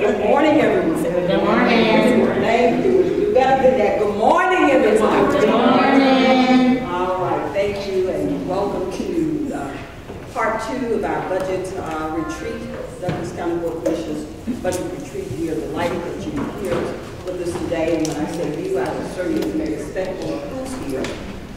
Good morning, everyone. Good morning. Thank you. You better than that. Good morning, everyone. Good morning. All right, thank you, and welcome to uh, part two of our budget uh, retreat, Douglas County Board of Commissioners Budget Retreat. We are delighted that you're here with us today, and when I say you, I certainly may respectful of who's here.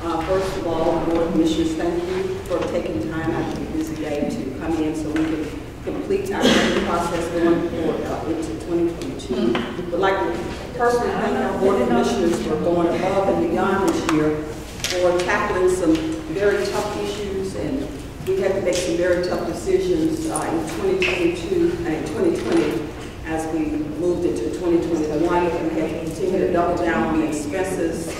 Uh, First of all, Board of Commissioners, thank you for taking time out of your busy day to come in so we can complete our budget process going forward uh, into 2022. Would like to personally thank our Board of Commissioners for going above and beyond this year for tackling some very tough issues, and we had to make some very tough decisions uh, in 2022 and in 2020 as we moved into 2021. and We had to continue to double down on expenses,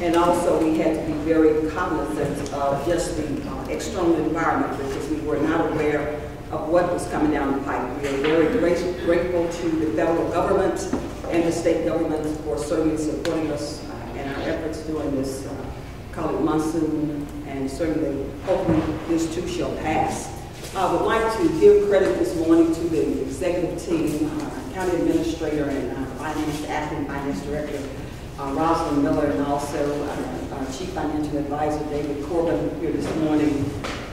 and also we had to be very cognizant of just the uh, external environment because we were not aware of what was coming down the pipe. We are very grat- grateful to the federal government and the state government for certainly supporting us uh, in our efforts during this, uh, it monsoon, and certainly hopefully this too shall pass. I would like to give credit this morning to the executive team, uh, county administrator and uh, finance, acting finance director, uh, Rosalind Miller, and also uh, our chief financial advisor, David Corbin, here this morning,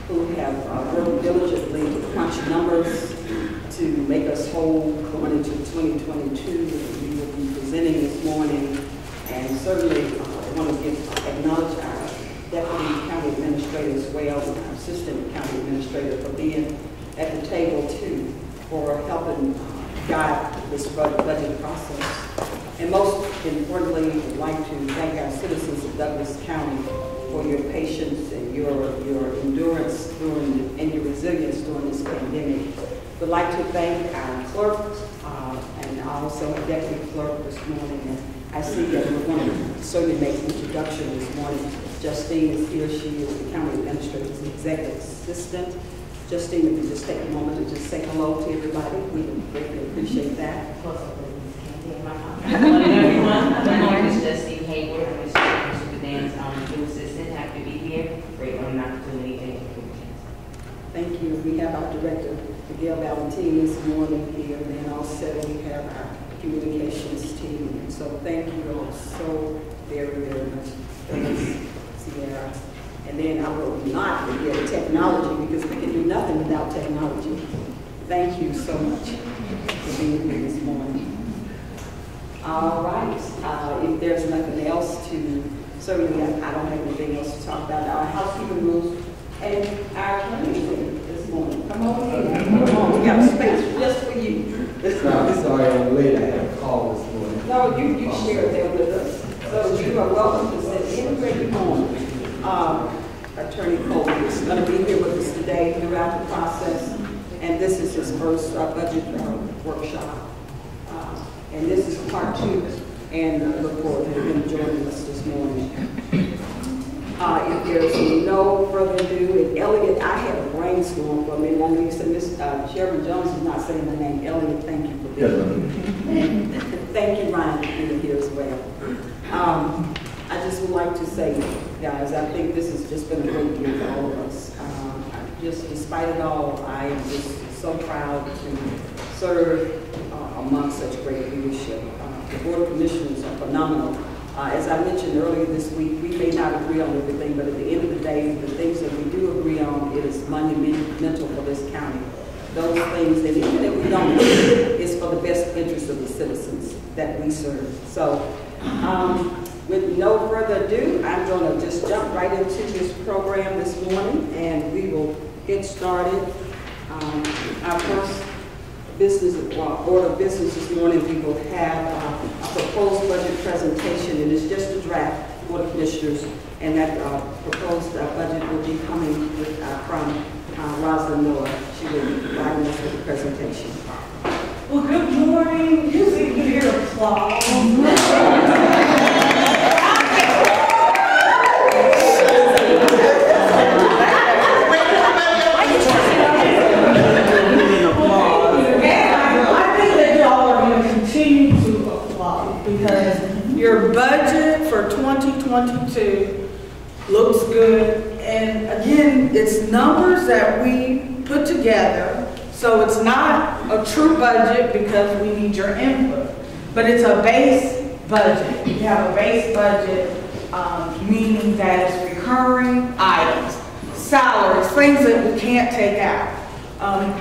who have uh, worked diligently to crunch numbers to make us whole going into 2022. We will be presenting this morning, and certainly uh, I want to give, acknowledge our deputy county administrator as well, and our assistant county administrator for being at the table too, for helping uh, guide this bud- budget process. And most importantly, I'd like to thank our citizens of Douglas County for your patience and your, your endurance during, and your resilience during this pandemic. Would like to thank our clerk, uh, and also our deputy clerk this morning. And I see that we're going to certainly make introduction this morning. Justine is here, she is the county administrator's executive assistant. Justine, if you just take a moment to just say hello to everybody, we would greatly appreciate that. Morning, everyone. My name is Justine Hayward. I'm the Assistant Superintendent's um, new assistant. Happy to be here. Great learning opportunity. Thank you. Thank you. We have our director, Miguel Valentin, this morning here, and then also we have our communications team. And so thank you all so very, very much. Thanks, Sierra. And then I will not forget technology, because we can do nothing without technology. Thank you so much for being here this morning. All right, uh, if there's nothing else to, certainly I don't have anything else to talk about. Our housekeeping rules and our attorney this morning. Come on in, come on, we got space just for you. I'm sorry I'm late, I had a call this morning. No, you, you shared that with us, so you are welcome to sit anywhere you want. Um, Attorney Cole is gonna be here with us today throughout the process, and this is his first uh, budget uh, workshop. Uh, And this is part two, and I look forward to him joining us this morning. Uh, if there's no further ado, and Elliot, I had a brainstorm for a minute, I know you said Miss, uh, Chairman Jones is not saying the name, Elliot, thank you for being here. Thank you, Ryan, for being here as well. Um, I just would like to say, guys, I think this has just been a great year for all of us. Um, Just despite it all, I am just so proud to serve uh, among such great leadership. Uh, The Board of Commissioners are phenomenal. Uh, As I mentioned earlier this week, we may not agree on everything, but at the end of the day, the things that we do agree on, is monumental for this county. Those things that even if we don't, agree, is for the best interest of the citizens that we serve. So, um, with no further ado, I'm going to just jump right into this program this morning, and we will get started. Um, Our first business, uh, order of business this morning, we will have uh, a proposed budget presentation, and it's just a draft, Board of Commissioners, and that uh, proposed uh, budget will be coming with, uh, from uh, Rosalind Miller. She will be providing us with the presentation. Well, good morning. You can hear applause. For 2022 looks good. And again, it's numbers that we put together, so it's not a true budget because we need your input. But it's a base budget. You have a base budget, um, meaning that it's recurring items, salaries, things that we can't take out. Um,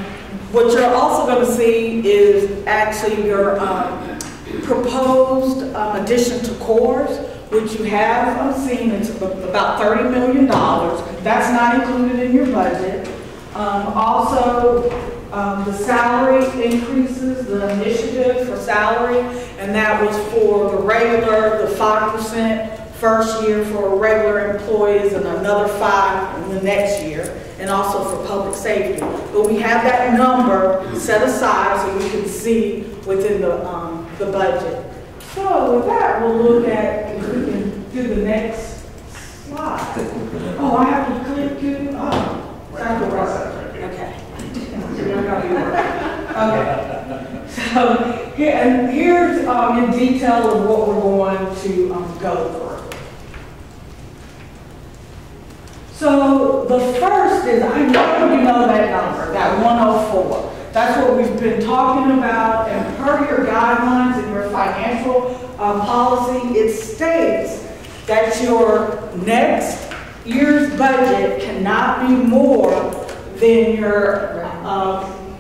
What you're also going to see is actually your um, proposed um, addition to cores, which you have seen, it's about $30 million. That's not included in your budget. Um, Also, um, the salary increases, the initiative for salary, and that was for the regular, the 5% first year for regular employees and another five in the next year, and also for public safety. But we have that number set aside so you can see within the, um, the budget. So with that, we'll look at, if we can do the next slide. Oh, I have to click to, oh. Russell. Okay. Okay. So, here, and here's, um, in detail of what we're going to, um, go through. So, the first is, I know you know that number, that one oh four. That's what we've been talking about, and per your guidelines and your financial, um, policy, it states that your next year's budget cannot be more than your, um,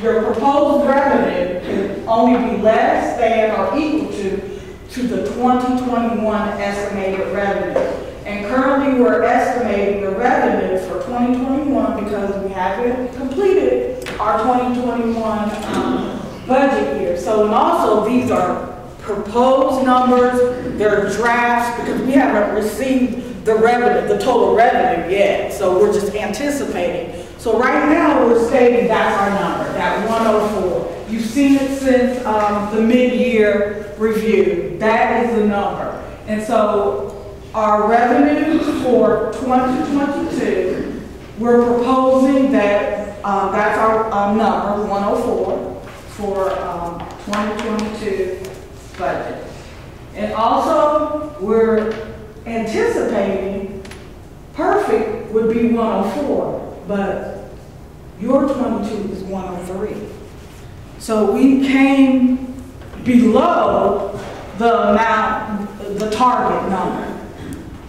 your proposed revenue can only be less than or equal to, to the 2021 estimated revenue. And currently, we're estimating the revenue for 2021 because we haven't completed our 2021 um, budget year. So, and also, these are proposed numbers, they're drafts, because we haven't received the revenue, the total revenue yet. So we're just anticipating. So right now, we're stating that's our number, that 104. You've seen it since um, the mid-year review. That is the number. And so our revenue for 2022, we're proposing that, um, that's our um, number, 104, for um, 2022 budget. And also, we're anticipating perfect would be 104, but your 22 is 103. So we came below the amount, the target number.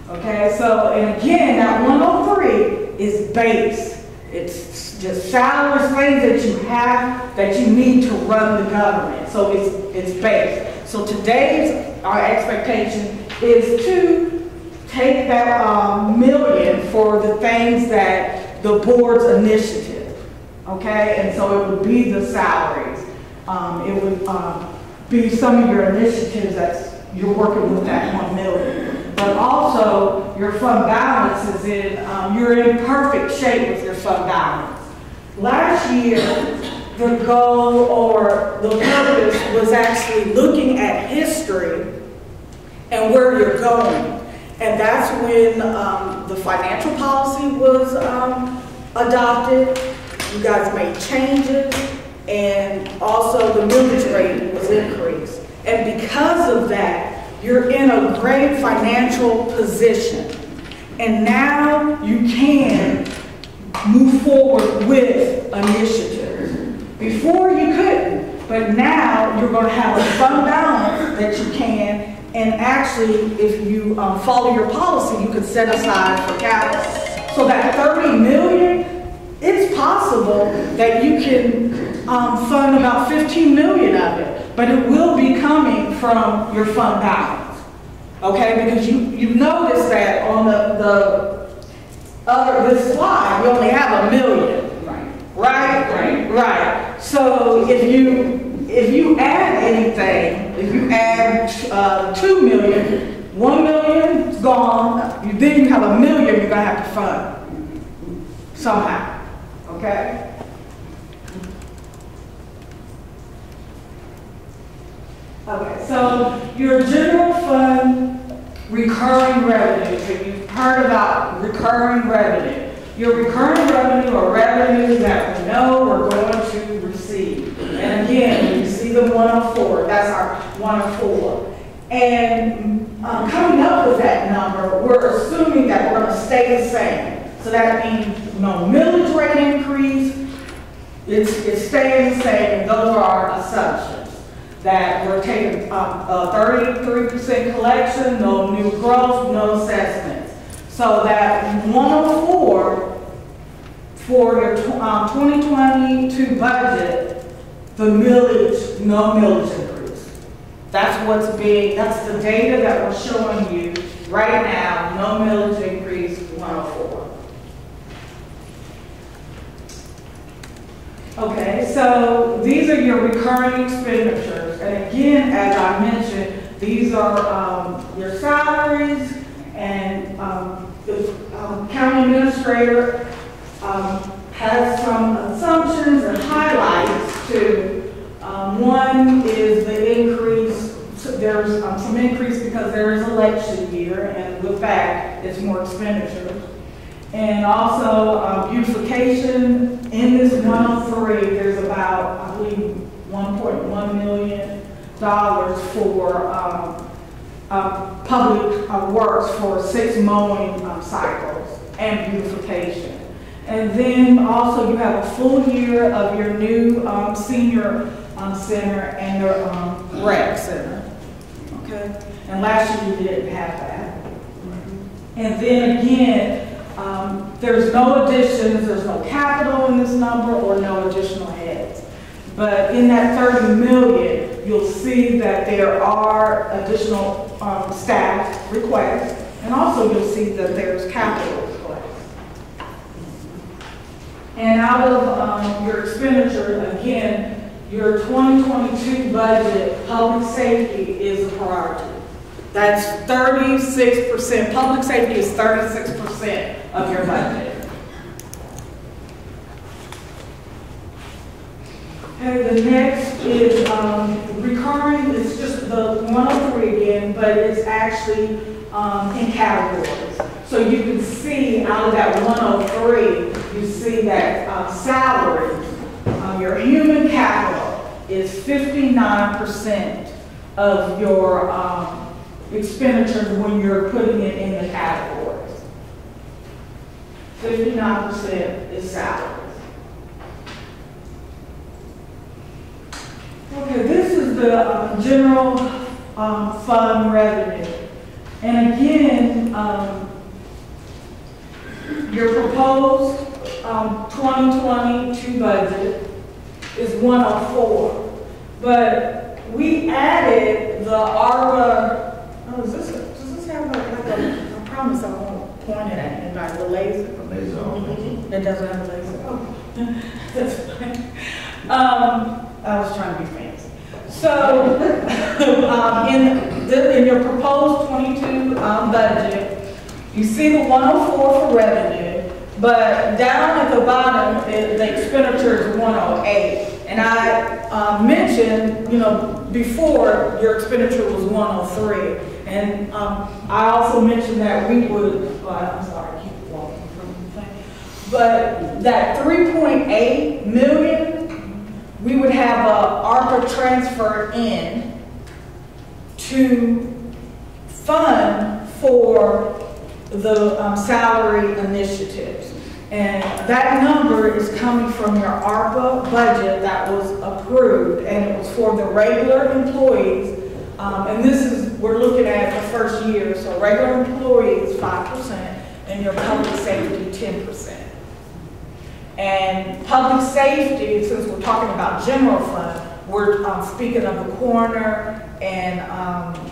Okay, so, and again, that 103 is base. It's just salaries, things that you have, that you need to run the government. So it's, it's base. So today's, our expectation is to take that um, million for the things that the board's initiative. Okay, and so it would be the salaries. Um, it would um, be some of your initiatives that's, you're working with that one million. But also, your fund balance is in, um, you're in perfect shape with your fund balance. Last year, the goal or the purpose was actually looking at history and where you're going. And that's when um, the financial policy was um, adopted. You guys made changes, and also the millage rate was increased. And because of that, you're in a great financial position. And now you can move forward with initiatives. Before you couldn't, but now you're going to have a fund balance that you can. And actually, if you um, follow your policy, you could set aside for capital. So that 30 million, it's possible that you can um, fund about 15 million of it, but it will be coming from your fund balance. Okay, because you, you notice that on the, the other, this slide, we only have a million. Right? Right. Right. So if you, if you add anything, if you add, uh, two million, one million's gone, you, then you have a million you're gonna have to fund somehow, okay? Okay, so your general fund recurring revenue, so you've heard about recurring revenue. Your recurring revenue are revenues that we know we're going to receive. And again, you see the 104, that's our 104. And um, coming up with that number, we're assuming that we're going to stay the same. So that means no millage rate increase, it's, it's staying the same, and those are our assumptions. That we're taking, um, a thirty-three percent collection, no new growth, no assessments. So that one oh four for your, tw- um, twenty twenty-two budget, the millage, no millage increase. That's what's big, that's the data that we're showing you right now, no millage increase, one oh four. Okay, so these are your recurring expenditures, again, as I mentioned, these are, um, your salaries, and, um, the, um, county administrator, um, has some assumptions and highlights to, um, one is the increase, so there's, um, some increase because there is election year, and with that, it's more expenditures. And also uh, beautification, in this 103, there's about, I believe, 1.1 million dollars for um, uh, public uh, works for six mowing um, cycles and beautification. And then also you have a full year of your new um, senior um, center and your um, rec center. Okay? And last year you didn't have that. And then again, um, there's no additions, there's no capital in this number or no additional heads. But in that 30 million, you'll see that there are additional um, staff requests, and also you'll see that there's capital requests. And out of um, your expenditure, again, your 2022 budget, public safety is a priority. That's 36%, public safety is 36% of your budget. Okay, the next is um, recurring, it's just the 103 again, but it's actually um, in categories. So you can see out of that 103, you see that uh, salary, um, your human capital is 59% of your um, expenditures when you're putting it in the categories. Fifty-nine percent is salaries. Okay, this is the um, general um, fund revenue. And again, um, your proposed um, 2022 budget is 104. But we added the ARPA, oh, is this, does this have like like a, I promise I won't point it at anybody, the laser? The laser. It doesn't have a laser. Oh, that's fine. Um, I was trying to be fancy. So, um, in, the, in your proposed 22, um, budget, you see the 104 for revenue, but down at the bottom, the expenditure is 108. And I, uh, mentioned, you know, before, your expenditure was 103. And, um, I also mentioned that we would, well, I'm sorry, I keep walking from the thing. But that 3.8 million, we would have a ARPA transfer in to fund for the um, salary initiatives. And that number is coming from your ARPA budget that was approved, and it was for the regular employees. Um, and this is, we're looking at the first year, so regular employees, five percent, and your public safety, ten percent. And public safety, since we're talking about general fund, we're um, speaking of the coroner and um,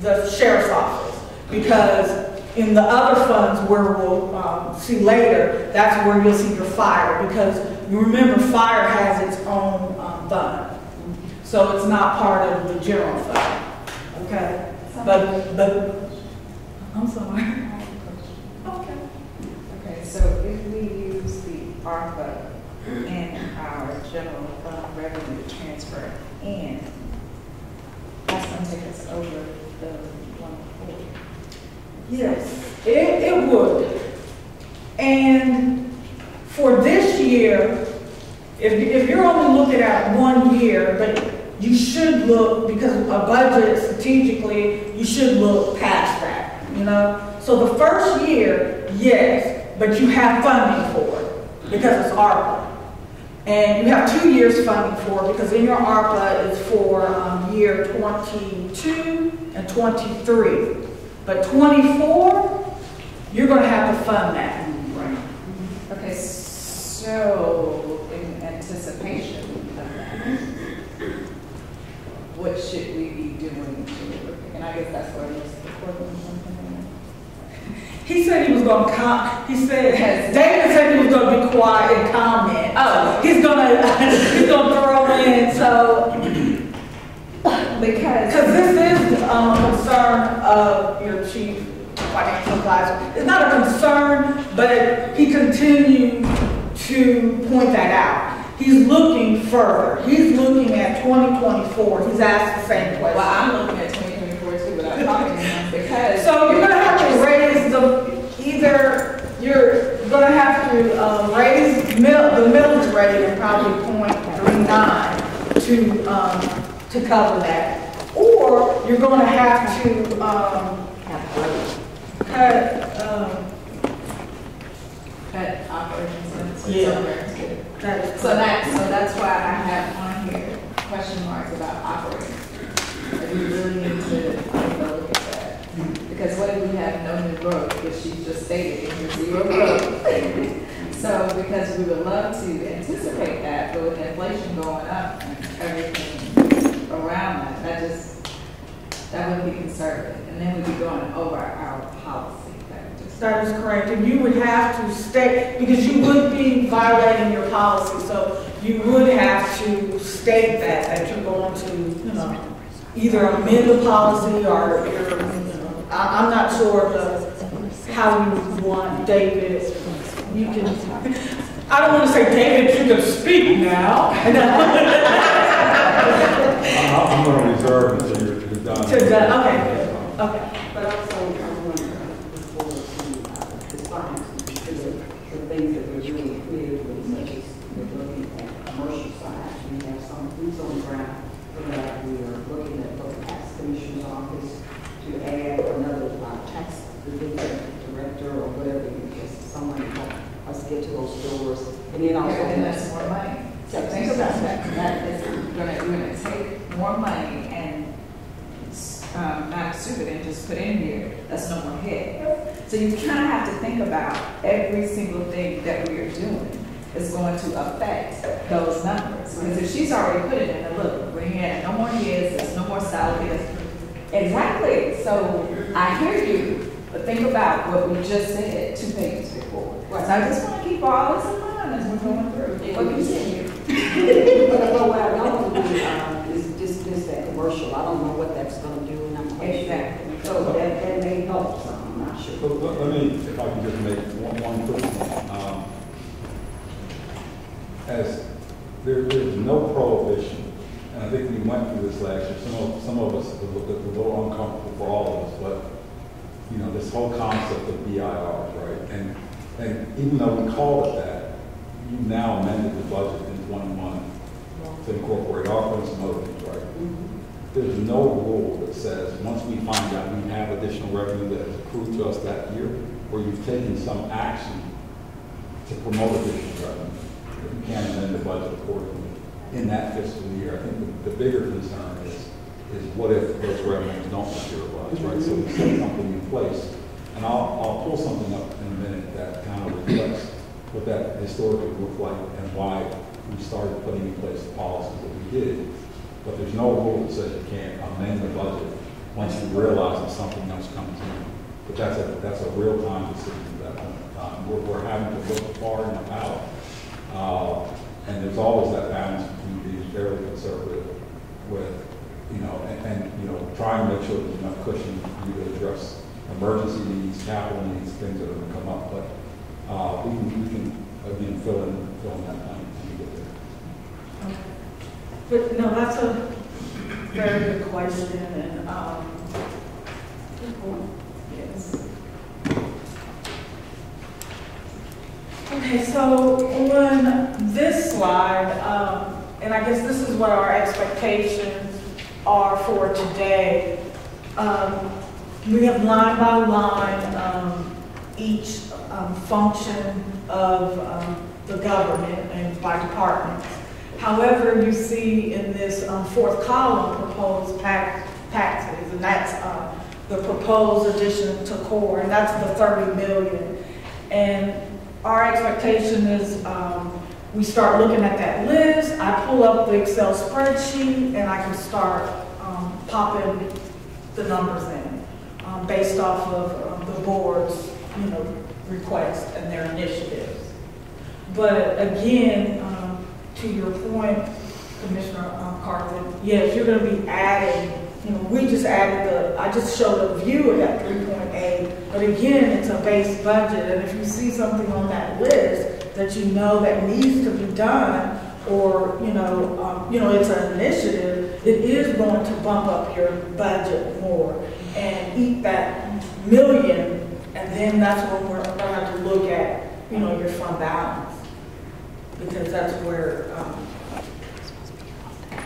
the sheriff's office. Because in the other funds where we'll um, see later, that's where you'll see your fire. Because you remember, fire has its own um, fund. So it's not part of the general fund. Okay? But, but, I'm sorry. Okay. Okay, so if we use the ARPA in our general fund revenue transfer in, that's gonna take us over the one forty. Yes, it, it would. And for this year, if, if you're only looking at one year, but you should look, because a budget strategically, you should look past that, you know? So the first year, yes, but you have funding for it, because it's ARPA. And you have two years funding for it because in your ARPA is for um, year 22 and 23. But 24, you're going to have to fund that. Okay, so in anticipation of that, what should we be doing to, and I guess that's where it's supporting something. He said he was going to com, he said, Yes. David said he was going to be quiet and comment. Oh. He's going to, he's going to throw in, so, Because. because this is um, a concern of your chief financial advisor. It's not a concern, but he continued to point that out. He's looking further. He's looking at 2024. He's asked the same Well, question. I'm looking at twenty twenty-four too, without talking to him, because. So you're gonna have to raise the, either, you're gonna have to, um, raise mil, the millage rate at probably 0.39 to, um, to cover that. Or you're gonna have to, um, cut, um, and so Yeah. somewhere too. that is. So that, so that's why I have on here question marks about operating. Like, we really need to take a look at that. Because what if we have no new growth, which she just stated, in zero growth? So, because we would love to anticipate that, but with inflation going up and everything around that, that just, that would be conservative. And then we'd be going over our policy. That would just- That is correct, and you would have to state, because you would be violating your policy, so you would have to state that, that you're going to, you know, either amend the policy or you're, you know, I, I'm not sure the, how you want David, you can, I don't want to say, David, you can speak now. I- I'm going to reserve you're you're done. To the, okay, okay. But also, I want to look forward to uh, the science, to the, the things that we're doing creatively, such as we're looking at commercial side. We have some boots on the ground for that. We are looking at the tax commissioner's office to add another uh, tax division director or whatever, just someone to help us get to those stores. And then also. And that's more money. So think about that, that is gonna, you're gonna take more money and, um, not assume it and just put in here, that's no more head. So you kinda have to think about every single thing that we are doing is going to affect those numbers. Because if she's already put it in, and look, we're here, no more there's no more salary. Exactly, so I hear you, but think about what we just said two pages before. So I just wanna keep all this in mind as we're going through. What you said. But but what I don't do uh, is dismiss that commercial. I don't know what that's gonna do, and I'm. Exactly. So that, that may help some, I'm not sure. So let let me, if I can just make one, one quick point. Um, As, there, there's no prohibition, and I think we went through this last year, some of, some of us, was a little uncomfortable for all of us, but, you know, this whole concept of BIRs, right? And, and even though we call it that, you now amended the budget in twenty-one to incorporate ARPA and other things, right? There's no rule that says, once we find out we have additional revenue that has accrued to us that year, or you've taken some action to promote additional revenue, you can't amend the budget accordingly in that fiscal year. I think the, the bigger concern is, is what if those revenues don't materialize, right? So we set something in place, and I'll, I'll pull something up in a minute that kind of reflects what that historically looked like and why we started putting in place the policies that we did. But there's no rule that says you can't amend the budget once you realize that something else comes in. But that's a, that's a real-time decision at that in time. We're, we're having to look far and out. Uh, and there's always that balance between being fairly conservative with, you know, and, and, you know, trying to make sure there's enough cushion for you to address emergency needs, capital needs, things that are gonna come up. But, uh, we can, we can, again, fill in, fill in that time when we get there. But no, that's a very good question, and, um, yes. Okay, so on this slide, um, and I guess this is what our expectations are for today. Um, we have line by line, um, each, um, function of, um, the government and by departments. However, you see in this um, fourth column, proposed tax, taxes, and that's uh, the proposed addition to core, and that's the 30 million. And our expectation is, um, we start looking at that list, I pull up the Excel spreadsheet, and I can start um, popping the numbers in, um, based off of um, the board's, you know, requests and their initiatives. But again, to your point, Commissioner um, Carthen, yes, you're gonna be adding, you know, we just added the, I just showed a view of that three point eight, but again, it's a base budget, and if you see something on that list that you know that needs to be done, or, you know, um, you know, it's an initiative, it is going to bump up your budget more and eat that million, and then that's when we're gonna have to look at, you know, your fund balance. Because that's where, um,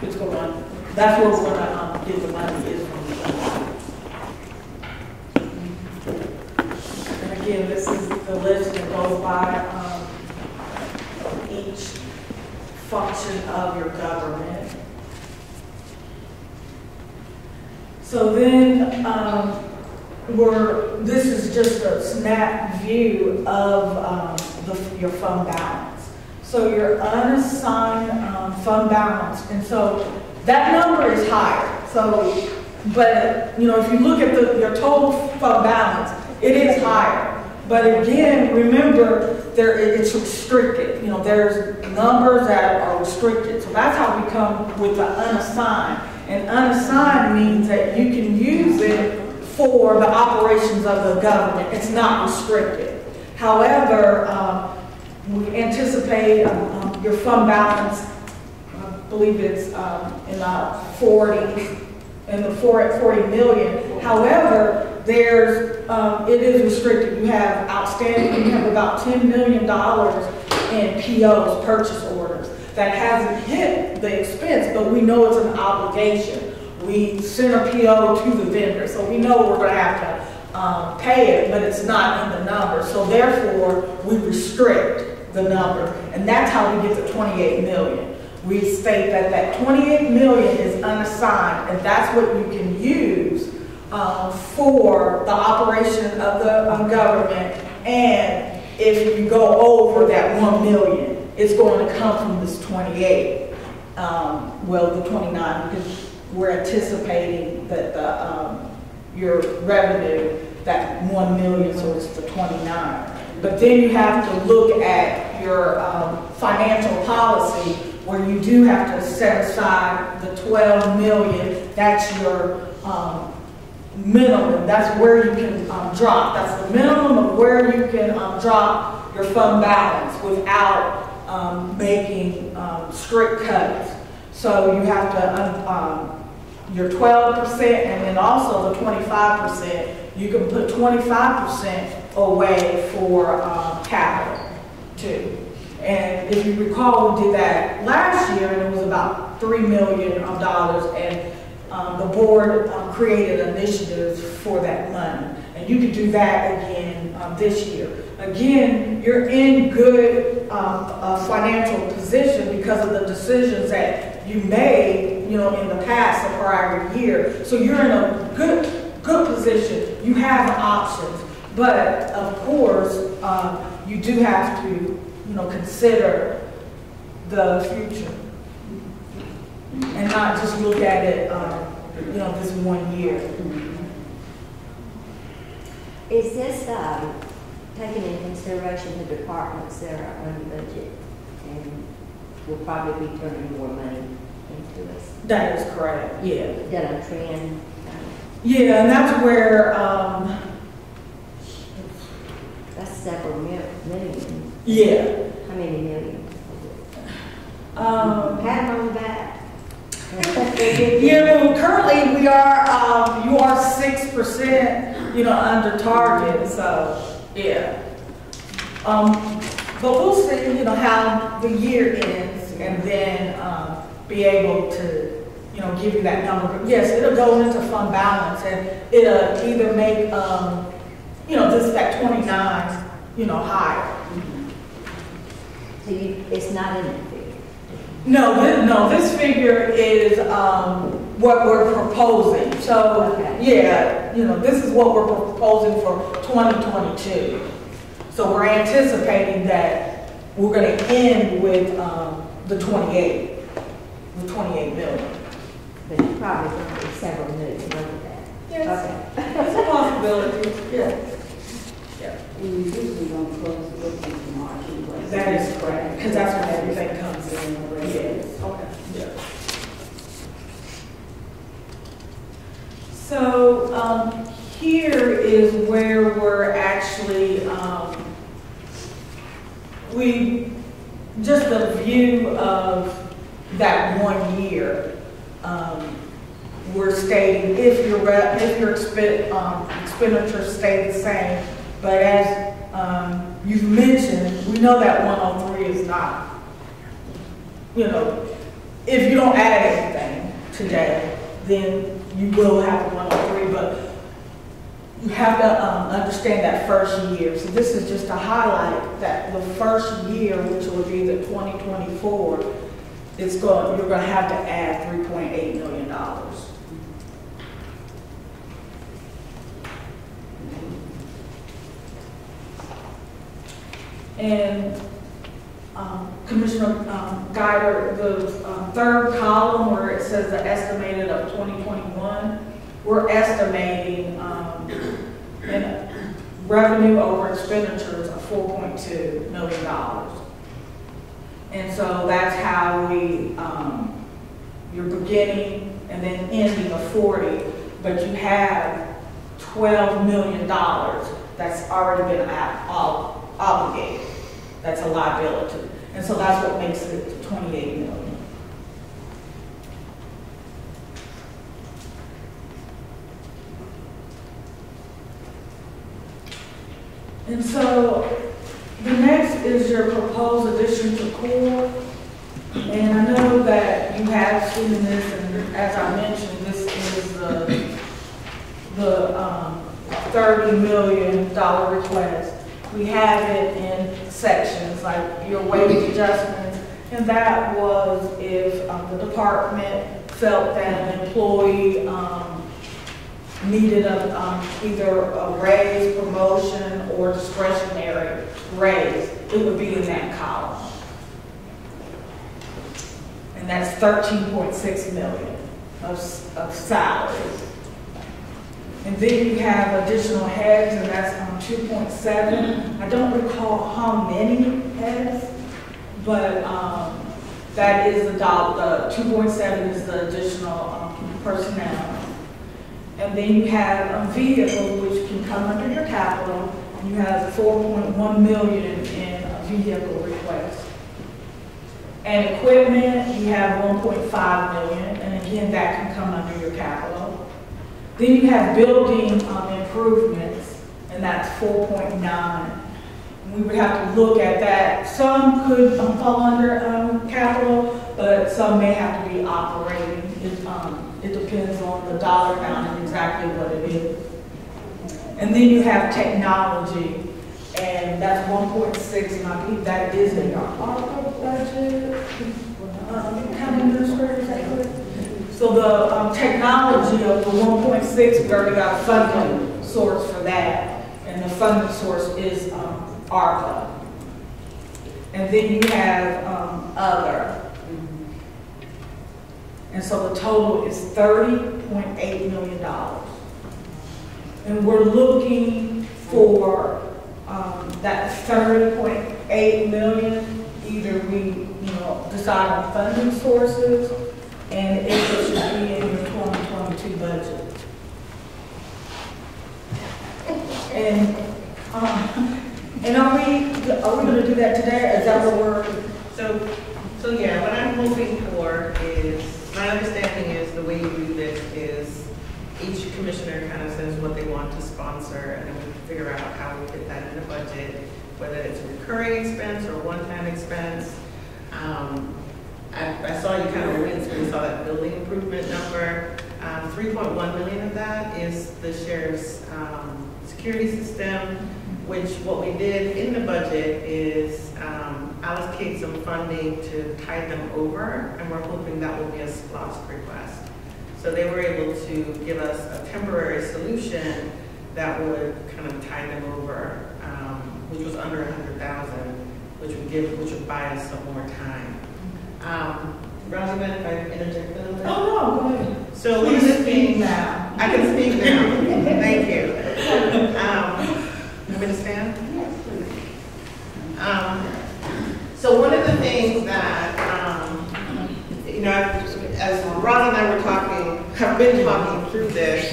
it's going on. that's where we're gonna, um, get the money is from. And again, this is the list that goes by, um, each function of your government. So then, um, we're, this is just a snap view of, um, the, your fund balance. So your unassigned, um, fund balance, and so that number is higher. So, but, you know, if you look at the, your total fund balance, it is higher. But again, remember, there, it's restricted, you know, there's numbers that are restricted. So that's how we come with the unassigned. And unassigned means that you can use it for the operations of the government. It's not restricted. However, um, we anticipate um, um, your fund balance, I believe it's um, in the 40, in the four 40 million. However, there's, um, it is restricted. You have outstanding, you have about $10 million in POs, purchase orders, that hasn't hit the expense, but we know it's an obligation. We send a PO to the vendor, so we know we're gonna have to, um, pay it, but it's not in the number. So therefore, we restrict the number, and that's how we get the 28 million. We state that that 28 million is unassigned, and that's what you can use um, for the operation of the um, government. And if you go over that 1 million, it's going to come from this 28, um, well, the 29, because we're anticipating that the, um, your revenue, that 1 million, so it's the 29. But then you have to look at your um, financial policy where you do have to set aside the 12 million, that's your um, minimum, that's where you can um, drop. That's the minimum of where you can um, drop your fund balance without um, making um, strict cuts. So you have to, your 12% and then also the 25%, you can put 25% away for um, capital too. And if you recall, we did that last year, and it was about $3 million and um, the board um, created initiatives for that money. And you could do that again um, this year. Again, you're in good um, uh, financial position because of the decisions that you made, you know, in the past, the prior year. So you're in a good, good position. You have options. But of course, um, you do have to, you know, consider the future and not just look at it, um, you know, this one year. Is this, um, taking into consideration the departments that are under budget and will probably be turning more money? That is correct, yeah. That a trend? Um, Yeah, and that's where, um, That's several mil- million. yeah, How many million? um, Pat on the back. yeah, well, currently we are, um, you are six percent, you know, under target, so, yeah. Um, but we'll see, you know, how the year ends and then, um, be able to, you know, give you that number. Yes, it'll go into fund balance and it'll either make, um, you know, this, that twenty-nine, you know, higher. So you, it's not in that figure? No, this, no, this figure is, um, what we're proposing. So, Okay. yeah, you know, this is what we're proposing for 2022. So we're anticipating that we're gonna end with, um, the 28, the 28 million. But you probably going to be several million over that. Yes, Okay. it's a possibility, yeah. We usually don't close the books in March anyway. That is correct, because that's when everything comes in. Yes. Okay. Yeah. So, um, here is where we're actually, um, we, just a view of that one year. Um, we're stating if your, if your expen, um, expenditures stay the same, but as, um, you've mentioned, we know that one oh three is not, you know, if you don't add anything today, then you will have one oh three, but you have to, um, understand that first year. So this is just to highlight that the first year, which will be the twenty twenty-four, it's going, you're gonna have to add three point eight million dollars. And um, Commissioner um, the um, third column where it says the estimated of 2021, we're estimating um, revenue over expenditures of $4.2 million. And so that's how we, um, you're beginning and then ending of 40, but you have $12 million that's already been ob- ob- obligated. That's a liability. And so that's what makes it 28 million. And so the next is your proposed addition to core. And I know that you have seen this, and as I mentioned, this is the, the, um, thirty million dollar request. We have it in sections, like your wage adjustments, and that was if, um, the department felt that an employee, um, needed a, um, either a raise, promotion, or discretionary raise, it would be in that column. And that's thirteen point six million of, of salaries. And then you have additional heads, and that's point seven. I don't recall how many heads, but, um, that is the the two point seven is the additional, um, personnel. And then you have a vehicle which can come under your capital, and you have four point one million in a vehicle request. And equipment, you have one point five million, and again, that can come under your capital. Then you have building um, improvements, and that's four point nine. We would have to look at that. Some could um, fall under um, capital, but some may have to be operating. It, depends on the dollar amount and exactly what it is. And then you have technology, and that's one point six, and I believe that is in your ARPA budget. Um, administrator, is that? So the um, technology of the 1.6, we already got a funding source for that, and the funding source is um, ARPA. And then you have um, other. And so the total is $30.8 million. And we're looking for um, that 30.8 million, either we, you know, decide on funding sources, and if it should be in your 2022 budget. And, um, and are we, are we gonna do that today? Is that what we're, So, so yeah, what I'm hoping for is, my understanding is the way you do this is each commissioner kind of says what they want to sponsor, and then we figure out how we fit that in the budget, whether it's a recurring expense or a one-time expense. Um, I, I saw you kind of wince when you saw that building improvement number. Um, three point one million of that is the sheriff's, um, security system, which what we did in the budget is, um, allocate some funding to tide them over, and we're hoping that will be a SPLOST request. So they were able to give us a temporary solution that would kind of tide them over, um, which was under a hundred thousand, which would give, which would buy us some more time. Um, Rosalind, if I interject a little bit? Oh, no, go ahead. So of speak now. I can speak now, thank you. Um, To stand? Um, So one of the things that, um, you know, as Ron and I were talking, have been talking through this,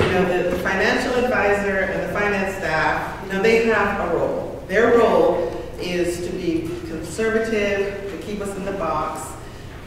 you know, the the financial advisor and the finance staff, you know, they have a role. Their role is to be conservative, to keep us in the box,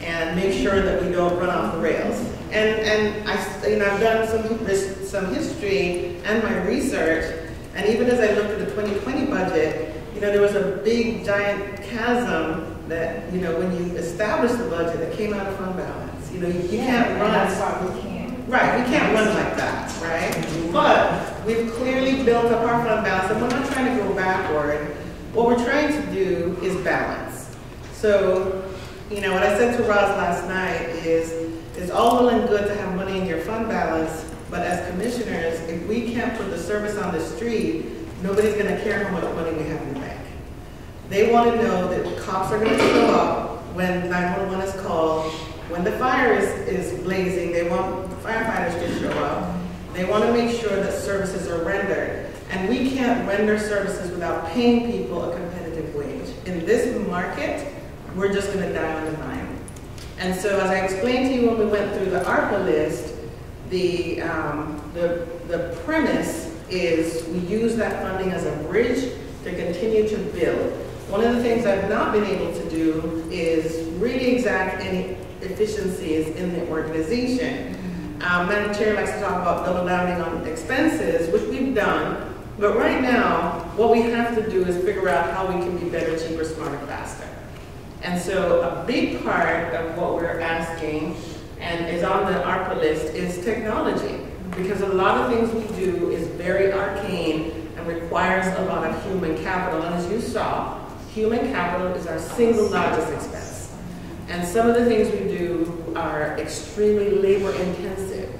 and make sure that we don't run off the rails. And, and I, you know, I've done some, some history and my research, and even as I looked at the 2020 budget, you know, there was a big giant chasm that, you know, when you establish the budget, that came out of fund balance. You know, you you can't And run. that's why we can't. Right, we can't run like that, right? Mm-hmm. But we've clearly built up our fund balance, and we're not trying to go backward. What we're trying to do is balance. So, you know, what I said to Roz last night is, it's all well and good to have money in your fund balance, but as commissioners, if we can't put the service on the street, nobody's gonna care how much money we have in the bank. They want to know that cops are going to show up when 911 is called. When the fire is, is blazing, they want firefighters to show up. They want to make sure that services are rendered. And we can't render services without paying people a competitive wage. In this market, we're just going to die on the vine. And so as I explained to you when we went through the ARPA list, the, um, the, the premise is we use that funding as a bridge to continue to build. One of the things I've not been able to do is really exact any efficiencies in the organization. Um, Madam Chair likes to talk about double downing on expenses, which we've done, but right now, what we have to do is figure out how we can be better, cheaper, smarter, faster. And so a big part of what we're asking, and is on the ARPA list, is technology. Because a lot of things we do is very arcane and requires a lot of human capital. And as you saw, human capital is our single largest expense. And some of the things we do are extremely labor intensive.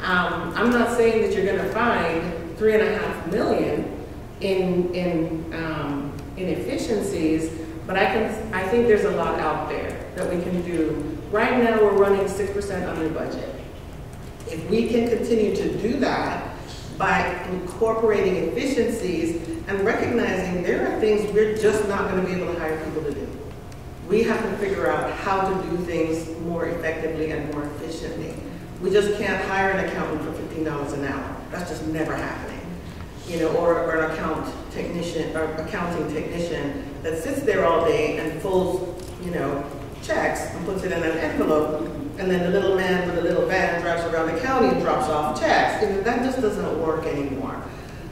Um, I'm not saying that you're gonna find three and a half million in, in, um, in efficiencies, but I can, I think there's a lot out there that we can do. Right now, we're running six percent under budget. If we can continue to do that by incorporating efficiencies and recognizing there are things we're just not gonna be able to hire people to do. We have to figure out how to do things more effectively and more efficiently. We just can't hire an accountant for fifteen dollars an hour. That's just never happening. You know, or, or an account technician, or accounting technician that sits there all day and pulls, you know, checks and puts it in an envelope, and then the little man with the little van drives around the county and drops off checks. You know, that just doesn't work anymore.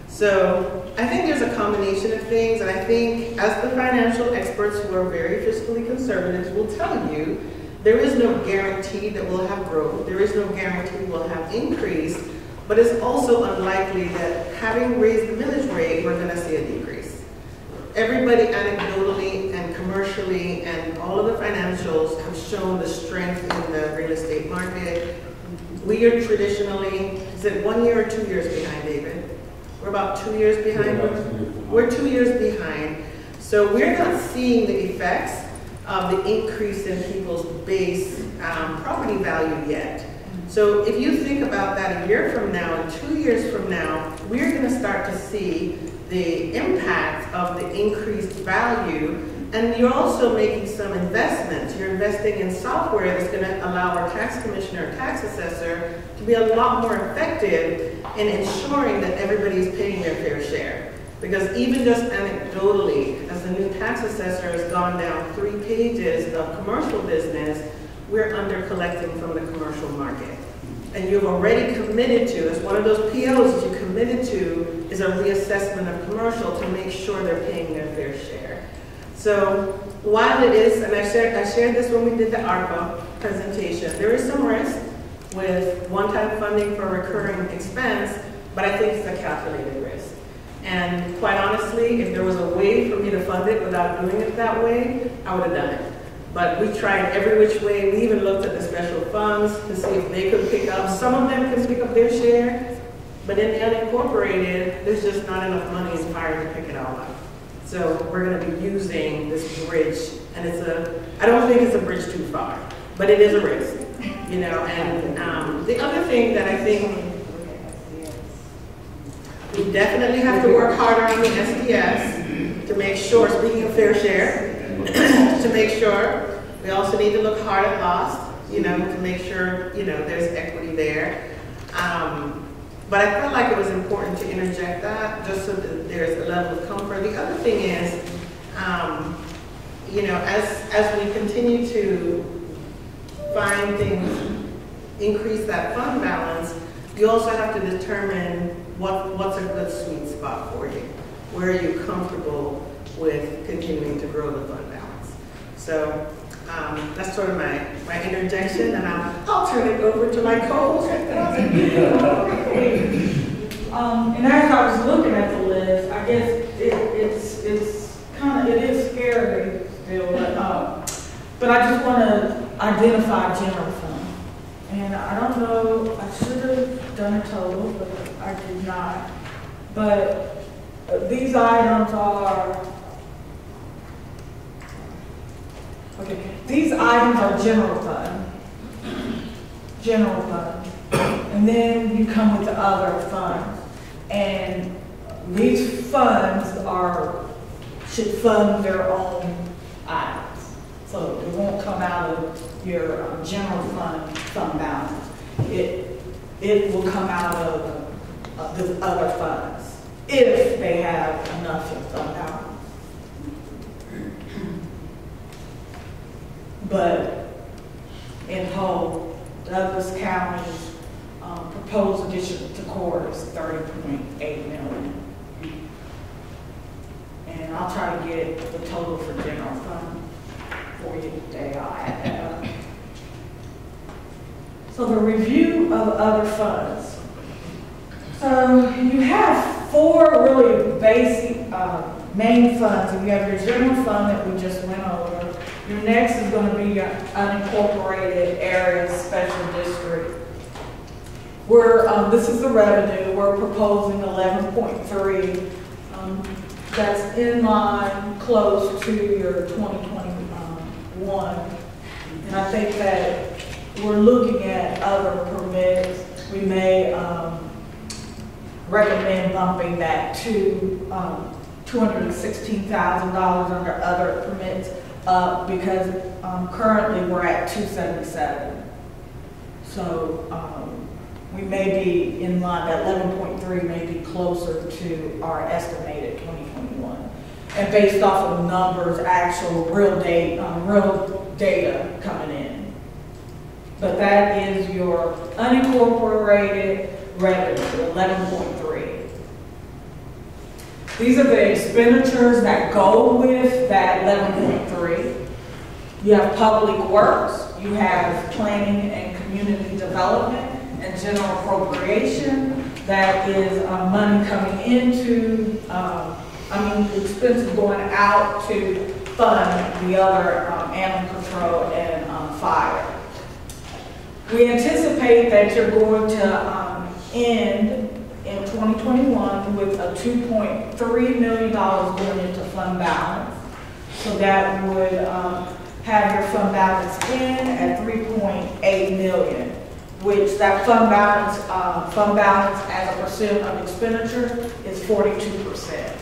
So I think there's a combination of things, and I think as the financial experts who are very fiscally conservative will tell you, there is no guarantee that we'll have growth. There is no guarantee we'll have increase, but it's also unlikely that having raised the millage rate, we're gonna see a decrease. Everybody anecdotally commercially and all of the financials have shown the strength in the real estate market. We are traditionally, is it one year or two years behind, David? We're about two years behind. We're two years behind. So we're not seeing the effects of the increase in people's base um, property value yet. So if you think about that a year from now and two years from now, we're going to start to see the impact of the increased value. And you're also making some investments. You're investing in software that's going to allow our tax commissioner, tax assessor to be a lot more effective in ensuring that everybody's paying their fair share. Because even just anecdotally, as the new tax assessor has gone down three pages of commercial business, we're under collecting from the commercial market. And you've already committed to, as one of those POs that you committed to, is a reassessment of commercial to make sure they're paying their fair share. So while it is, and I shared, I shared this when we did the ARPA presentation, there is some risk with one-time funding for recurring expense, but I think it's a calculated risk. And quite honestly, if there was a way for me to fund it without doing it that way, I would have done it. But we tried every which way. We even looked at the special funds to see if they could pick up. Some of them can pick up their share, but in the unincorporated, there's just not enough money in fire to pick it all up. So we're gonna be using this bridge, and it's a, I don't think it's a bridge too far, but it is a risk, you know? And, um, the other thing that I think we definitely have to work harder on the SDS to make sure, speaking of fair share, to make sure, we also need to look hard at LOST, you know, to make sure, you know, there's equity there. Um, but I felt like it was important to interject that, just so that there's a level of comfort. The other thing is, um, you know, as, as we continue to find things, increase that fund balance, you also have to determine what, what's a good sweet spot for you. Where are you comfortable with continuing to grow the fund balance? So, um, that's sort of my, my interjection, and I'll, I'll turn it over to my co-host. Um, and as I was looking at the list, I guess it, it's, it's kind of, it is scary still, but, um, but I just want to identify general fund. And I don't know, I should have done a total, but I did not. But uh, these items are, okay, these items are general fund. General fund. And then you come with the other funds. And these funds are, should fund their own items. So it won't come out of your um, general fund, fund balance. It, it will come out of the other funds, if they have enough in fund balance. But in whole, Douglas County's um, proposed addition to core is thirty point eight million. And I'll try to get the total for general fund for you today. I'll add that up. So the review of other funds. So you have four really basic, uh, main funds. You have your general fund that we just went over. Next is going to be your unincorporated area special district. We're, um, this is the revenue, we're proposing eleven point three. Um, that's in line, close to your twenty twenty-one. And I think that we're looking at other permits. We may, um, recommend bumping that to, um, two hundred and sixteen thousand dollars under other permits, because, um, currently we're at two seventy-seven. So, um, we may be in line, that eleven point three may be closer to our estimated twenty twenty-one. And based off of numbers, actual real date, um, real data coming in. But that is your unincorporated revenue, eleven point three. These are the expenditures that go with that eleven point three. You have public works, you have planning and community development, and general appropriation. That is uh, money coming into, um, I mean, the expenses going out to fund the other um, animal control and um, fire. We anticipate that you're going to um, end in 2021 with a $2.3 million going into fund balance. So that would um, have your fund balance in at 3.8 million, which that fund balance, uh, fund balance as a percent of expenditure is 42%.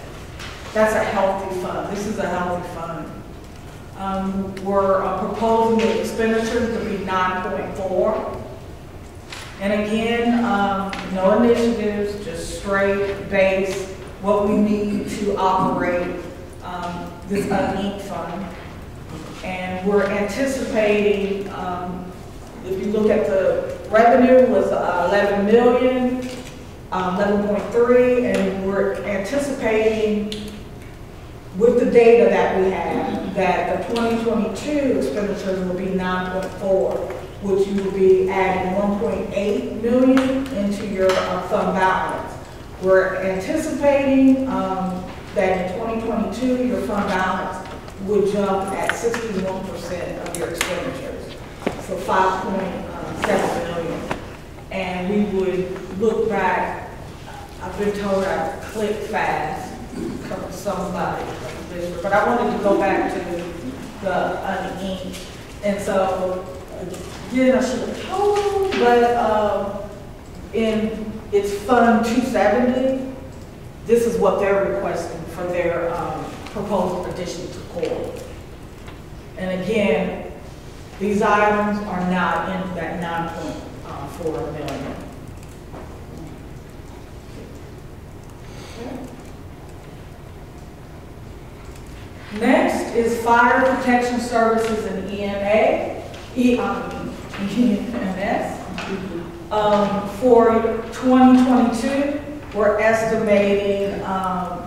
That's a healthy fund. This is a healthy fund. Um, We're uh, proposing the expenditures to be 9.4. And again, um, no initiatives, just straight base, what we need to operate um, this unique fund. And we're anticipating, um, if you look at the revenue was uh, 11 million, um, 11.3, and we're anticipating with the data that we have, that the 2022 expenditures will be 9.4, which you will be adding 1.8 million into your uh, fund balance. We're anticipating um, that in 2022, your fund balance would jump at 61% of your expenditures, so 5.7 million. And we would look back, I've been told I click fast, from somebody, but I wanted to go back to the uninc. And so, again, I should have told, but um, in its Fund 270, this is what they're requesting for their um, proposed addition to core. And again, these items are not in that 9.4 million. Next is fire protection services and EMA, E, um, for 2022, we're estimating, um,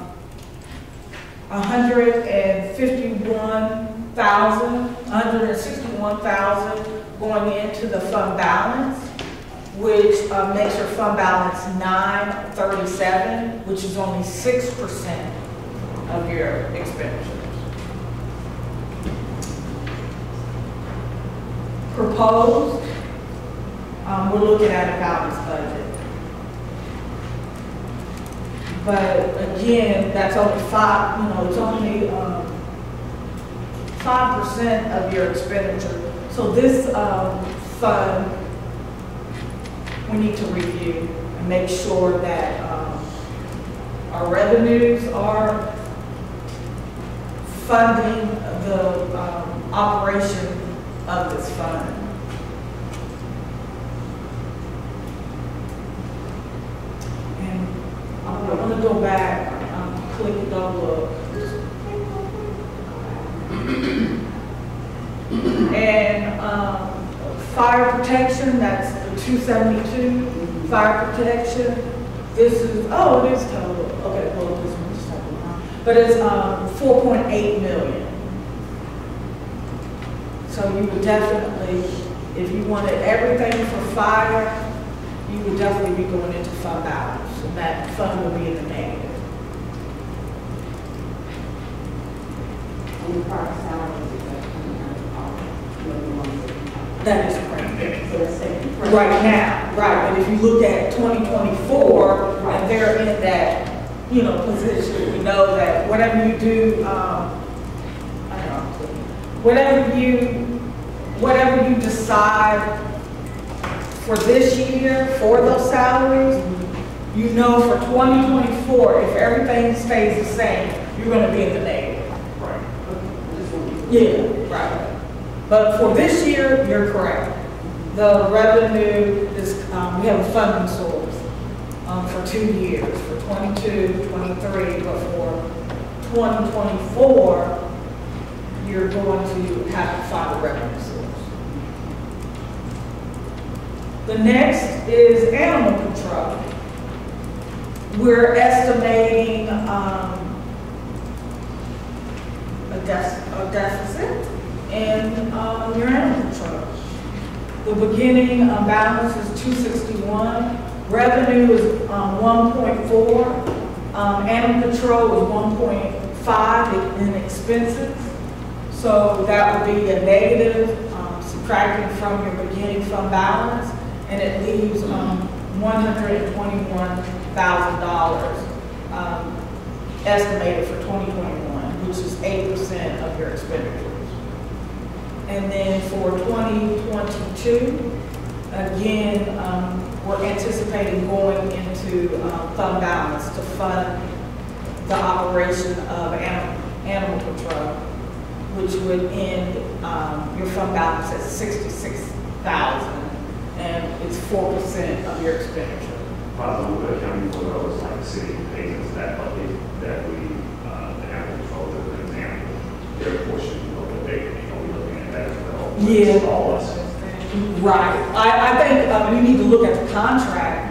151,000, 161,000 going into the fund balance, which uh, makes your fund balance 937, which is only 6% of your expenditures. Proposed, um, we're looking at a balanced budget. But again, that's only five, you know, it's only, um, five percent of your expenditure. So this, um, fund, we need to review and make sure that, um, our revenues are funding the, um, operation of this fund. And I'm gonna go back, um, click and go look. And, um, fire protection, that's the two seventy-two, fire protection. This is, oh, it is total, okay, well, this one's total, but it's, um, four point eight million. So you would definitely, if you wanted everything for fire, you would definitely be going into fund balance, and that fund would be in the negative. And the prior salary is coming out of ones that- is correct. So that's second. Right now, right, but if you look at twenty twenty-four, and they're in that, you know, position, we know that whatever you do, um, I don't know, whatever you, whatever you decide for this year, for those salaries, you know for twenty twenty-four, if everything stays the same, you're gonna be in the negative. I just want to- Yeah, right. But for this year, you're correct. The revenue is, um, we have a funding source, um, for two years, for 22, 23, but for twenty twenty-four, you're going to have to find a revenue source. The next is animal control. We're estimating, um, a def- a deficit in, um, your animal control. The beginning um, balance is two sixty-one, revenue is, um, one point four, um, animal control is one point five in expenses. So that would be a negative, um, subtracting from your beginning fund balance, and it leaves, um, one hundred and twenty-one thousand dollars, um, estimated for twenty twenty-one, which is eight percent of your expenditures. And then for 2022, again, um, we're anticipating going into um, fund balance to fund the operation of animal, animal control, which would end um, your fund balance at 66,000, and it's 4% of your expenditure. Possible, but accounting for those, like the city pays us that bucket that we, uh, the animal control, as an example, their portion of what they, you know, we looking at that as well. Yeah. It's All us. Right. I, I think um, you need to look at the contract.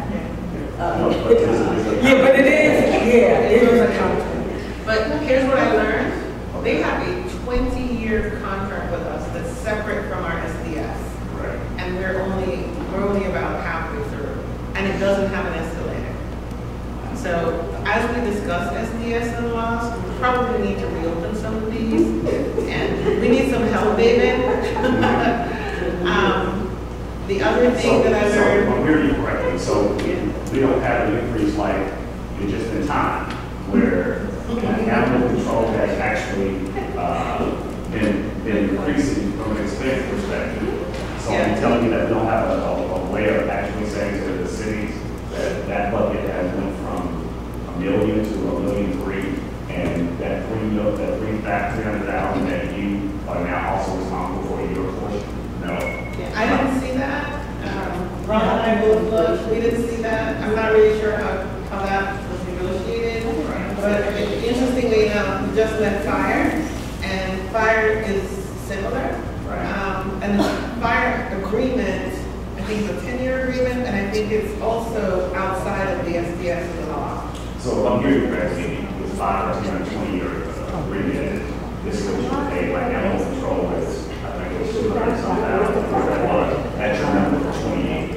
Uh, No, but this is- Yeah, but it is, yeah, it is a contract. But here's what I learned. They have a twenty-year contract with us that's separate from our SDS. Right. And we're only, we're only about halfway through. And it doesn't have an escalator. So as we discuss SDS and LOST, we probably need to reopen some of these. And we need some help, David. Um, The other thing that I So, learned. so, I'm hearing you correctly, so we don't have an increase like in just in time, where animal control has actually, uh, been, been increasing from an expense perspective. So Yeah. you're telling me that we don't have a, a, a way of actually saying to the cities that that bucket has went from a million to a million three, and that three mil, that three, that three hundred thousand that you are now also responsible for your portion? No. Yeah, I didn't see that. Um, Ron and I both looked, we didn't see that. I'm not really sure how, how that was negotiated. But interestingly enough, we just met fire, and fire is similar. Right. Um, And the fire agreement, I think it's a ten-year agreement, and I think it's also outside of the SDS law. So if I'm hearing correctly, with five or ten or twenty year agreement, this is what you pay like animal control is, I think it's two hundred some thousand for that one, that's your number for twenty years.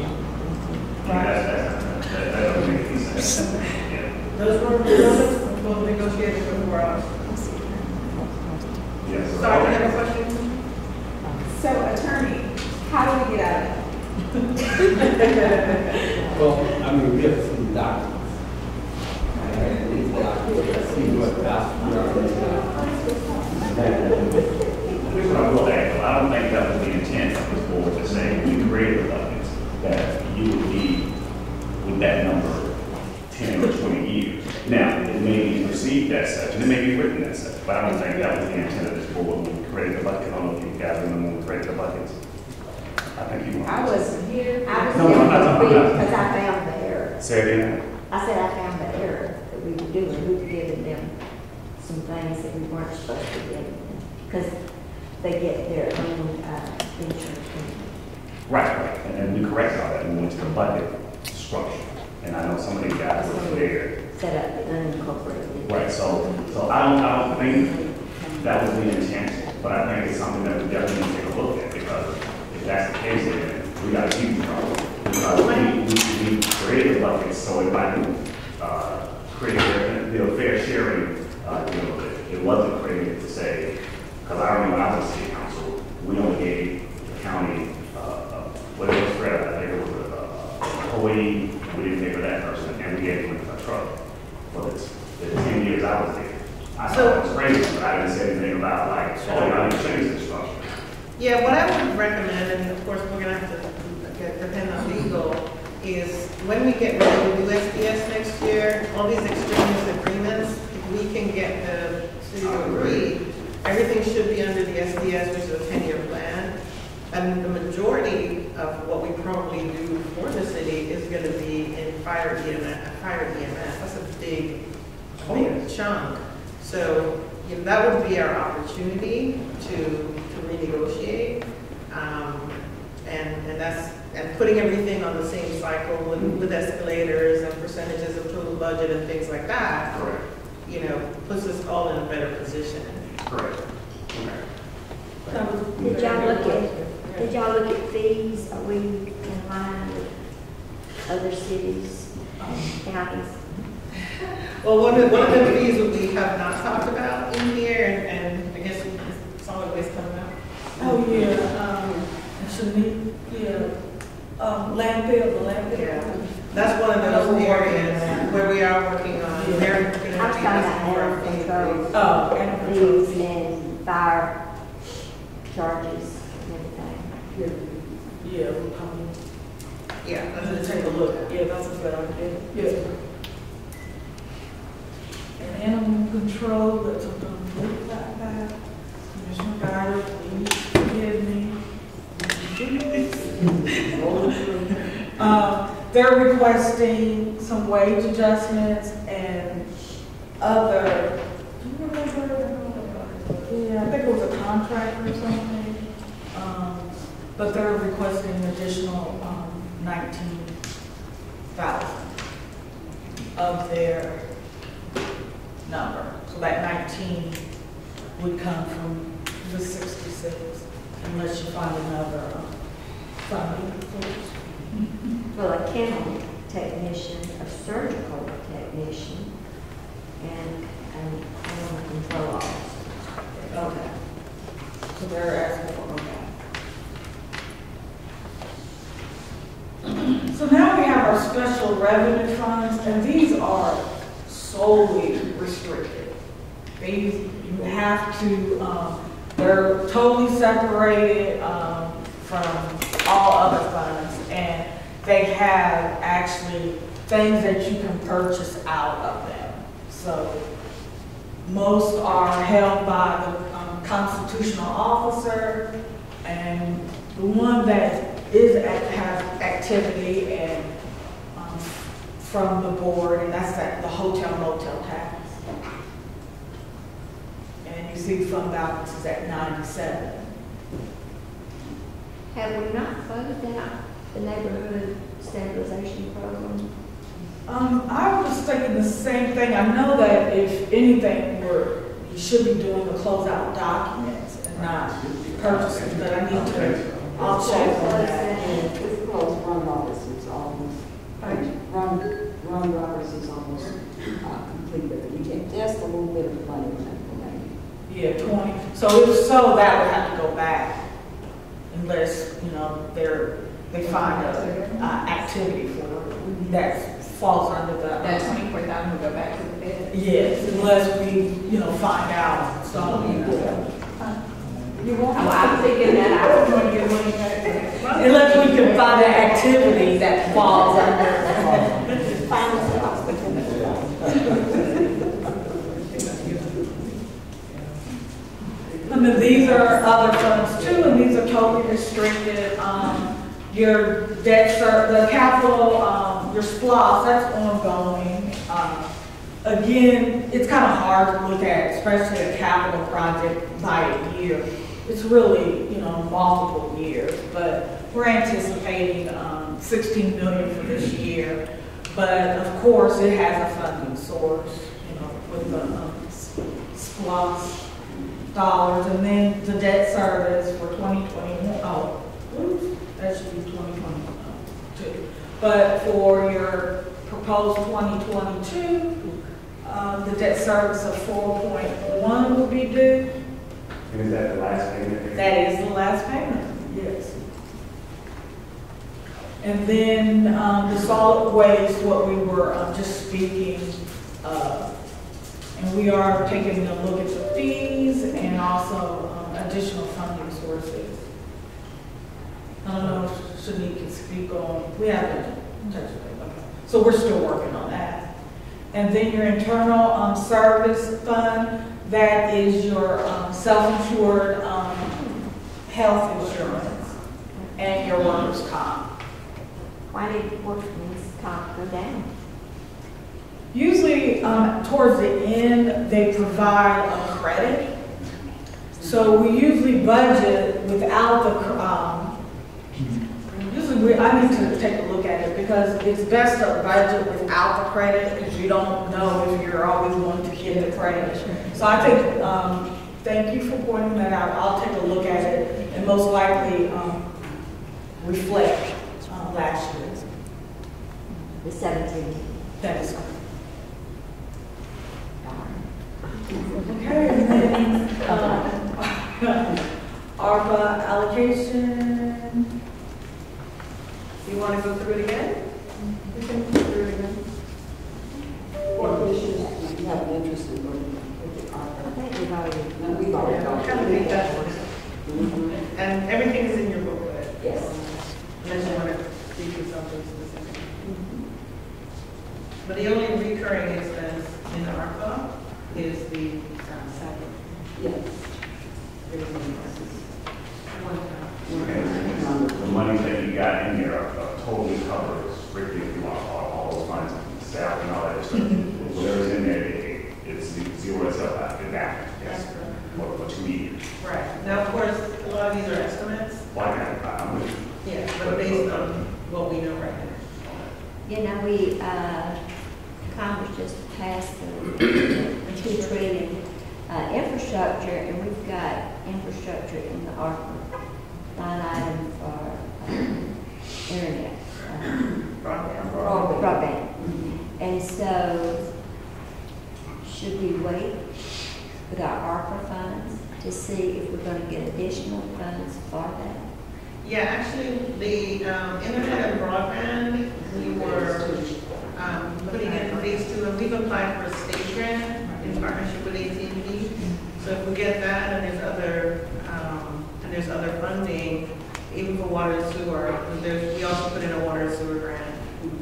That's, that's, that, that doesn't make any sense. Those were, those were both negotiated before us. Yes. so- Sorry, you have a question? So attorney, how do we get out of Well, I mean, we have some documents. And these documents, see what else. Here's what I will add. I don't think that was the intent of this board to say, we created buckets, that you would be with that number ten or twenty years. Now, it may be perceived as such, and it may be written as such, but I don't think that was the intent of this board when we created the bucket. I don't know if you guys remember when we created the buckets. I think you. it? I wasn't here. I was No, no, I'm not talking there about- because I found the error. Say it again. I said I found the error that we were doing, we were giving them some things that we weren't supposed to give them. Because they get their own, uh, insurance. Right, right, and then we corrected all that, and we went to the budget structure. And I know some of these guys were there. Set up the unincorporated. Right, so, so I don't, I don't think that was the intent, but I think it's something that we definitely need to take a look at, because if that's the case, then we got a huge problem. Because we, we, we created buckets, so it might, uh, create a, you know, fair sharing, uh, you know, it- it wasn't created to say, because I remember when I was city council, we only gave the county, uh, uh, whatever was spread, I think it was a, employee, we didn't pay for that person, and we gave them a truck. Well, it's, the ten years I was there. I thought it was crazy, but I didn't say anything about like, oh, to change this structure. Yeah, what I would recommend, and of course, we're gonna have to depend on legal, is when we get ready to do SDS next year, all these extraneous agreements, if we can get the city to agree, everything should be under the SDS, which is a ten-year plan. And the majority of what we probably do for the city is gonna be in fire EMS, fire EMS, that's a big, Oh, big chunk. So, you know, that would be our opportunity to, to renegotiate. Um, and, and that's, and putting everything on the same cycle with, with escalators and percentages of total budget and things like that, Correct, you know, puts us all in a better position. correct. Okay. Did y'all look at, did y'all look at fees? Are we in line with other cities, and counties? Well, one of, one of the fees that we have not talked about in here, and, and I guess solid waste coming out. Oh, yeah, um, Shanique, yeah, um, landfill, the landfill. That's one of those areas where we are working on, they're I'm talking about more animal fees. Oh, control, and control. fees and fire charges and everything. Yeah, we probably, Yeah, I'm gonna take a look, yeah, that's a good idea, yeah. And animal control, that's what I'm looking at, Commissioner Guider, please forgive me. Uh, they're requesting some wage adjustments and other, do you remember? Yeah, I think it was a contract or something. Um, but they're requesting additional, um, nineteen thousand of their number. So that nineteen would come from the sixty-six unless you find another source. Well, a kennel technician, a surgical technician, and an animal control officer. Okay. So they're asking for, okay. So now we have our special revenue funds, and these are solely restricted. These, you have to, um, they're totally separated, um, from all other funds, and they have actually things that you can purchase out of them. So most are held by the um, constitutional officer, and the one that is at, has activity and um, from the board, and that's that, the hotel motel tax. And you see fund balances at 97. Had we not voted out the neighborhood stabilization program? Um, I was thinking the same thing. I know that if anything, we're, we should be doing the closeout documents and not purchasing, but I need to, I'll check on that. It's close, Ron Robertson's almost, Ron, Ron Robertson's almost uh, completed. We can just a little bit of money Yeah, twenty. So so, that would have to go back unless, you know, they're, they find a, uh, activity for it that falls under the. That twenty-four thousand will go back to the bid. Yes, unless we, you know, find out, so, you know. You won't. Oh, I'm thinking that I was going to get money back. Unless we can find an activity that falls under. Find us out. And then these are other funds too, and these are totally restricted. Um, your debt the capital, um, your SPLOST, that's ongoing. Um, Again, it's kind of hard to look at, especially a capital project by a year. It's really, you know, multiple years, but we're anticipating, um, sixteen million for this year. But of course, it has a funding source, you know, with the, um, SPLOST dollars, and then the debt service for twenty twenty-one, oh, oops, that should be twenty twenty-two. But for your proposed twenty twenty-two, um, the debt service of four point one will be due. And is that the last payment? That is the last payment, yes. And then, um, the solid waste, what we were, um, just speaking, uh, and we are taking a look at the fees and also, um, additional funding sources. I don't know if Shanique can speak on, we haven't touched it, okay. So we're still working on that. And then your internal, um, service fund, that is your, um, self-insured, um, health insurance and your workers' comp. Why did workers' comp go down? Usually, um, towards the end, they provide a credit. So we usually budget without the, um, usually we, I need to take a look at it because it's best to budget without the credit because you don't know if you're always going to get the credit. So I think, um, thank you for pointing that out. I'll take a look at it and most likely, um, reflect, uh, last year. The seventeen? That is correct. Okay, and then, um, ARPA allocation. You want to go through it again? We can go through it again. What commissions do you have an interest in going with the I think we've already. And we've already talked Kind of think that that. one. Mhm. And everything is in your booklet. Yes. Unless you want to speak to something specific. But the only recurring expense in ARPA is the um, salary. Yes. Everything else is one The money that you got in there uh, totally covers, strictly if you want to call all those funds, staff and all that stuff. Whatever's in there, it, it's zero itself out, it back, yes, That's correct. for, for two years. Right. Now, of course, a lot of these are estimates. Why not, I'm with you. Yeah. But based on what we know right now. You know, we, uh, Congress just passed the two trillion, uh, infrastructure, and we've got infrastructure in the ARPA line item for, um, internet. Um, broadband. Broad- Broadband. And so, should we wait with our ARPA funds to see if we're gonna get additional funds for that? Yeah, actually, the um, internet and broadband, we were um, putting in phase two, and we've applied for a state grant partnership with AT&T. So if we get that, and there's other, um, and there's other funding, even for water and sewer, we also put in a water and sewer grant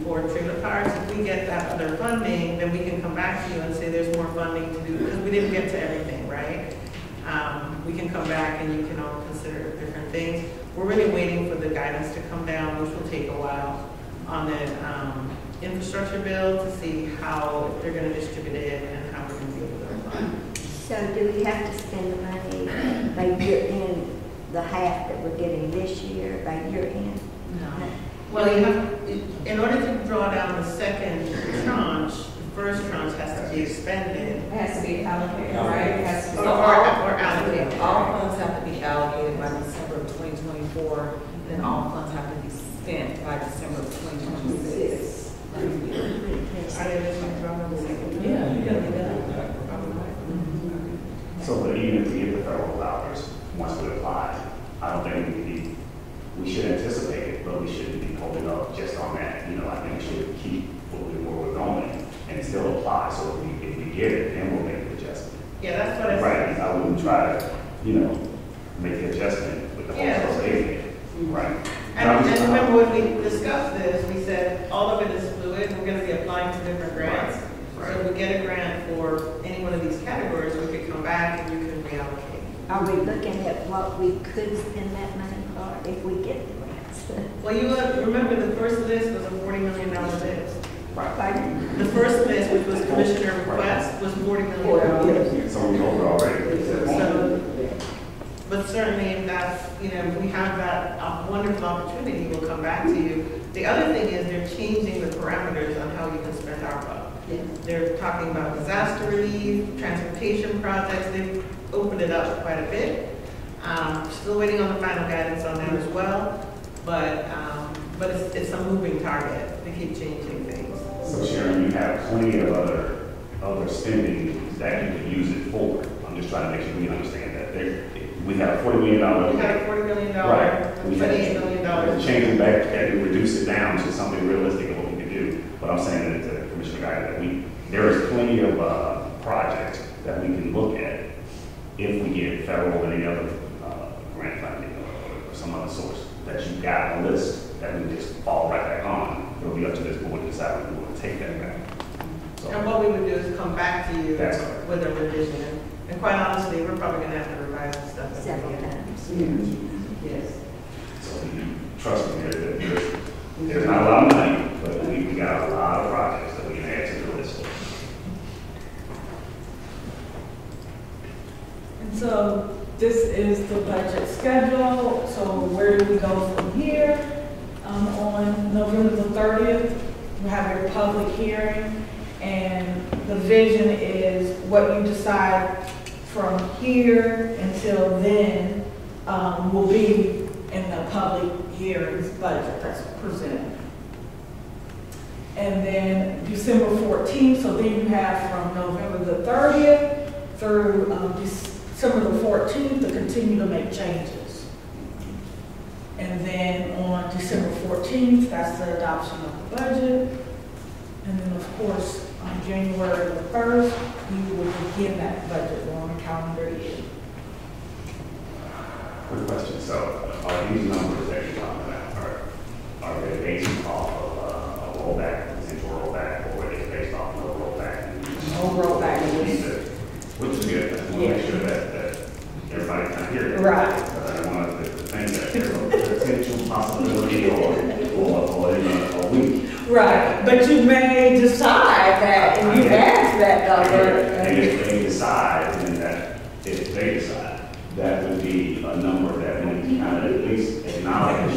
for trailer parks. If we get that other funding, then we can come back to you and say there's more funding to do, because we didn't get to everything, right? Um, we can come back and you can all consider different things. We're really waiting for the guidance to come down, which will take a while, on the, um, infrastructure bill to see how they're gonna distribute it and how we're gonna deal with those funds. So do we have to spend the money by year end, the half that we're getting this year, by year end? No. Well, you have, in order to draw down the second tranche, the first tranche has to be expended. It has to be allocated, right? It has to Or, be. or or allocated. All funds have to be allocated by December of 2024, then all funds have to be spent by December of 2026. Are they listening to Robert? Yeah, you gotta get that. So, but even if we get the federal dollars, once we apply, I don't think we need, we should anticipate it, but we shouldn't be holding up just on that. You know, I think we should keep moving where we're going and still apply, so if we, if we get it, then we'll make the adjustment. Yeah, that's what I Right. I wouldn't try to, you know, make the adjustment with the whole Yeah. state. Right. And, and remember when we discussed this, we said all of it is fluid, we're gonna be applying to different grants. So if we get a grant for any one of these categories, we could come back and you can reallocate. Are we looking at what we could spend that money for if we get the grants? Well, you uh, remember the first list was a forty million dollar list. Pardon? The first list, which was commissioner request, was forty million dollars. So we over already. So, but certainly if that's, you know, we have that uh, wonderful opportunity, we'll come back to you. The other thing is they're changing the parameters on how you can spend ARPA. They're talking about disaster relief, transportation projects, they've opened it up quite a bit. Um, still waiting on the final guidance on that as well, but, um, but it's, it's a moving target, they keep changing things. So Sharon, you have plenty of other, other spending that you could use it for. I'm just trying to make sure we understand that. There, we have a forty million dollar. We have a forty million dollar, Right. We twenty-eight million dollar. Change it back and reduce it down to something realistic of what we can do. But I'm saying that Guy, that we, there is plenty of, uh, projects that we can look at if we get federal or any other, uh, grant funding or, or some other source that you've got on the list that we just fall right back on. It'll be up to this board to decide if we want to take that back. So- And what we would do is come back to you That's with a revision. And quite honestly, we're probably gonna have to revise the stuff. that we Several get. times. Yes. So you, trust me, there, there- there's, there's not a lot of money, but we, we got a lot of projects that we can add to the list. And so this is the budget schedule, so where do we go from here? Um, on November the thirtieth, we have your public hearing, and the vision is what you decide from here until then, um, will be in the public hearings budget that's presented. And then December fourteenth, so then you have from November the thirtieth through um, December the fourteenth to continue to make changes. And then on December fourteenth, that's the adoption of the budget. And then, of course, on January the first, we will begin that budget on the calendar year. Quick question, so are these numbers that you're talking about, are, are they based off of uh, a rollback, a potential rollback, or are they based off of a rollback? No rollback. Which is good, I want to make sure that everybody can hear it. Right. Because I to think that there's a potential possibility or, or, or in a a week. Right, but you may decide that, and you ask that number. And if they decide, then that, if they decide, that would be a number that we can kind of at least acknowledge,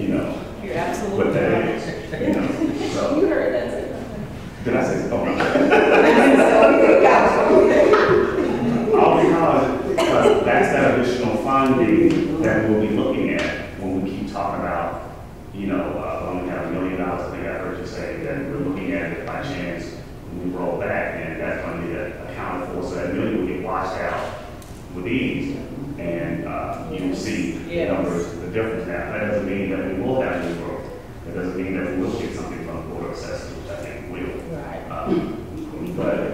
you know, You're absolutely what that right. is, you know, so. You heard that, Did I say, oh, that's that additional funding that we'll be looking at when we keep talking about, you know, uh, when we have a million dollars, I think I heard you say that we're looking at it by chance when we roll back, and that's funding to accounted for, so that million will get washed out with ease, and uh, you'll see yes. the numbers, the difference. Now, that doesn't mean that we will have new growth. That doesn't mean that we will get something from the board of assessors, which I think we will. Right. Um, but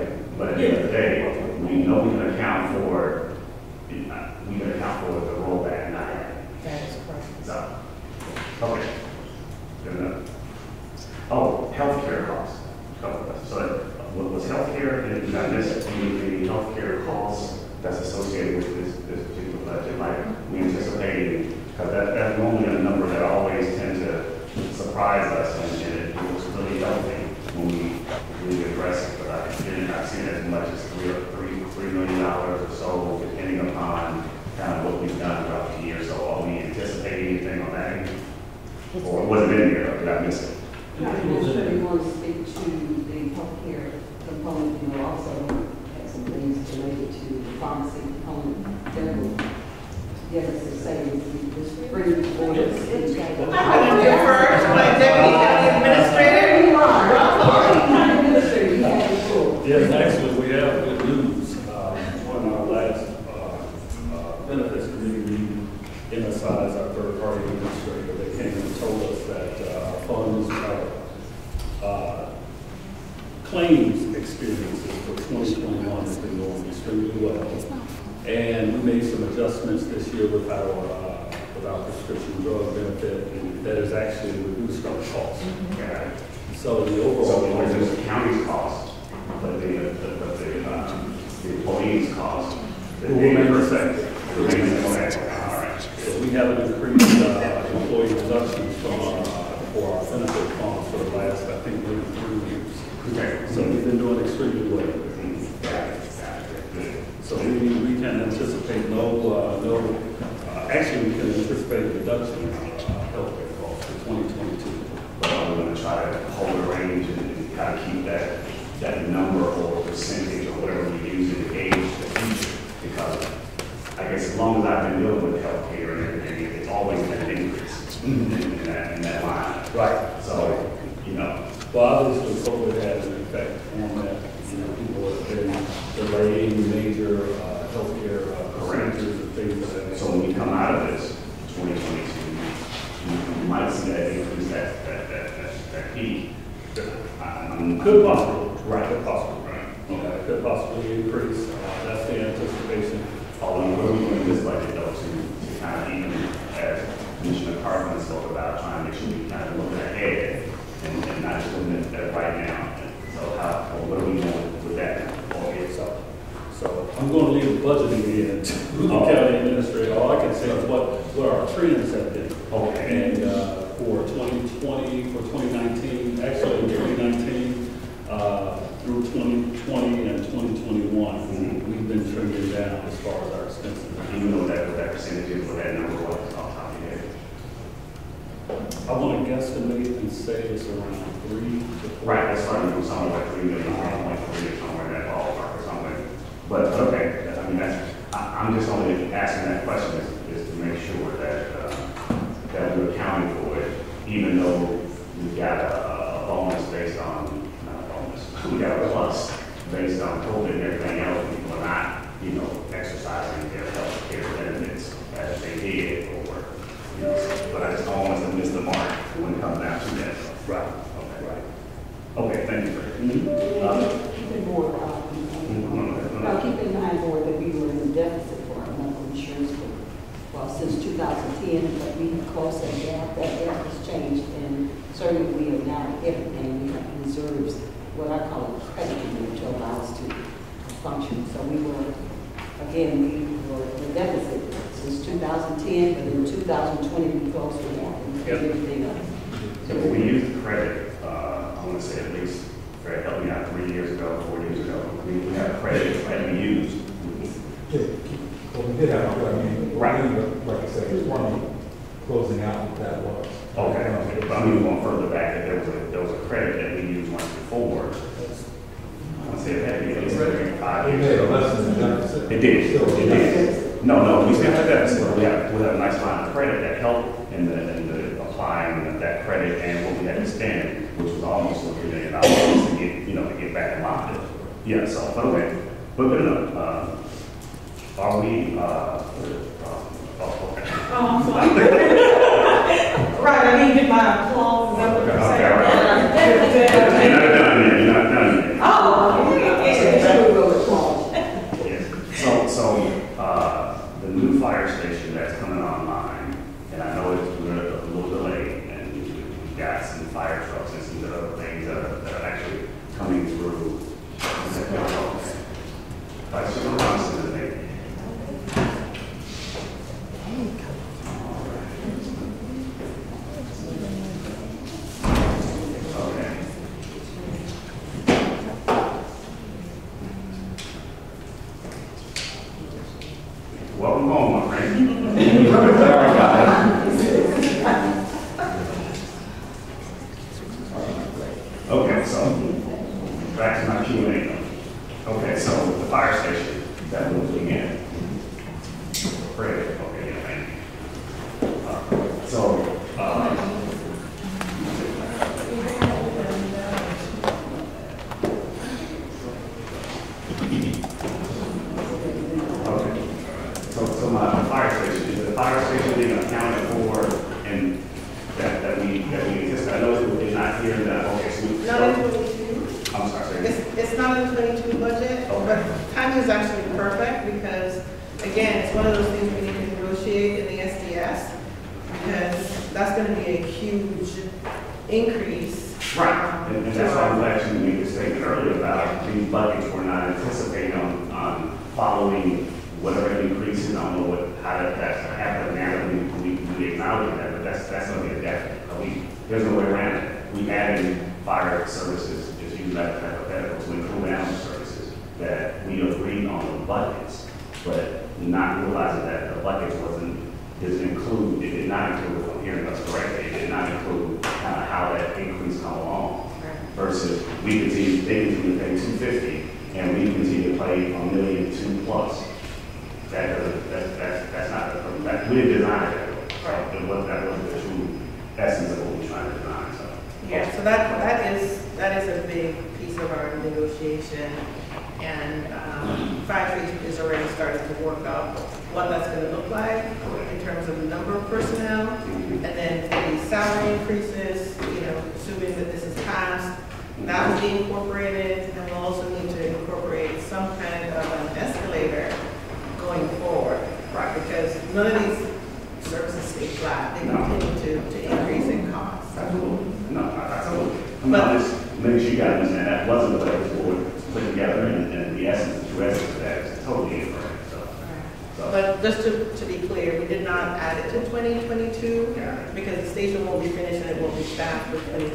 none of these services stay flat. They continue to, to increase in cost. Absolutely. No, absolutely. I'm not just making sure you guys understand that wasn't the way the board put together and, and the essence that you asked that is totally incorrect. So. But just to, to be clear, we did not add it to 2022 yeah. because the station won't be finished and it won't be staffed within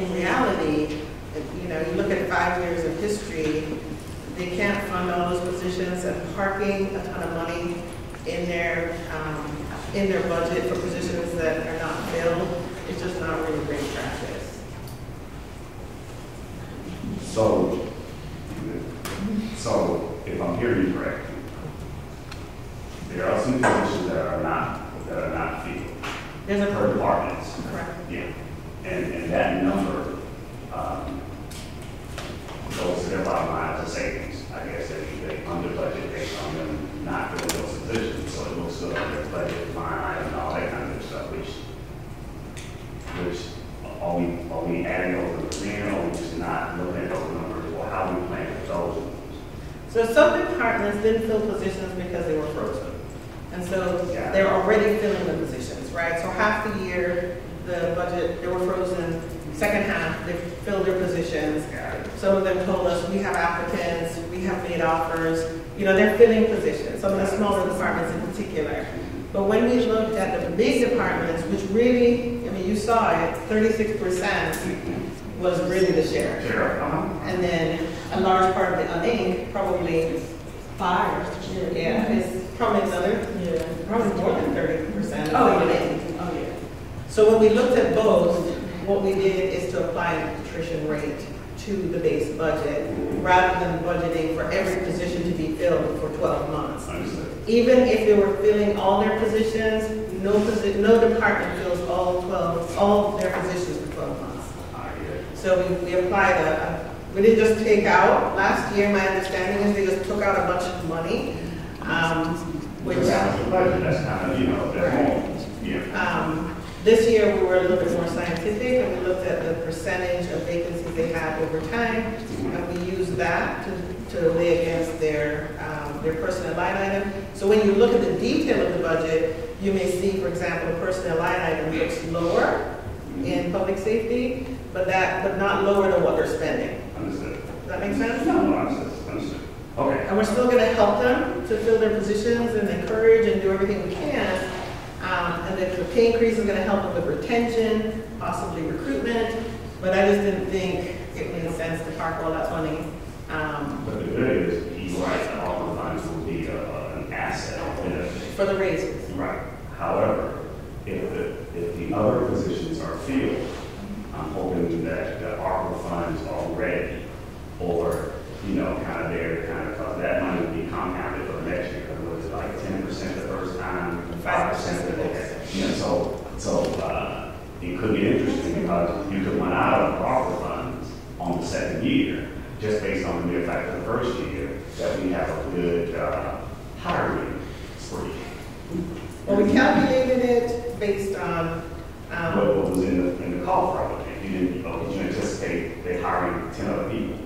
in reality, you know, you look at five years of history, they can't fund all those positions and parking a ton of money in their, um, in their budget for positions that are not filled, it's just not really great practice. So, so if I'm hearing you correctly, there are some positions that are not, that are not filled There's per a, departments. correct, Yeah, and, and that number, um, goes to their bottom line as a savings. I guess they, they under budget based on them not filling those positions, so it looks good on their budget line item and all that kind of stuff, which, which, are we, are we adding those numbers in, or are we just not looking at those numbers, or how we plan for those? So some departments didn't fill positions because they were frozen. And so Yeah. they're already filling the positions, right? So half the year, the budget, they were frozen. Second half, they filled their positions. Some of them told us, we have applicants, we have made offers. You know, they're filling positions, some of the smaller departments in particular. But when we looked at the big departments, which really, I mean, you saw it, thirty-six percent was really the sheriff. Sure, uh-huh. And then a large part of the unink, probably five, yeah, it's probably another, probably more than thirty percent Oh, of the yeah. unink. Oh, yeah. So when we looked at both, what we did is to apply an attrition rate to the base budget, rather than budgeting for every position to be filled for twelve months. Understood. Even if they were filling all their positions, no posi, no department fills all twelve, all their positions for twelve months. I get it. So we, we applied a, we didn't just take out, last year, my understanding is they just took out a bunch of money, um, which, Because that was the budget, that's kind of, you know, yeah. um, this year, we were a little bit more scientific, and we looked at the percentage of vacancies they had over time, and we used that to, to lay against their, um, their personnel line item. So when you look at the detail of the budget, you may see, for example, the personnel line item looks lower in public safety, but that, but not lower than what they're spending. Understood. Does that make sense? No, understood. Okay. And we're still gonna help them to fill their positions and encourage and do everything we can. Um, and then the pay increase is gonna help them with retention, possibly recruitment, but I just didn't think it made sense to park all that money. Um, But the good is, he's right, that all the funds will be a- a- an asset, you know. For the raises. Right. However, if the, if the other positions are filled, I'm hoping that the ARPA funds are ready, or, you know, kind of there, kind of, because that money will be compounded for the next year, because it was like ten percent the first time, five percent the next. You know, so, so, uh, it could be interesting, because you could run out of ARPA funds on the second year, just based on the mere fact of the first year, that we have a good, uh, hiring spree. Well, we calculated it based on, What, um, what was in the, in the call probably, you didn't, or did you anticipate they hiring ten other people?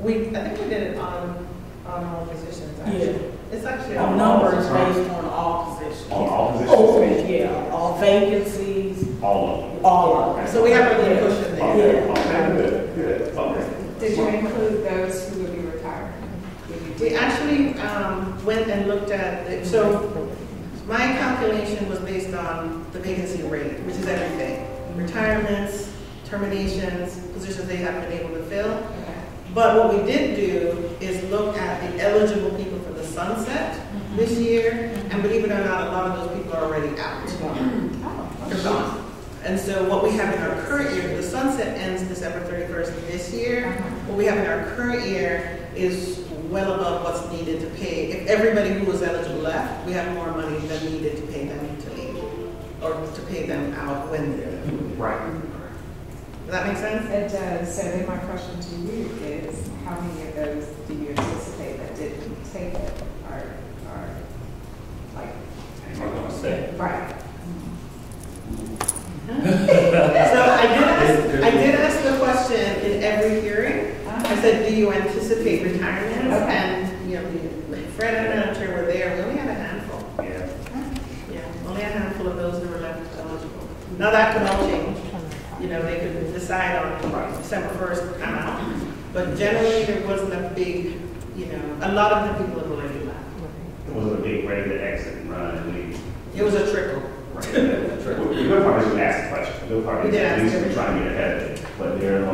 we, I think we did it on, on all positions, actually. Yeah. It's actually. Our numbers based on all positions. On all positions? Open, yeah, all vacancies, All of them? all of them. So we have a little cushion there. Okay, okay, good, good, okay. Did you include those who would be retired? Did you We actually um, went and looked at, the- so my calculation was based on the vacancy rate, which is everything. Retirements, terminations, positions they haven't been able to fill. Okay. But what we did do is look at the eligible people for the sunset mm-hmm. this year, mm-hmm. and believe it or not, a lot of those people are already out. Oh, They're gone. And so what we have in our current year, the sunset ends December thirty-first of this year. Uh-huh. What we have in our current year is well above what's needed to pay. If everybody who was eligible left, we have more money than needed to pay them to leave, or to pay them out when they're leaving. Right. Does that make sense? It does, so then my question to you is, how many of those do you anticipate that didn't take it, are, are, like, I'm not gonna say. right? So I said, do you anticipate retirement? And, you know, Fred and Hunter were there. We only had a handful. Yeah. Yeah, only a handful of those who were left eligible. Now that could all change. You know, they could decide on December 1st. But generally, there wasn't a big, you know, a lot of the people have already left. It wasn't a big regular exit and run and leave. It was a trickle. Right. a trickle. Good part is asked the question. Good part is we, trying to get ahead of it. But there are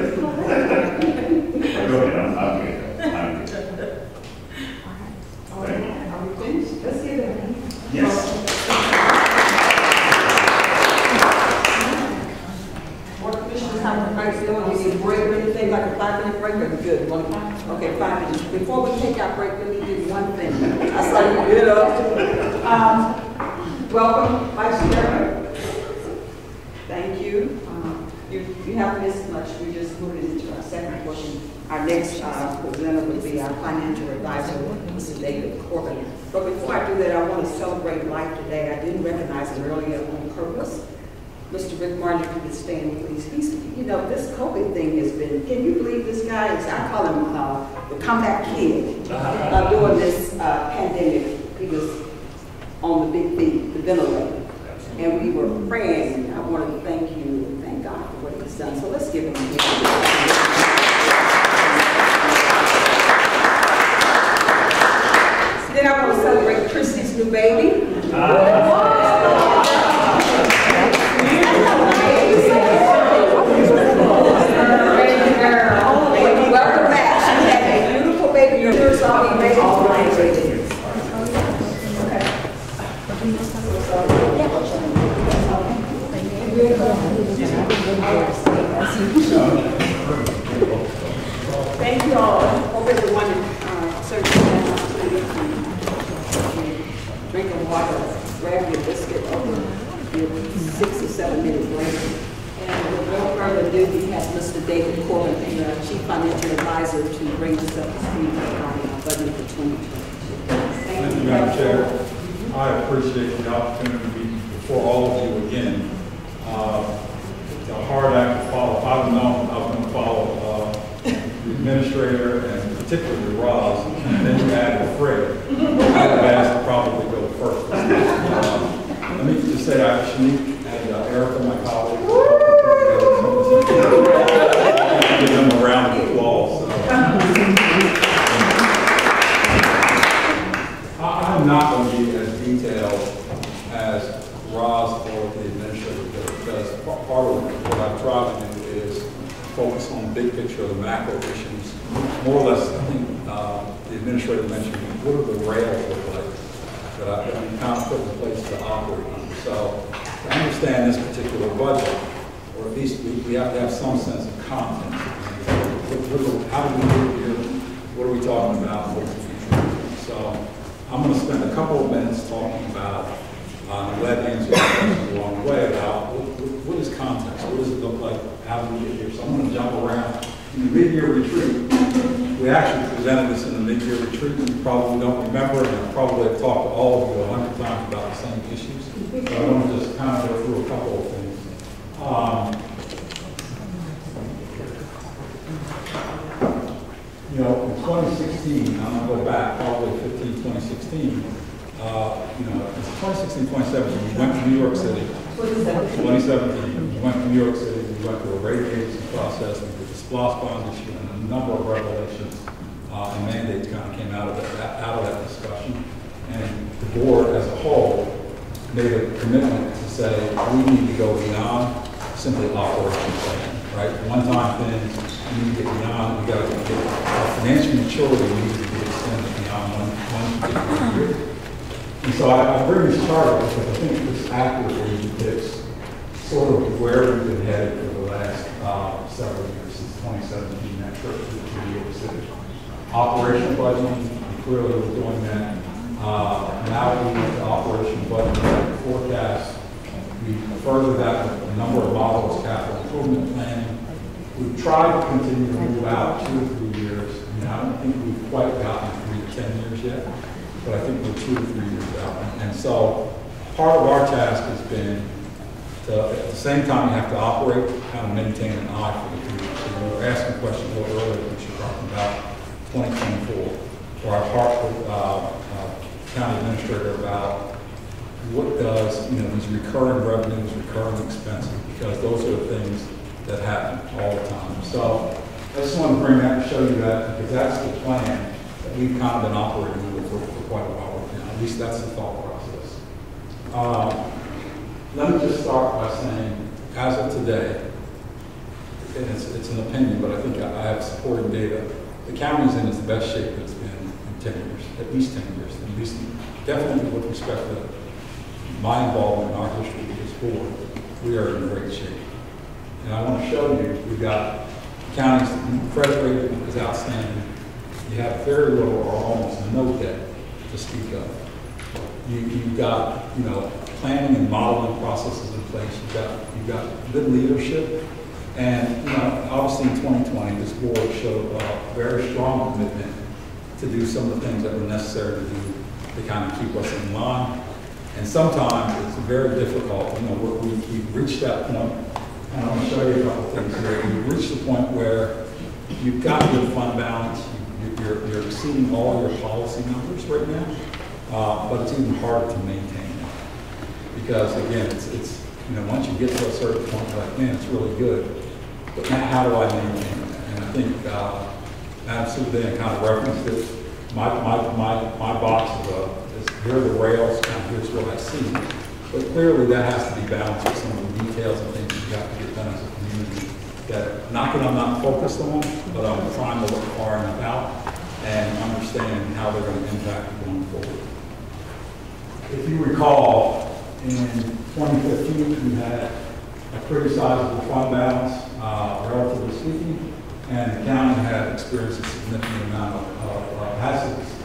sizable fund balance, uh, relatively speaking, and the county had experienced a significant amount of, uh, has a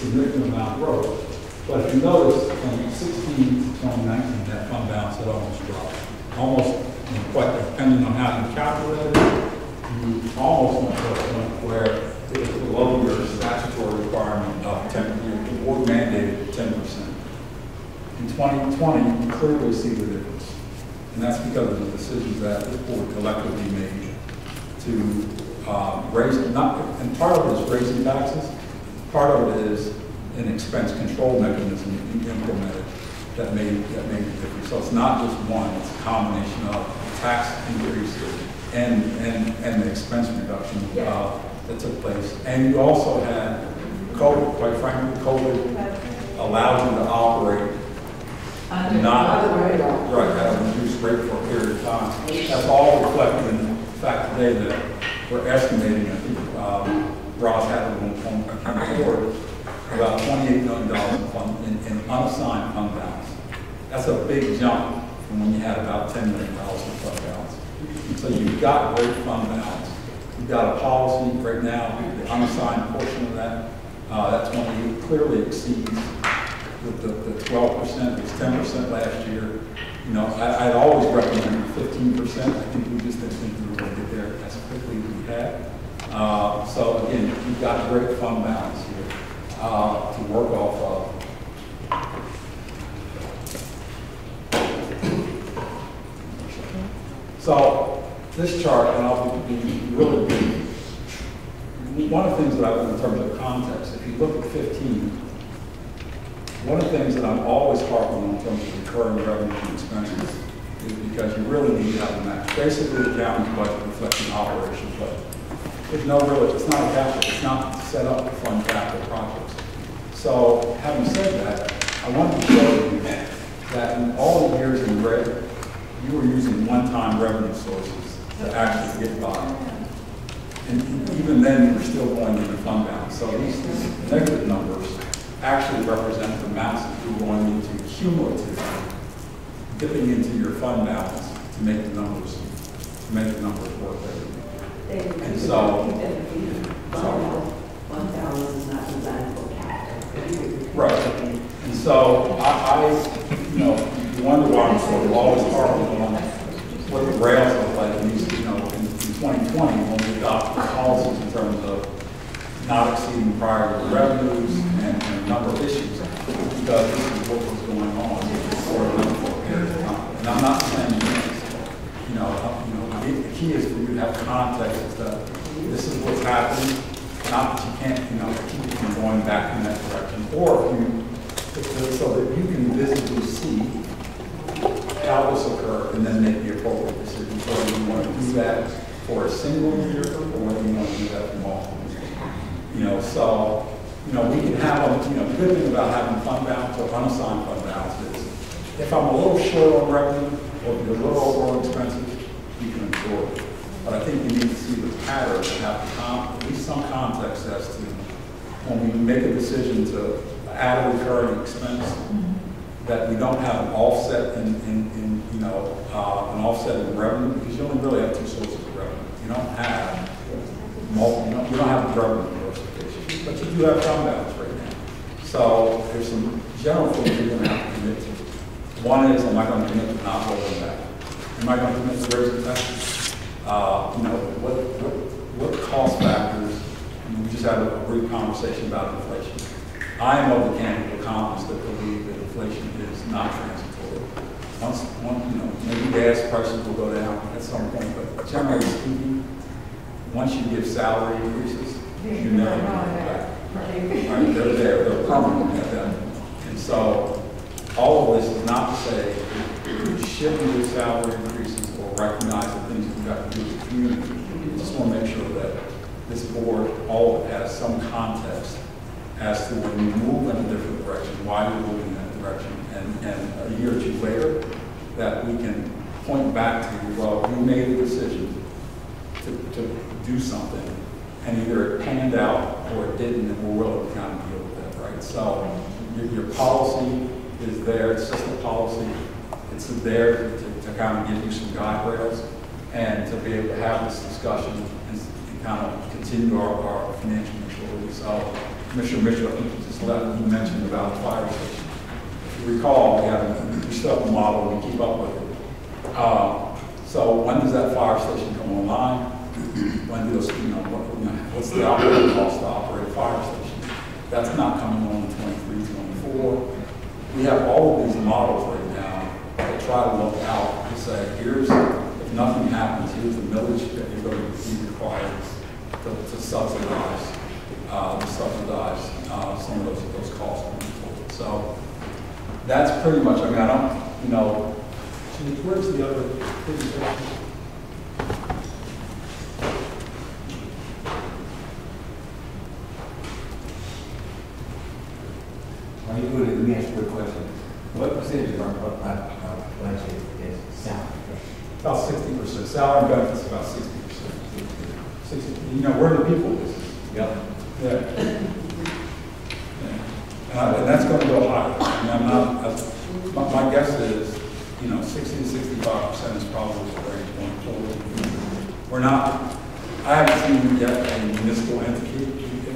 significant amount of growth. But if you notice, from 16 to 2019, that fund balance had almost dropped. Almost, you know, quite depending on how you calculate it, you almost went to a point where it was below your statutory requirement of 10, your board mandated 10%. In 2020, you clearly see the difference. And that's because of the decisions that this board collectively made to uh, raise, not, and part of it is raising taxes, part of it is an expense control mechanism implemented that made, that made a difference. So it's not just one, it's a combination of tax increases and, and, and the expense reduction uh, that took place. And you also had COVID, quite frankly, COVID allowed you to operate not, right, at a reduced rate for a period of time. That's all reflected in the fact today that we're estimating, I think, um, Ross had it on, on the board, about $28 million in in, in unassigned fund balance. That's a big jump from when you had about $10 million in fund balance. So you've got great fund balance. You've got a policy right now, the unassigned portion of that, uh, that 28 clearly exceeds the, the, the 12%, it was 10% last year. You know, I, I'd always recommend 15%. I think we just didn't think we were going to get there as quickly as we had. Uh, so again, you've got a great fund balance here uh, to work off of. So this chart, and I'll be be really brief. One of the things that I, in terms of context, if you look at 15, one of the things that I'm always harping on in terms of recurring revenue and expenses is because you really need to have a match. Basically, the county's budget reflects an operations budget. There's no really, it's not a capital, it's not set up to fund capital projects. So having said that, I want to show you that in all the years in red, you were using one-time revenue sources to actually get by. And even then, you were still going into fund balance. So these negative numbers actually represent the amounts that you're going into cumulatively, dipping into your fund balance to make the numbers, to make the numbers work better. And so. One thousand is not designed for capital. Right. And so I, I, you know, you wonder why I'm sort of always harping on what the rails look like in these, you know, in, in 2020 when we adopt policies in terms of not exceeding prior revenues and, and issues, because this is what was going on for a of time. And I'm not saying, you know, uh, you know, the key is for you to have context as to, this is what's happening, not that you can't, you know, keep it from going back in that direction, or if you, so that you can visibly see how this occurred, and then make the appropriate decision, whether you want to do that for a single year, or whether you want to do that for multiple years. You know, so, you know, we can have, a- you know, the good thing about having fund balance or unassigned fund balance is, if I'm a little short on revenue, or if you're a little over on expenses, you can absorb it. But I think you need to see the pattern and have con- at least some context as to, when we make a decision to add a recurring expense, that we don't have an offset in, in, in, you know, uh, an offset in revenue, because you only really have two sources of revenue. You don't have multi, you don't, you don't have revenue but you do have fund balance right now. So there's some general things you're gonna have to commit to. One is, am I gonna commit to not holding back? Am I gonna commit to raising taxes? Uh, you know, what, what, what cost factors, we just had a brief conversation about inflation. I am of the camp of economists that believe that inflation is not transitory. Once, one, you know, maybe gas prices will go down at some point, but generally speaking, once you give salary increases, you back. Right, they're there, they're permanent. And so, all of this is not to say you shouldn't give salary increases or recognize the things you've got to do as a community. I just want to make sure that this board, all has some context as to when we move in a different direction, why we're moving in that direction. And, and a year or two later, that we can point back to, well, we made a decision to, to do something, and either it panned out or it didn't, and we're willing to kind of deal with that, right? So your, your policy is there, it's just a policy, it's there to, to kind of give you some guide rails, and to be able to have this discussion and, and kind of continue our, our financial maturity. So Commissioner Mitchell, I think you just let, you mentioned about the fire station. If you recall, we have, a- a model, we keep up with it. Uh, So when does that fire station come online? When you know, what, you know, what's the operating cost to operate a fire station? That's not coming on in 23, 24. We have all of these models right now that try to look out to say, here's, if nothing happens, here's the millage that you're going to be required to to subsidize, uh, to subsidize uh, some of those, those costs. So that's pretty much, I mean, I don't, you know, where's the other? Are you doing it, let me ask you a question. What percentage of our, of our our budget is salary? About sixty percent, salary and benefits about sixty percent. Sixty, you know, we're the people business. Yep. Yeah. Yeah. And and that's gonna go higher. Mean, I'm not, I- my, my guess is, you know, sixty to sixty-five percent is probably the range going forward. We're not, I haven't seen yet a municipal entity,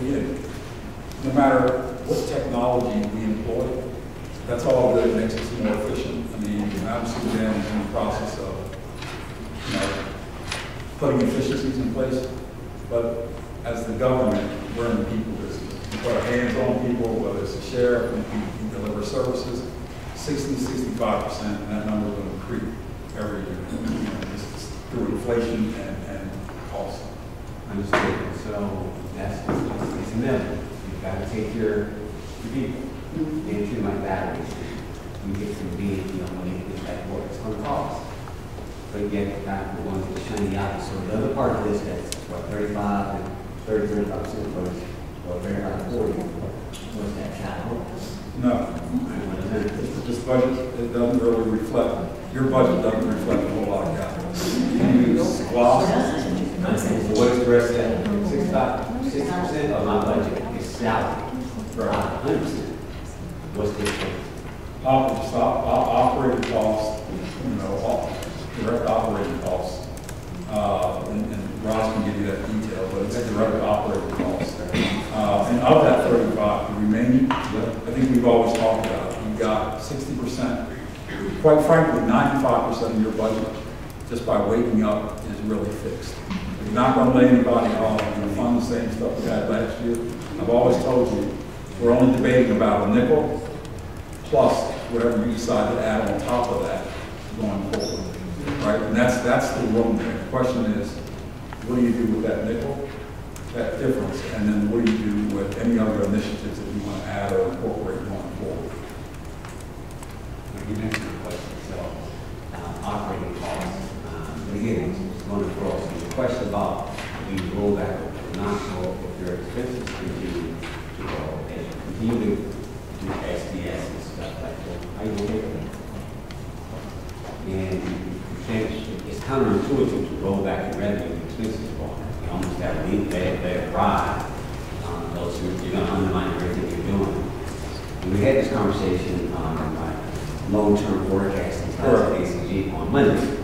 yet, no matter what technology we employ, that's all that makes us more efficient. I mean, Dan is in the process of, you know, putting efficiencies in place, but as the government, we're in the people business. We put our hands on people, whether it's a sheriff, we, we deliver services, 60, 65 percent, and that number will creep every year, you know, just just through inflation and, and cost. Understood. So that's, it's a minimum. You've got to take your, your people. Mm-hmm. Then treat them like batteries. You get some big, you know, when you get that work, it's gonna cost. But yet, not the ones that shine the eye. So the other part of this, that's what, thirty-five and thirty, thirty-five percent was, or thirty-five, forty, was that child. No, What is it? this, this budget, it doesn't really reflect, your budget doesn't reflect a whole lot of capital. You use what is the rest of sixty percent of my budget is salary. For a hundred percent. What's the difference? op, op, op- operating costs, you know, op- direct operating costs. Uh, and, and Ross can give you that detail, but it's direct operating costs. Uh, and of that thirty-five, the remaining, I think we've always talked about, you've got sixty percent, quite frankly, ninety-five percent of your budget, just by waking up, is really fixed. You're not gonna lay anybody off, you're fund the same stuff we had last year. I've always told you, We're only debating about a nickel plus whatever you decide to add on top of that going forward. Right, and that's, that's the room there. The question is, what do you do with that nickel, that difference? And then what do you do with any other initiatives that you want to add or incorporate going forward? You mentioned the question, so, uh, operating costs, it's going across, the question about we roll back or not roll, if your expenses continue to grow, and you continue to do SDS and stuff like that, how you gonna pay for that? And you can't, it's counterintuitive to roll back your revenue, expenses go up. You almost have a lead, bad, bad ride, um, those, who- you're gonna undermine everything you're doing. And we had this conversation, um, like, long-term forecasting, class ACG on Monday.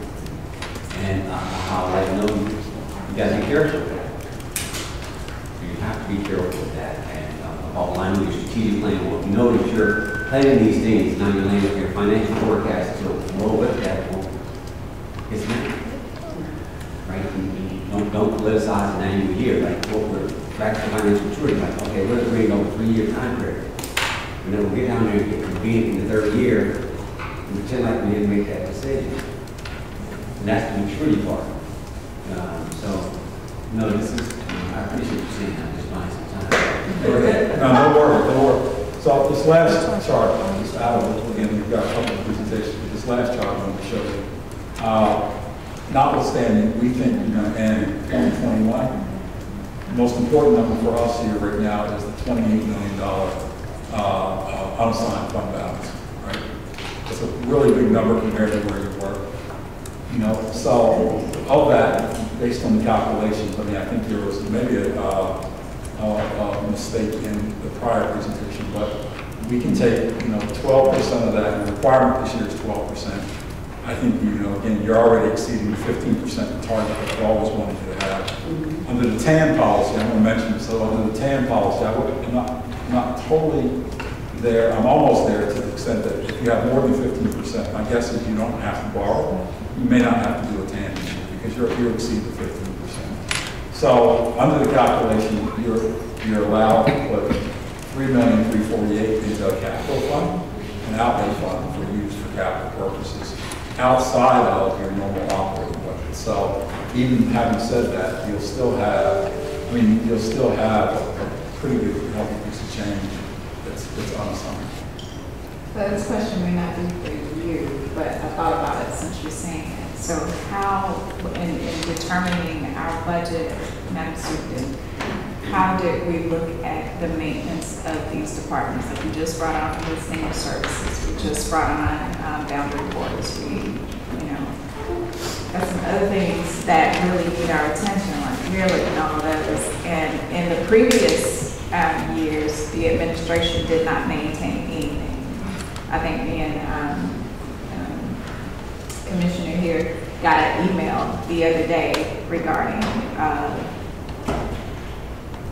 And uh, how I know you, you gotta be careful with that. You have to be careful with that, and uh, about lining your strategic plan, well, you know that you're planning these things, now you're laying up your financial forecast to roll with that, well, it's not. Right, You- you don't, don't politicize an annual year, like, what we're, back to financial maturity, like, okay, we're agreeing on a three-year time period. And then we'll get down there and get convened in the third year, and pretend like we didn't make that decision. And that's the maturity part. Um, so, no, this is, I appreciate you saying that, just buying some time. Go ahead. No, don't worry, don't worry. So this last chart, just out of it, again, we've got a couple of presentations, but this last chart I want to show you. Uh, Notwithstanding, we think we're going to end in 2021. The most important number for us here right now is the $28 million uh, unassigned fund balance, right? It's a really big number compared to where you were. You know, so of that, based on the calculations, I mean, I think there was maybe a, uh, a, a mistake in the prior presentation, but we can take, you know, twelve percent of that, the requirement this year is twelve percent. I think, you know, again, you're already exceeding the fifteen percent target that we always wanted you to have. Under the TAN policy, I'm gonna mention, so under the TAN policy, I would, I'm not, I'm not totally there, I'm almost there to the extent that if you have more than fifteen percent, my guess is you don't have to borrow. You may not have to do a TAN year because you're, you exceed the fifteen percent. So, under the calculation, you're, you're allowed to put three million, three forty-eight into a capital fund, an outlay fund for use for capital purposes, outside of your normal operating budget. So, even having said that, you'll still have, I mean, you'll still have a pretty good, healthy piece of change that's, that's unassigned. So this question may not be for you, but I thought about it since you're saying it. So how, in, in determining our budget, Madam Superintendent, how did we look at the maintenance of these departments? Like we just brought on the senior services, we just brought on um, boundary borders, we, got some other things that really need our attention, like really and all those. And in the previous um, years, the administration did not maintain anything. I think me and um, um, Commissioner here got an email the other day regarding uh,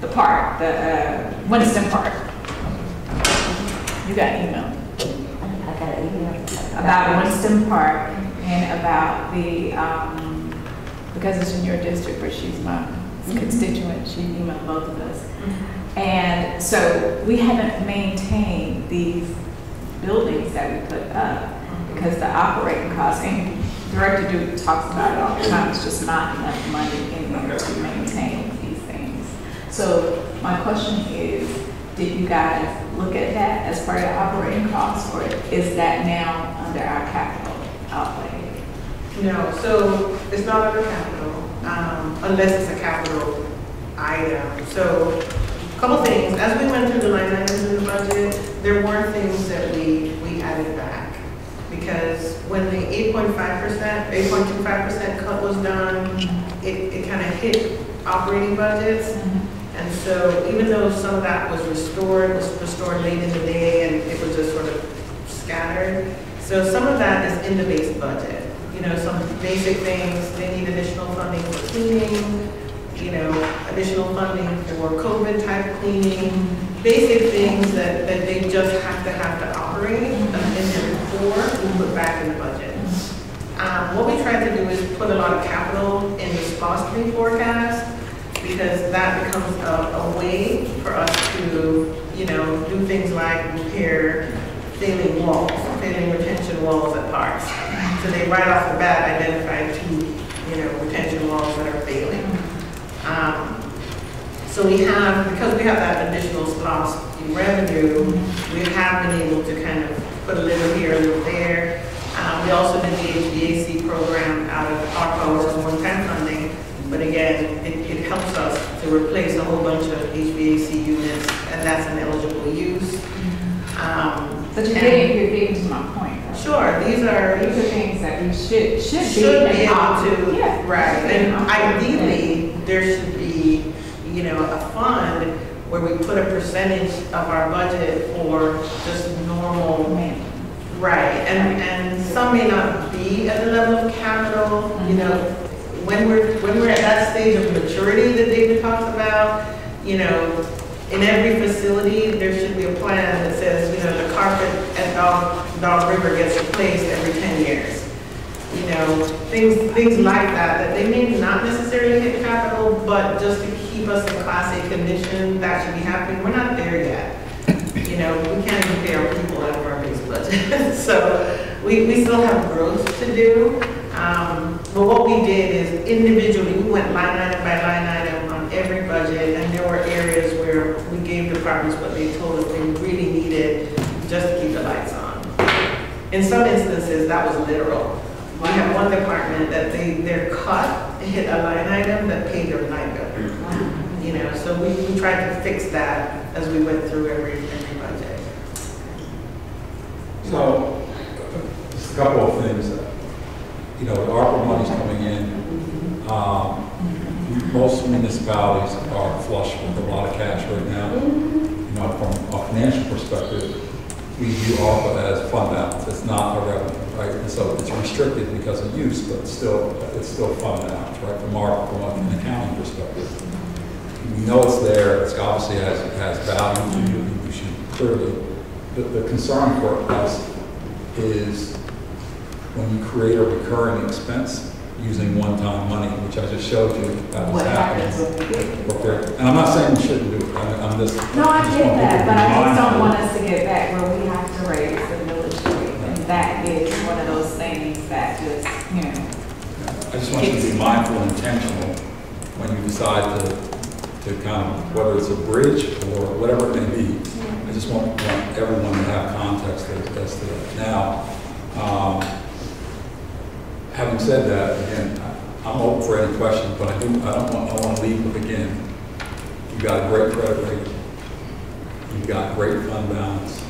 the park, the uh, Winston Park. You got an email I got an email. about Winston Park and about the, um, because it's in your district where she's my constituent, she emailed both of us. And so we haven't maintained these buildings that we put up because the operating costs, and Director Duke talks about it all the time, it's just not enough money in there to maintain these things. So my question is, did you guys look at that as part of operating costs or is that now under our capital No, so it's not under capital, um, unless it's a capital item. So, a couple things, as we went through the line items in the budget, there were things that we, we added back. Because when the eight point five percent, eight point two five percent cut was done, it, it kind of hit operating budgets. And so even though some of that was restored, was restored late in the day and it was just sort of scattered. So some of that is in the base budget. You know, some basic things, they need additional funding for cleaning, you know, additional funding for COVID type cleaning, basic things that, that they just have to have to operate um, in their core, we put back in the budget. Um, what we try to do is put a lot of capital in SPLOST three forecast, because that becomes a, a way for us to you know, do things like repair failing walls, failing retention walls at parks. So they right off the bat identified two, you know, retention walls that are failing. Um, So we have, because we have that additional SPLOST revenue, we have been able to kind of put a little here, a little there. Um, We also did the HVAC program out of ARPA, which is one-time funding. But again, it, it helps us to replace a whole bunch of HVAC units, and that's an eligible use. Um, But you're getting, you're getting to my point. right? Sure, these are, These are things that we should, should be. should be able to, Yeah. right, and ideally, there should be, you know, a fund where we put a percentage of our budget for just normal, Man. right, and, and some may not be at the level of capital, you know, mm-hmm. when we're, when we're at that stage of maturity that David talks about, you know, in every facility, there should be a plan that says, you know, the carpet at Dog, Dog River gets replaced every ten years you know, things, things like that, that they may not necessarily hit capital, but just to keep us in class A condition, that should be happening. We're not there yet. You know, we can't even pay our people out of our base budget. So we, we still have growth to do. Um, but what we did is individually, we went line item by line item on every budget, and there were areas we gave what they told us they really needed just to keep the lights on. In some instances, that was literal. We have one department that they, their cut hit a line item that paid their light bill. You know, so we, we tried to fix that as we went through every, every budget. So, just a couple of things. You know, the ARPA money's coming in. Um, Most municipalities are flush with a lot of cash right now. You know, from a financial perspective, we view ARPA as fund balance. It's not a revenue, right? And so it's restricted because of use, but still, it's still fund balance, right? From our, from an accounting perspective. We know it's there, it's obviously has, has value to you, you should clearly, the, the concern for us is when you create a recurring expense using one-time money, which I just showed you, that was What happening. happens when we get to Okay, and I'm not saying we shouldn't do it, I'm, I'm just. No, I just get want that, people to but be I just don't mindful. want us to get back where we have to raise the rate. And that is one of those things that just, you know, I just want you to be mindful and intentional when you decide to, to of, whether it's a bridge or whatever it may be. I just want, want everyone to have context as, as to that. Now, um, having said that, again, I'm open for any questions, but I do, I don't want, I want to leave with, again, you've got a great credit rating. You've got great fund balance.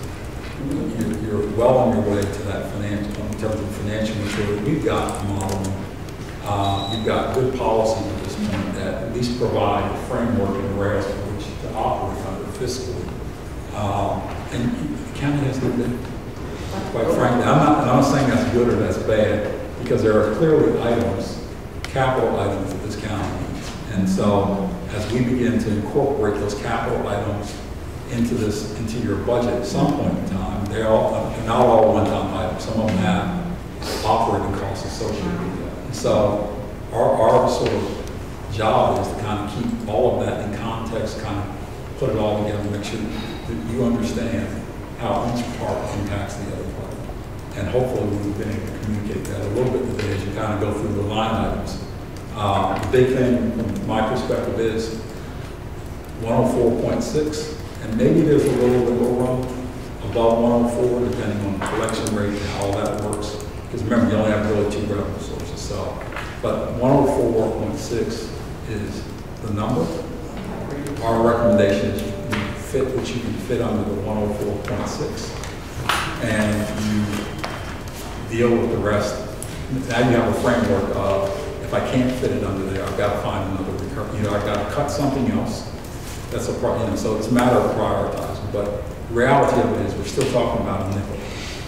You're, you're well on your way to that financial, in terms of financial maturity. We've got modeling. Uh, you've got good policy at this point that at least provide a framework and rails for which to operate under fiscally. Um, and the county has done it. Quite frankly, I'm not, I'm not saying that's good or that's bad, because there are clearly items, capital items that this county needs. And so, as we begin to incorporate those capital items into this, into your budget at some point in time, they're all, they're not all one-time items. Some of them have operating costs associated with that. And so, our, our sort of job is to kind of keep all of that in context, kind of put it all together, make sure that you understand how each part impacts the other. And hopefully, we've been able to communicate that a little bit today as you kind of go through the line items. Uh, The big thing from my perspective is 104.6, and maybe there's a little wiggle room above 104, depending on the collection rate and how that works. Because remember, you only have really two revenue sources, so. But 104.6 is the number. Our recommendation is you fit what you can fit under the 104.6, and you deal with the rest. Now you have a framework of, if I can't fit it under there, I've got to find another recur, you know, I've got to cut something else. That's a, pro- you know, so it's a matter of prioritizing, but the reality of it is, we're still talking about a nickel,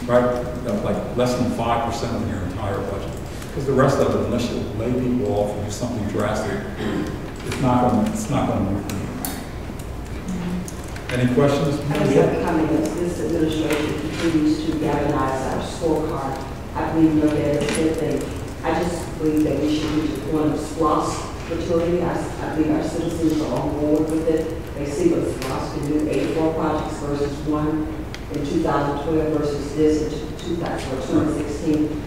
right? Like less than 5% of your entire budget. Because the rest of it, unless you lay people off or do something drastic, it's not going, it's not going to move. Any questions? I just have a comment that this administration continues to galvanize our scorecard. I believe no thing. I just believe that we should use one of SPLOST maturity. I, I think our citizens are on board with it. They see what SPLOST can do, 84 projects versus one in 2012 versus this in 2016.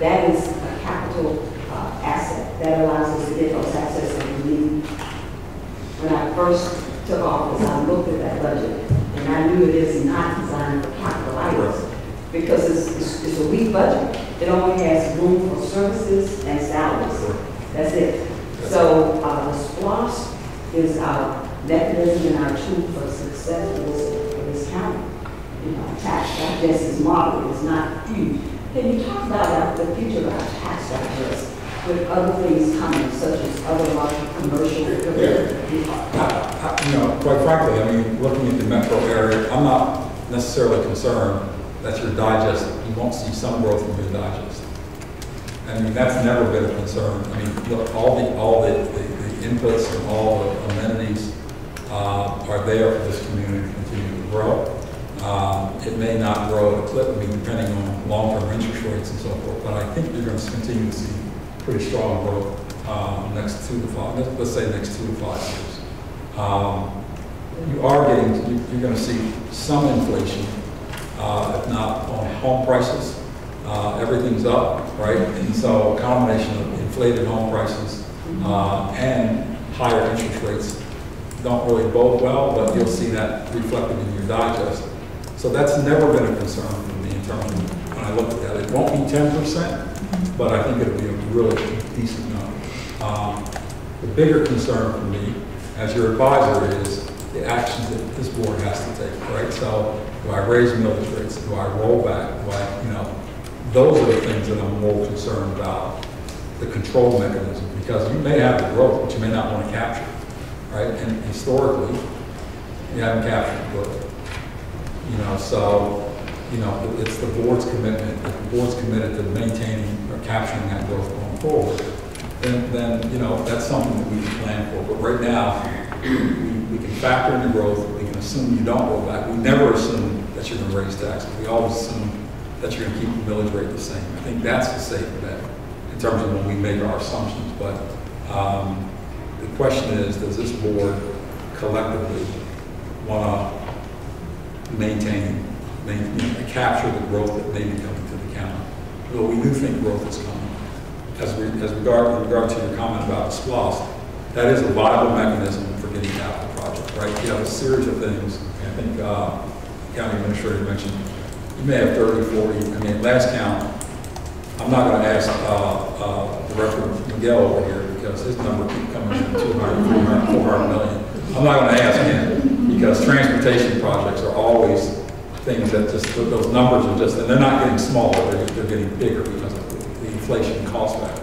That is a capital uh, asset. That allows us to get those assets that we need. When I first took office, I looked at that budget, and I knew it is not designed for capital items, because it's, it's- it's a weak budget. It only has room for services and salaries. That's it. So, uh, the SPLOST is our mechanism and our tool for success for this, for this county. You know, tax digest is moderate, it's not huge. Can you talk about our- the future of our tax digest with other things coming, such as other large commercial? I- I- You know, quite frankly, I mean, looking at the metro area, I'm not necessarily concerned that your digest, you won't see some growth in your digest. I mean, that's never been a concern. I mean, look, all the, all the, the the inputs and all the amenities uh, are there for this community to continue to grow. Um, It may not grow at a clip, I mean, depending on long-term interest rates and so forth, but I think you're going to continue to see pretty strong growth um, next two to five, let's- say next two to five years. Um, You are getting, you're going to see some inflation, uh, if not on home prices. Uh, Everything's up, right? And so a combination of inflated home prices uh, and higher interest rates don't really bode well, but you'll see that reflected in your digest. So that's never been a concern for me in terms of, when I look at that. It won't be ten percent, but I think it'll be a really decent number. Um, The bigger concern for me, as your advisor, is the actions that this board has to take, right? So do I raise millage rates? Do I roll back? Do I, you know, those are the things that I'm more concerned about, the control mechanism, because you may have the growth, but you may not want to capture, right? And historically, you haven't captured growth. You know, so, you know, it's the board's commitment, if the board's committed to maintaining or capturing that growth going forward, then, then, you know, that's something that we can plan for. But right now, we, we can factor in the growth, we can assume you don't go back. We never assume that you're gonna raise taxes. We always assume that you're gonna keep the millage rate the same. I think that's the safe bet in terms of when we make our assumptions. But, um, the question is, does this board collectively wanna maintain, main- you know, capture the growth that may be coming to the county? Well, we do think growth is coming. As we, as regard, regard to your comment about SPLOST, that is a viable mechanism getting capital projects, right? You have a series of things, I think, uh, county administrator mentioned, you may have 30, 40, I mean, last count, I'm not gonna ask, uh, uh, Director Miguel over here, because his number keep coming in 200, 300, 400 million. I'm not gonna ask him, because transportation projects are always things that just, those numbers are just, and they're not getting smaller, they're, they're getting bigger because of the- the inflation cost factors.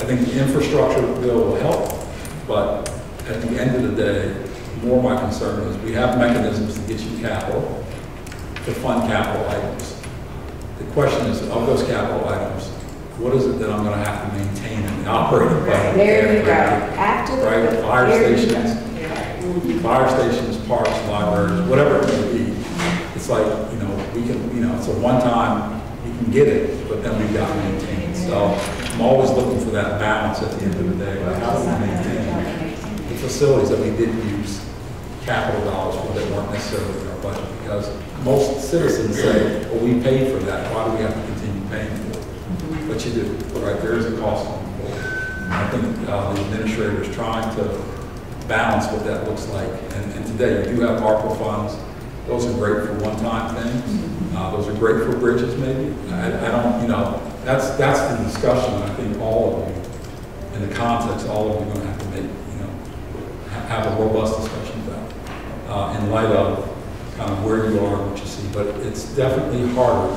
I think the infrastructure bill will help, but at the end of the day, more my concern is we have mechanisms to get you capital, to fund capital items. The question is, of those capital items, what is it that I'm gonna have to maintain in the operating budget? There you go. Right, fire stations, go. fire stations, parks, libraries, whatever it may be. It's like, you know, we can, you know, it's a one-time, you can get it, but then we've got to maintain it. So I'm always looking for that balance at the end of the day, like how do we maintain facilities that we did use capital dollars for that weren't necessarily in our budget? Because most citizens say, well, we paid for that, why do we have to continue paying for it? But you do, right, there is a cost. I think uh, the administrator is trying to balance what that looks like. And, and today, you do have ARPA funds. Those are great for one-time things. Uh, those are great for bridges, maybe. I, I don't, you know, that's, that's the discussion I think all of you, in the context, all of you are going to have to make, you know, ha- have a robust discussion about, uh, in light of kind of where you are what you see. But it's definitely harder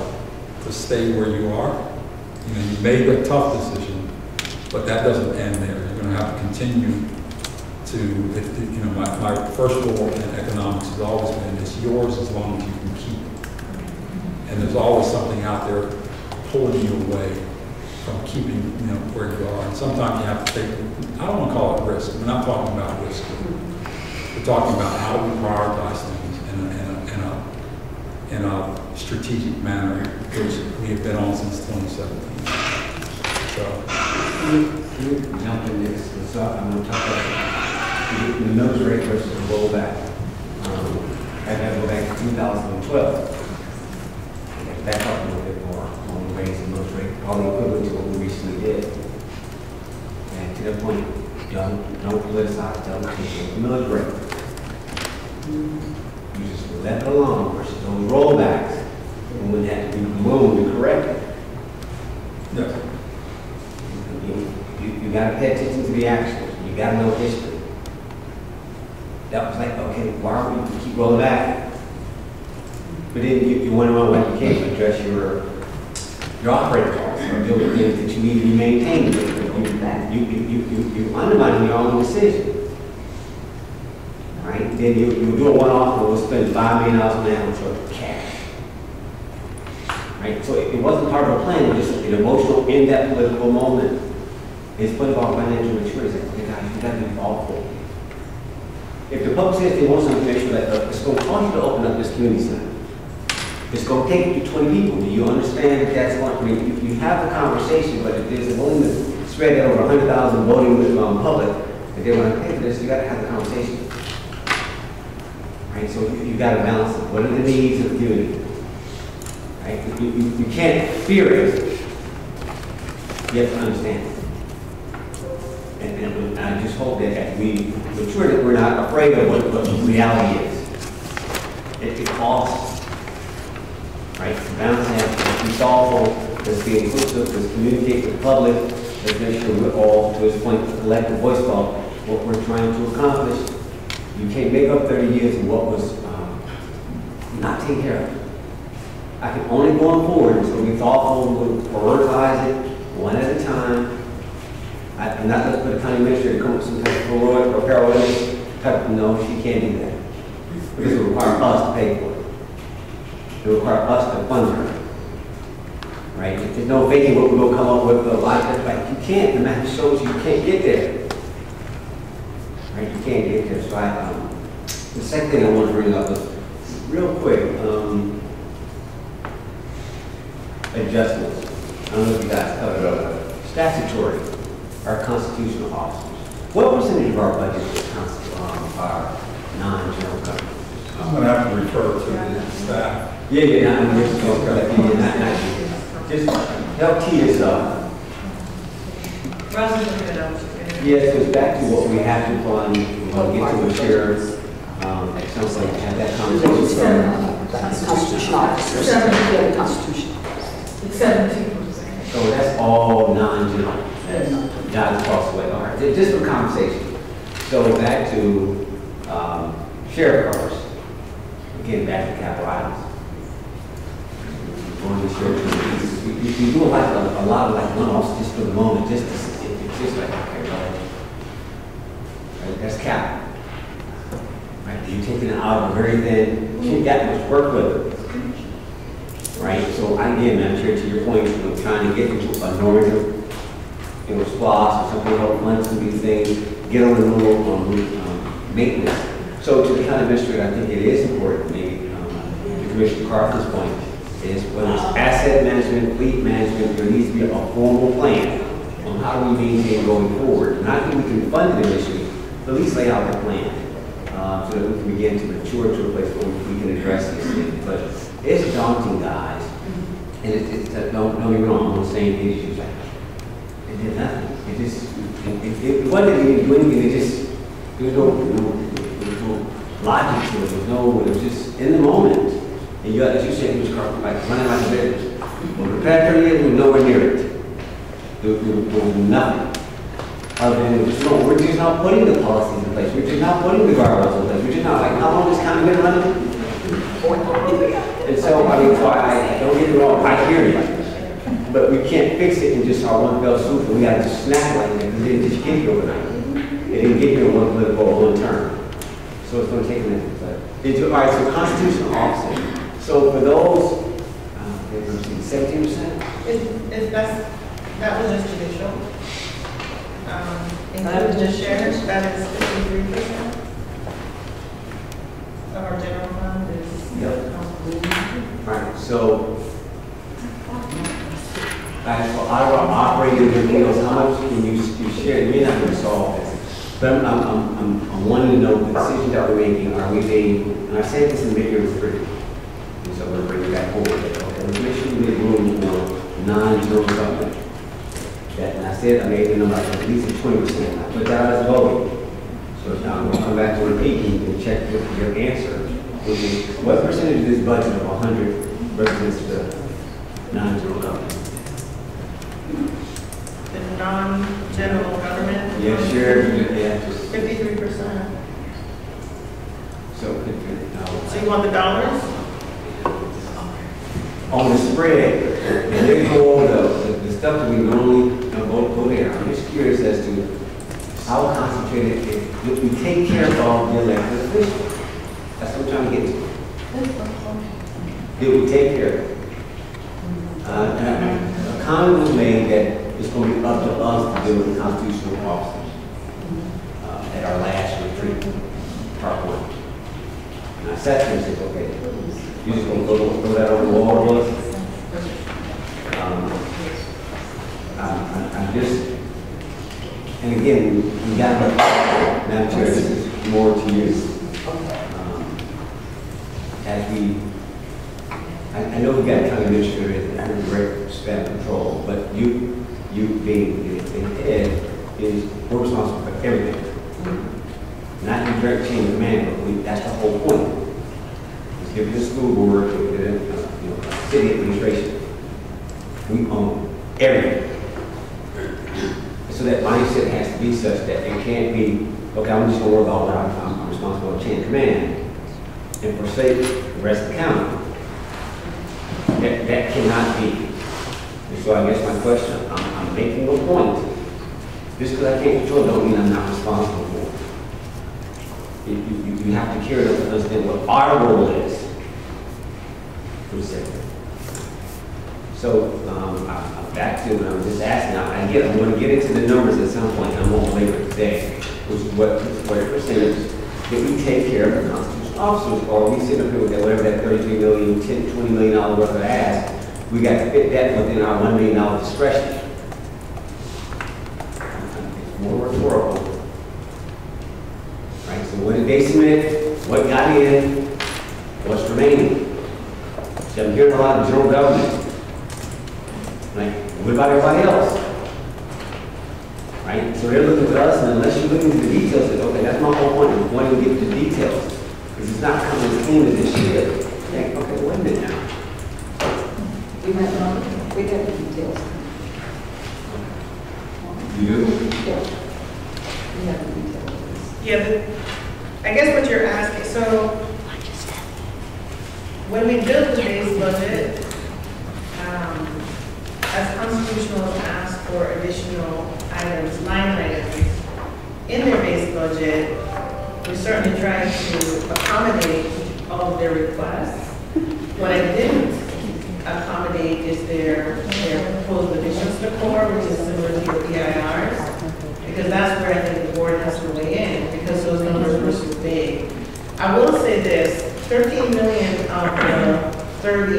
to stay where you are. You know, you made a tough decision, but that doesn't end there. You're going to have to continue to, you know, my, my first rule in economics has always been, it's yours as long as you can keep it. And there's always something out there pulling you away from keeping, you know, where you are. And sometimes you have to take, I don't want to call it risk. We're not talking about risk. We're talking about how do we prioritize things in a, in a, in a, in a strategic manner, which we have been on since 2017. So, Let me Jump in this, I'm gonna talk about the millage rate versus the rollback. Um, I gotta go back to two thousand and twelve. Back up a little bit more the raise and millage probably equivalent to what we recently did. And to the point, don't, don't politicize, don't the millage. You just let it alone versus those rollbacks, and when that, we move to correct it. yes. You, you, you gotta pay attention to the actions, you gotta know history. That was like, okay, why are we keep rolling back? But then you, you wonder why you can't address your, your operating costs, or with things that you need to be maintained. You, you, you, you, undermine your own decision. Right, then you, you do a one-off, and we'll spend five million dollars on that for cash. Right, so it, it wasn't part of a plan, it was just an emotional, in-depth political moment. It's what about financial maturity, it's like, okay, guys, you gotta be thoughtful. If the public says they want something to make sure that, uh, it's gonna cost you to open up this community center. It's gonna take you twenty people, do you understand that that's going, I mean, you, you have the conversation, but if there's a willingness to spread that over a hundred thousand voting with, um, public, if they wanna pay for this, you gotta have the conversation. Right, so you, you gotta balance it, what are the needs of the community? Right, you, you, you can't fear it, you have to understand it. And, and I just hope that as we mature, that we're not afraid of what, what reality is. It, it costs, right? To balance that, let's be thoughtful, let's be inclusive, let's communicate with the public, let's make sure we're all, to this point, the collective voice about what we're trying to accomplish. You can't make up thirty years of what was, um, not taken care of. I can only go forward, so be thoughtful, we'll prioritize it, one at a time, I- I'm not looking for the county administrator to come up with some type of heroic or heroic type, no, she can't do that. Because it requires us to pay for it. It requires us to fund her. Right? If there's no what we're gonna come up with, a lot of, like, you can't, the math shows you can't get there. Right, you can't get there, so I, um, the second thing I want to bring up is, real quick, um, adjustments. I don't know if you guys covered but statutory our constitutional officers. What percentage of our budget is constitutional, um, our non-general government? I'm gonna have to refer to the staff. Yeah, yeah, not, I'm just going, yeah, not, not, just help tee this up. Roger's looking it up. Yes, it goes back to what we have to fund, we're gonna get to a share, um, at some point, have that conversation. Constitutional officers, yeah, constitutional. It's seventeen percent. So that's all non-general, that's not across the way, all right, just for conversation. So back to, um, sheriff cars, again, back to capital items. To pieces, we, we do like a, a lot of like one-offs just for the moment, just, to- it- just like, okay, right? Right, That's cap. Right, you're taking it out of very thin, you ain't got much work with it. Right, so I, again, Madam Chair, to your point, we're trying to get into a normative, you know, SPLOST or something, help fund some of these things, get on the move on um, maintenance. So to the county administrator, I think it is important, maybe, um, to Commissioner Carthen's point, is whether it's asset management, fleet management, there needs to be a formal plan on how do we maintain going forward. Not that we can fund it initially, but at least lay out the plan, uh, so that we can begin to mature to a place where we can address these things. But it's daunting, guys. And it, it's, uh, don't, don't get me wrong, I'm on the same page like, it did nothing. It just, it, it, it wasn't even doing anything, it just, there was no, no, no logic to it, there was no, it was just in the moment. And you, as you said, Mr. Carter, like running like a business. When thirty we were nowhere near it. There, there, there was nothing. Other than, no, we're just not putting the policies in place, we're just not putting the guardrails in place, we're just not, like, how long has county been running? And so, I mean, so I, I- don't get me wrong, I hear you. But we can't fix it in just our one fell swoop, we gotta just snap like that, because it didn't just get here overnight. It didn't get here in one political, one term. So it's gonna take a minute, but, all right, so constitutional officer. So for those, uh, seventeen percent? Is, is that's, that was just judicial. Um, That was including the just sheriff, that is fifty-three percent. Of our general fund is. Yep. Right, so, As for our operating bills, how much can you, you share, you're not gonna solve this. But I'm, I'm, I'm- I'm, I'm wanting to know the decisions that we're making, are we being, and I said this in the video three. And so we're bringing it back forward, okay, let's make sure we make room for non-general government. That, and I said, I made it number like at least twenty percent, I put that as voting. So now I'm gonna come back to repeat and check with your answer. Which is, what percentage of this budget of hundred represents the non-general government? The non-general government? Yeah, sure, yeah, just, Fifty-three percent. so, if you- So you want the dollars? On the spread, and then go over the, the- the stuff that we normally, you know, go, go there, I'm just curious as to how concentrated, if, if we take care of all the elected officials. That's what I'm trying to get to. Did we take care of it? Uh, and a comment was made that it's going to be up to us to deal with the constitutional officers uh, at our last retreat, part one. And I sat there and said, okay, you just going to go throw that on the wall with us? Um, I'm- I'm just, and again, we got, Chair, is more to you. Um, As we I, I know we got county administrator and having great span control, but you, you being the the head is, we're responsible for everything. Not in direct chain of command, but we, that's the whole point. Give the school board, give it, uh, you know, city administration. We own everything. So that mindset has to be such that it can't be, okay, I'm just gonna worry about what I'm, I'm responsible for chain of command. And forsake the rest of the county. That, that cannot be. And so I guess my question, I'm, I'm making a point. Just because I can't control, don't mean I'm not responsible for it. You, you, you have to it to understand what our role is. City. So, um, I, I'm back to, what I was just asking, I I get, I'm gonna get into the numbers at some point, I'm gonna labor today, which what, what percentage that we take care of the constitutional officers, or we sit up here with that, whatever that thirty-three million, ten, twenty million dollar worth of ask, we got to fit that within our one million dollar discretion. It's more rhetorical. Right, so what did they submit, what got in, what's remaining? So I'm hearing a lot of general government. Like, what about everybody else? Right, so they're looking at us, and unless you look into the details, it's, okay, that's my whole point, of wanting to get to the details. Because it's not coming clean to this year. Think, okay, wait a minute now. We have, um, we have the details. You do? Yeah. We have the details. Yeah, but I guess what you're asking, so when we build the base budget, um, as constitutional ask for additional items, line items in their base budget, we certainly try to accommodate all of their requests. What I didn't accommodate is their, their proposed additions to core, which is similar to your PIRs, because that's where I think the board has to weigh in, because those numbers were so big. I will say this, 13 million of the 30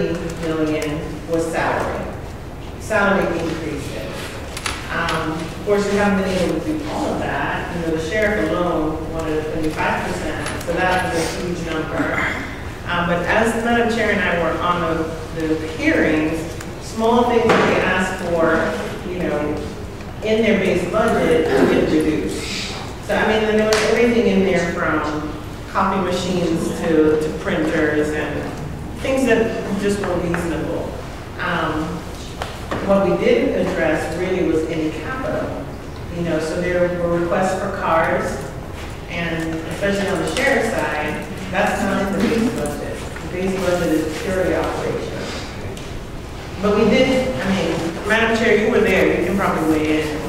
million was salary, salary increases. Of course, we haven't been able to do all of that, you know, the sheriff alone wanted 25%, so that was a huge number. Um, But as the Madam Chair and I were on the, the hearings, small things that they asked for, you know, in their base budget get reduced. So I mean, there was everything in there from copy machines to, to printers and things that just were reasonable. Um, What we didn't address really was any capital, you know, so there were requests for cars, and especially on the sheriff's side, that's not in the base budget. The base budget is purely operational. But we did, I mean, Madam Chair, you were there, you can probably weigh in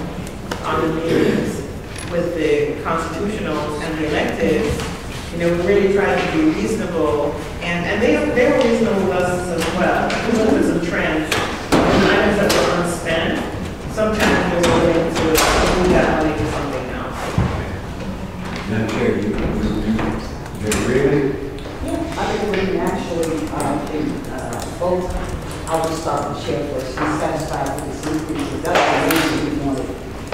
on the meetings with the constitutionals and the electives. You know, we really tried to be reasonable, and, and they, they were reasonable with us as well. We looked some trends, items that were unspent, sometimes there's a way to move that money to something else. Madam Chair, you, you, you agree with? I think we can actually, uh, in, uh, both I'll just start with Chair first. He's satisfied with his increases. That's the main thing he wanted.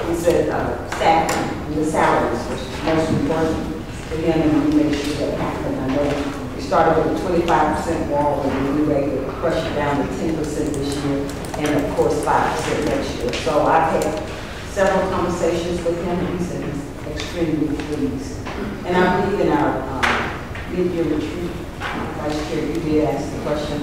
He said, uh, staffing, and the salaries, which is most important to him, and we made sure that happened. I know we started with a twenty-five percent wall, and we were able to crush it down to ten percent this year, and of course, five percent next year. So I've had several conversations with him, and he's extremely pleased. And I believe in our, um, mid-year retreat, uh, Vice Chair, you did ask the question,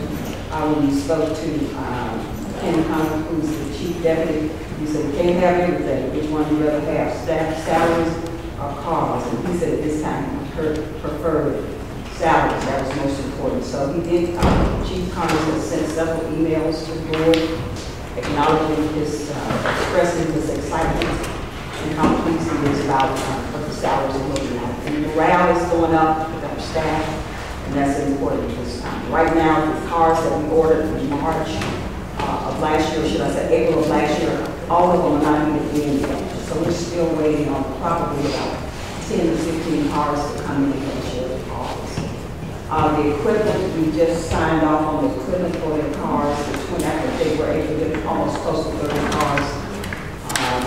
uh, when you spoke to, um, Ken Conner, who's the chief deputy, he said, can't have everything, which one you rather have, staff salaries or cars? And he said, at this time, he preferred salaries, that was most important. So he did, uh, Chief Connors has sent several emails to the board acknowledging his, uh, expressing his excitement and how pleased he is about uh, what the salaries are looking at. And morale is going up with our staff, and that's important because right now, the cars that we ordered in March uh, of last year, should I say April of last year, all of them are not even in yet. So we're still waiting on probably about 10 to 15 cars to come in from the sheriff's office. Uh, the equipment, we just signed off on the equipment for the cars, the twin, I think they were able to get almost close to 30 cars um,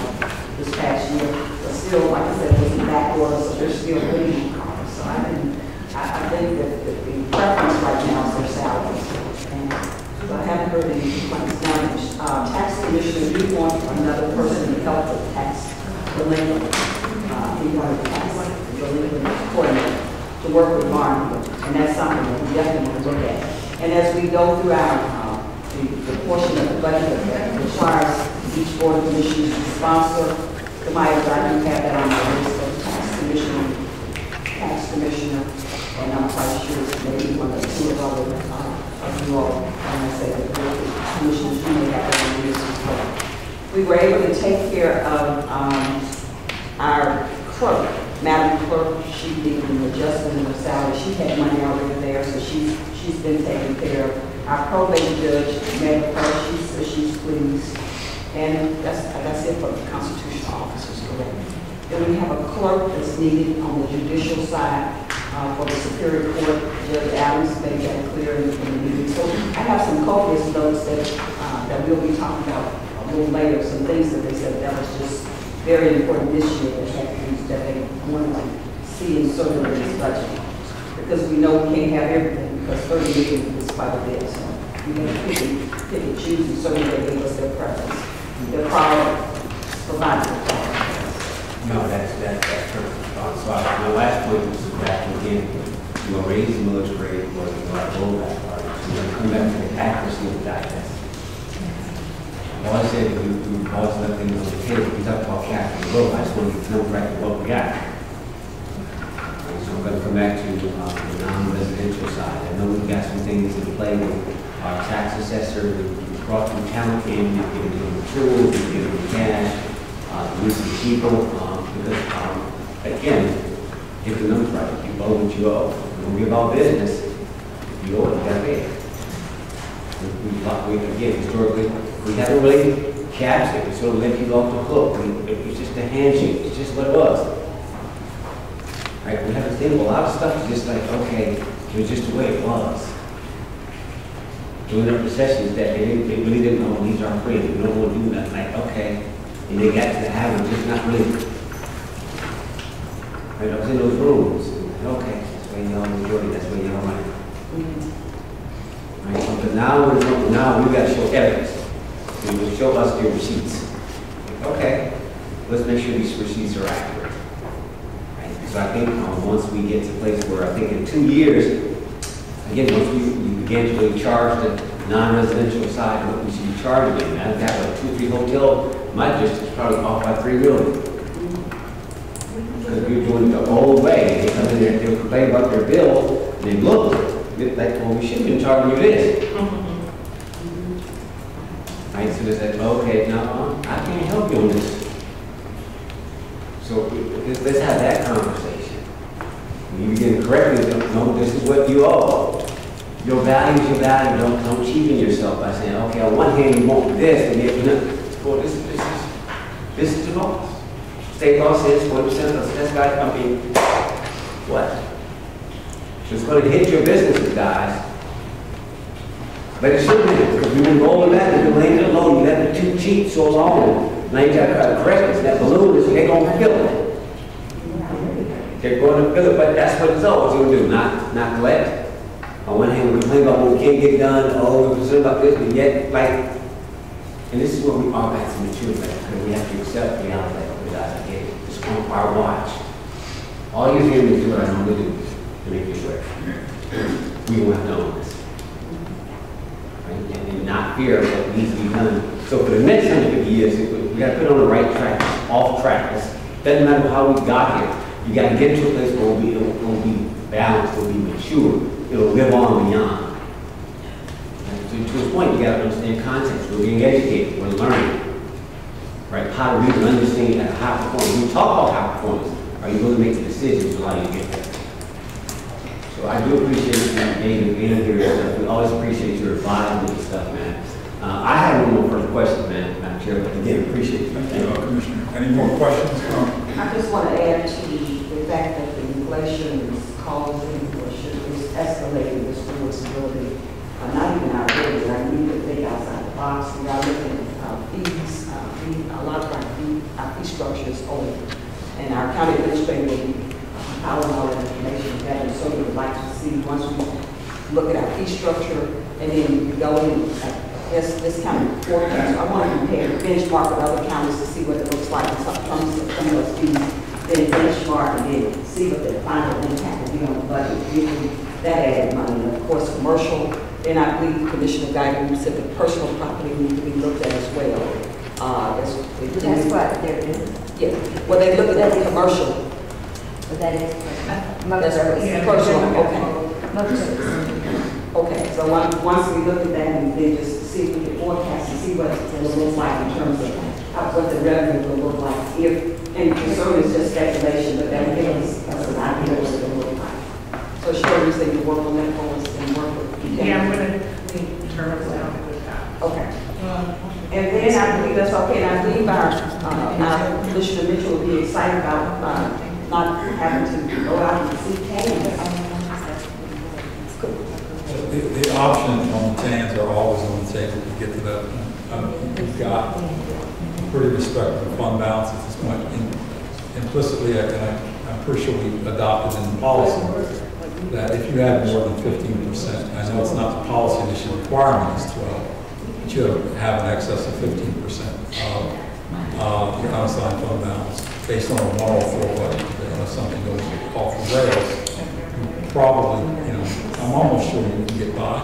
this past year. But still, like I said, in back order, so they're still waiting cars. So I I, I think that that the preference right now is their salaries. And so I haven't heard any complaints. Now, uh, tax commissioner, you want another person to help with tax delinquent. Uh, we want a tax coordinator to work with Martin, and that's something that we definitely want to look at. And as we go through our, uh, the, the portion of the budget that requires each board of commissioners to sponsor, the Maya, I do have that on my list of tax commissioner, tax commissioner, and I'm quite sure maybe one of the two of other, uh, of you all, and I say the board commissioners, you may have that on your list as well. We were able to take care of, um, our clerk, Madam Clerk, she did an adjustment in her salary, she had money already there, so she's, she's been taken care of. Our probate judge met her, she says she's pleased, and that's, that's it for the constitutional officers, correct? Then we have a clerk that's needed on the judicial side, uh, for the Superior Court, Judge Adams made that clear in, in the meeting. So I have some copious notes that, uh, that we'll be talking about a little later, some things that they said that was just very important this year that had to be, that they wanted to see inserted in this budget. Because we know we can't have everything, because thirty million is quite a bit, so we to pick and, pick and choose, and certainly they gave us their preference. Their priority, provided the priority. No, that's, that's, that's perfect. So I- my last point was back again, you know, raise the millage rate was our rollback part. So we're come back to the accuracy of the digest. I said, we, we always let things on the table, we talked about capital growth, I just want to know right what we got. And So I'm gonna come back to, uh, the non-residential side. I know we've got some things in play with our tax assessor, we brought some talent in, we've given the tools, we've given them cash, uh, use of people, um, because, um, again, if the numbers right, you owe what you owe. When we about business, if you owe it, you gotta pay it. We, we, we, again, historically, we haven't really capped it, we sort of let you off the hook, We- it was just a handshake, it's just what it was. Right, we have to think, a lot of stuff is just like, okay, it was just the way it was. During the recessions that they didn't, they really didn't know, these are free, we don't want to do that. like, okay. And they got to have it, just not really. Right, I was in those rooms, and, okay, that's where y'all majority, that's where y'all money. Mm-hmm. Right, so, but now we're, now we gotta show evidence. You show us your receipts. Okay, let's make sure these receipts are accurate. Right, So I think, um, once we get to a place where, I think in two years, again, once we begin to really charge the non-residential side, what we should be charging, and I've got a two, three hotel, my district's probably off by three million. Because we're doing it the old way, they come in there, they complain about their bill, they look, like, well, we should have been charging you this. Right, so they said, okay, now, uh, I can't help you on this. So let's have that conversation. When you begin correctly, no, this is what you owe. Your value is your value, don't, don't cheapen yourself by saying, okay, on one hand you want this, and yet, you well, this, this is, this is the law. State law says forty percent of the assessed value, I mean, what? So it's gonna hit your businesses, guys. But it should be, because we been rolling back, we've been laying it low, you left it too cheap so long. Now you try to correct that balloon is, they gonna fill it. They're gonna fill it, but that's what it's always gonna do, not, not collect. On one hand, we complain about what we can't get done, oh, we're concerned about this, but yet, like, and this is where we are back to mature, because we have to accept reality, we get it. It's on our watch. All you're hearing me do what I normally do, to make it work. We won't this. And and not fear what needs to be done. So for the next hundred fifty years, we gotta put on the right track, off track. It's- Doesn't matter how we got here. You gotta get to a place where we'll be balanced, it'll be mature, it'll live on beyond. To, to a point, you gotta understand context, we're being educated, we're learning. Right, how to read and understand at a high performance. You talk about high performance, are you willing to make the decisions to allow you to get there? So I do appreciate you, David, being here and stuff. We always appreciate your advising and stuff, man. Uh, I have one more further questions, man, Madam Chair, but again, appreciate you. Thank you, Commissioner. Any more questions from I just want to add to the fact that the inflation is causing, or should, is escalating this board's ability, uh, not even our ability, I need to think outside the box, we are looking at uh, fees, uh, fee, a lot of our fee, our fee structure is old. And our county administrator will be following all that information together, so we would like to see, once we look at our fee structure, and then go in, uh, this, this kind of forecast, I want to compare, benchmark with other counties to see what it looks like. In some terms of some of those fees, then benchmark and then see what the final impact will be on the budget, usually that added money, and of course, commercial, then I believe Commissioner Guider said the personal property need to be looked at as well. Uh, as- That's what they're doing, Yeah, well, they look at the commercial, but that is, most that's of it's, personal, okay. most of it's. Okay, so once, once we look at that and then just see if we can forecast and see what it will look like in terms of how- what the revenue will look like. If, and concern is just speculation, but that gives us an idea what it will look like. So Sherry, you said you work on that for us and work with. Yeah, I'm gonna determine that with that. Okay. And then I believe that's okay, and I believe our, uh, our Commissioner Mitchell will be excited about, uh, not having to go out and see. The, the options on the TANs are always on the table to get to that. point. Um, We've got pretty respectable fund balance at this point. In- Implicitly, and I, I'm pretty sure we adopted in the policy that if you have more than fifteen percent, I know it's not the policy initial requirement is twelve, but you have an excess of fifteen percent of, uh, your unassigned fund balance based on a one oh four budget, unless something goes off the rails probably, you know, I'm almost sure you can get by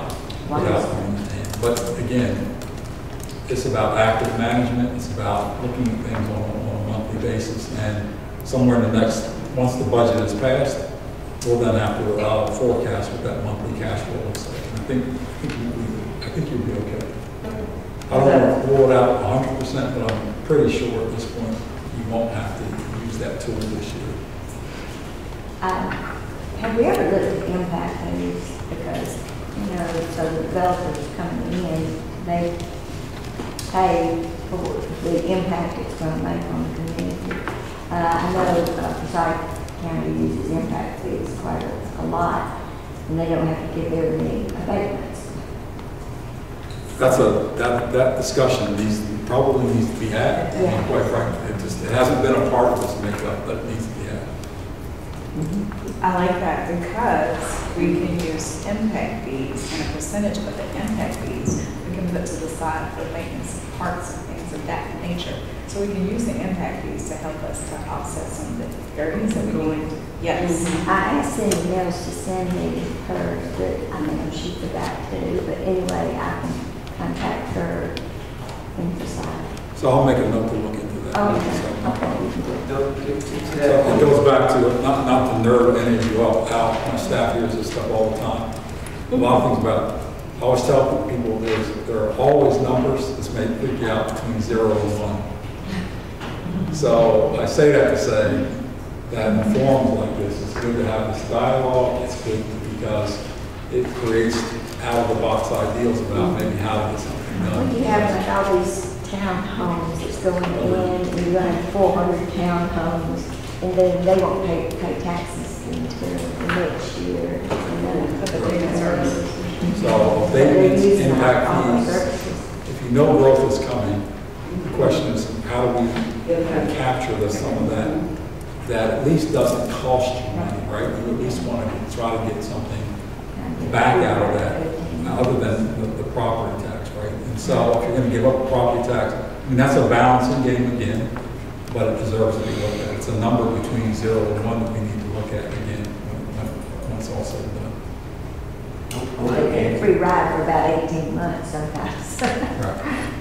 without in hand. But again, it's about active management, it's about looking at things on, a- on a monthly basis. And somewhere in the next, once the budget is passed, we'll then have to uh, forecast what that monthly cash flow looks like. And I think, I think you'll be- I think you'll be okay. I don't want to rule it out hundred percent, but I'm pretty sure at this point, you won't have to use that tool this year. Um, Have we ever looked at impact fees? Because, you know, so the developers coming in, they pay for the impact it's going to make on the community. Uh, I know uh, Forsyth County uses impact fees quite a- a lot, and they don't have to give very many abatements. That's a, that, that discussion needs, probably needs to be had, Yeah. quite frankly. It just, it hasn't been a part of this makeup, but it needs to be had. Mm-hmm. I like that because we can use impact fees and a percentage of the impact fees, we can put to the side for maintenance of parks and things of that nature. So we can use the impact fees to help us to offset some of the areas that we need. Yes. Mm-hmm. I asked Cindy Mills to send me hers, but I know she forgot to, but anyway, I can contact her and decide. So I'll make a note to look into that. Oh, So- okay, we can do it. Don't get to So it goes back to, not, not to nerd any of you out, out, my staff hears this stuff all the time. A lot of things about, it. I always tell people, there's, there are always numbers that's may freak you out between zero and one. So I say that to say that in forums like this, it's good to have this dialogue, it's good because it creates out-of-the-box ideas about mm-hmm. maybe how to get something done. When you have like all these townhomes that's going in, and you're gonna have four hundred townhomes, and then they won't pay, pay taxes until the next year. and then- the debt service. So if They're they need impact all the fees, services. if you know growth is coming, the question is, how do we capture the, some of that, that at least doesn't cost you money, right? You at least want to try to get something back out of that, other than the, the property tax, right? And so if you're gonna give up a property tax, I mean, that's a balancing game again, but it deserves to be looked at. It's a number between zero and one that we need to look at again, when, it's all said and done. I want to add, Free ride for about eighteen months sometimes. Right.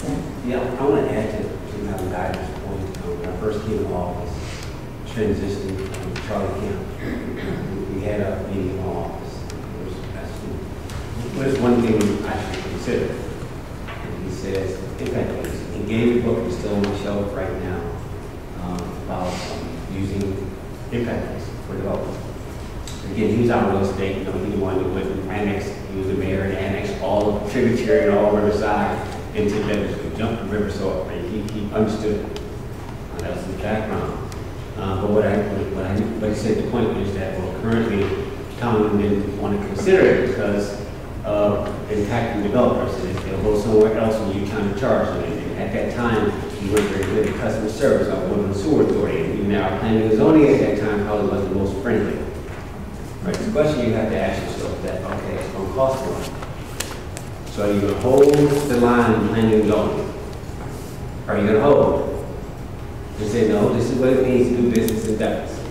So, yeah, I want to add to, to Madam Guy's point, uh, when I first came to office, transitioning from Charlie County, we had a meeting in my office. It was- that's the- What is one thing I should consider? And he says, impact fees. He gave a book, it's still on the shelf right now, um, about um, using impact for development. Again, he was out real estate, you know, he wanted to put an annex, he was the mayor and annex all of tributary and all Riverside into Lebanon, jumped the river, so he, he understood. Uh, That was his background. Uh, but what I, what I, what said, the point is that, well, currently, town didn't want to consider it because of impacting developers, and if they'll go somewhere else and you kind of charge them. And at that time, we weren't very good at customer service, was on the sewer authority, and even our planning and zoning at that time probably wasn't the most friendly. Right, the question you have to ask yourself that, okay, it's gonna cost more. So are you gonna hold the line in planning and zoning? Are you gonna hold? And say, no, this is what it means to do business in Dallas.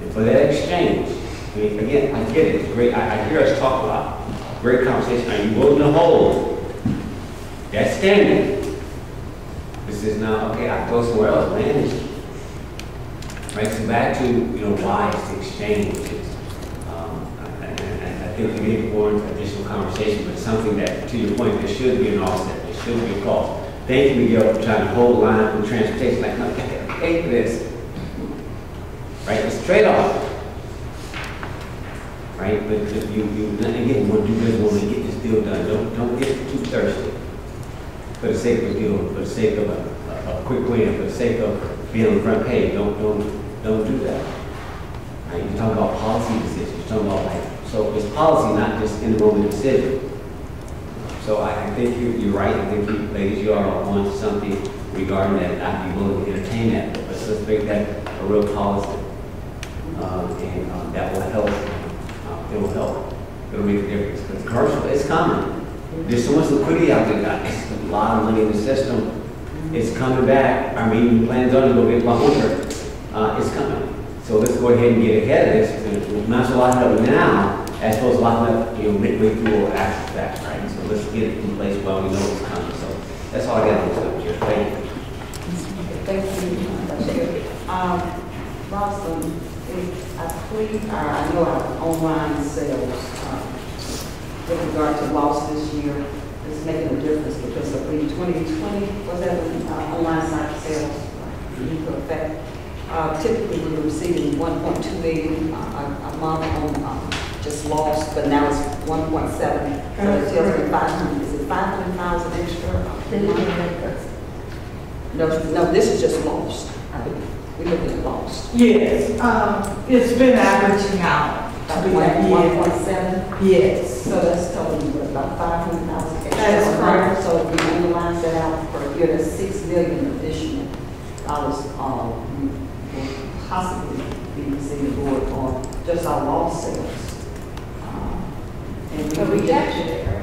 And for that exchange, I mean, again, I get it, it's great, I, I hear us talk about, great conversation, are you willing to hold that standard? This is now, okay, I go somewhere else, manage. Right, so back to, you know, why it's the exchange, um, I think we need more additional conversation, but something that, to your point, there should be an offset, there should be a cost. Thank you, Miguel, for trying to hold line from transportation, like, no, I gotta pay for this. Right, it's trade-off. Right, but if you, you, again, want to do this, want to get this deal done, don't, don't get too thirsty. For the sake of a deal, for the sake of a, a a quick win, for the sake of being on the front page, don't, don't, don't do that. Right, you're talking about policy decisions, you're talking about like, so it's policy, not just in the moment decision. So I, I think you, you're right, I think you, ladies, you are on something regarding that, I'd be willing to entertain that, but let's make that a real policy. Um, and, um, that will help, it will help, it'll make a difference, because commercial, it's common. There's so much liquidity out there, guys, It's a lot of money in the system, it's coming back, I mean, plans on to go get longer, uh, it's coming. So let's go ahead and get ahead of this, and we might as well lock it up now, as opposed to locking up, you know, midway through or after the fact, right? So let's get it in place while we know it's coming, so that's all I got on this subject, thank you. Thank you. Um, Rosalind, if I please, uh, I know our online sales, um, with regard to loss this year, is making a difference because of the 2020, was that when uh, online site sales into effect? Uh, Typically, we were receiving 1.2 million uh, a a month on um, just LOST, but now it's 1.7. So it tells me 500, is it 500,000 extra? Then you can make us- No, no, this is just LOST. We look at LOST. Yes, um, it's been averaging out. to be that, One yeah. point seven, Yes. so that's telling you what, about five hundred thousand? That's a month. correct. So if you analyze that out per year, that's six million additional dollars, um, we will possibly be receiving board on just our LOST sales. Um, And But we did-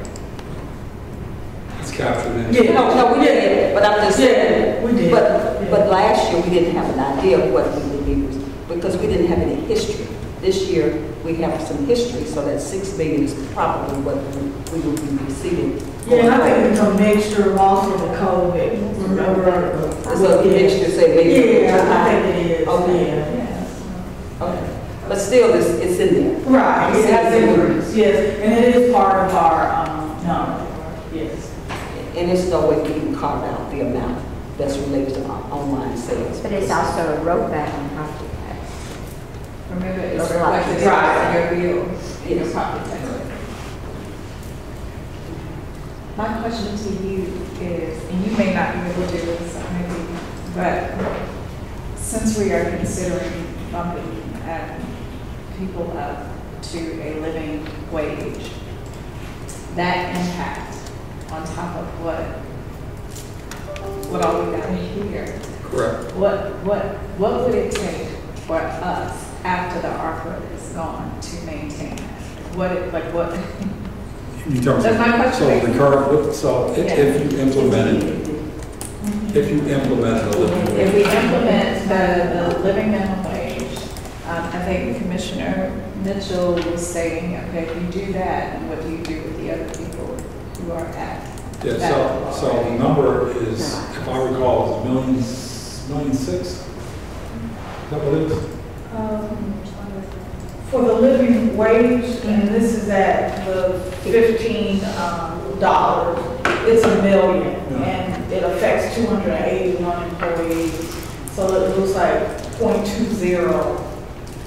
captured it, right? It's captured in. Yeah. No, no, we didn't, but I'm just saying. Yeah, we did. But, but last year, we didn't have an idea of what we would be, because we didn't have any history. This year, we have some history, so that six million is probably what we we will be receiving. Yeah, and I think it's a mixture of also the COVID, remember? So the mixture, say maybe. Yeah, I think it is, Okay. yeah. Okay, but still, it's, it's in there. Right, it has It's in there. increased, yes, and it is part of our, um, number, yes. And there's no way we can carve out the amount that's related to our online sales. But it's also a road back on property tax. Remember, it's like- reflected Right. in your bill, in your Yes. property tax. My question to you is, and you may not be able to do this, maybe, but since we are considering bumping um, people up to a living wage, that impact on top of what, what all we got here, Correct. what, what, what would it take for us after the ARPA is gone to maintain that? What, it- like, what, In terms That's my question. so the current, so if- Yeah. if you implemented, if you implemented a living if we implement the, the living minimum wage, um, I think Commissioner Mitchell was saying, okay, if you do that, what do you do with the other people who are at? Yeah, so, so the number is, if I recall, is million, s- million six? Is that what it is? For the living wage, and this is at the fifteen, um, dollars, it's a million, and it affects two hundred and eighty-one employees. So it looks like 0.20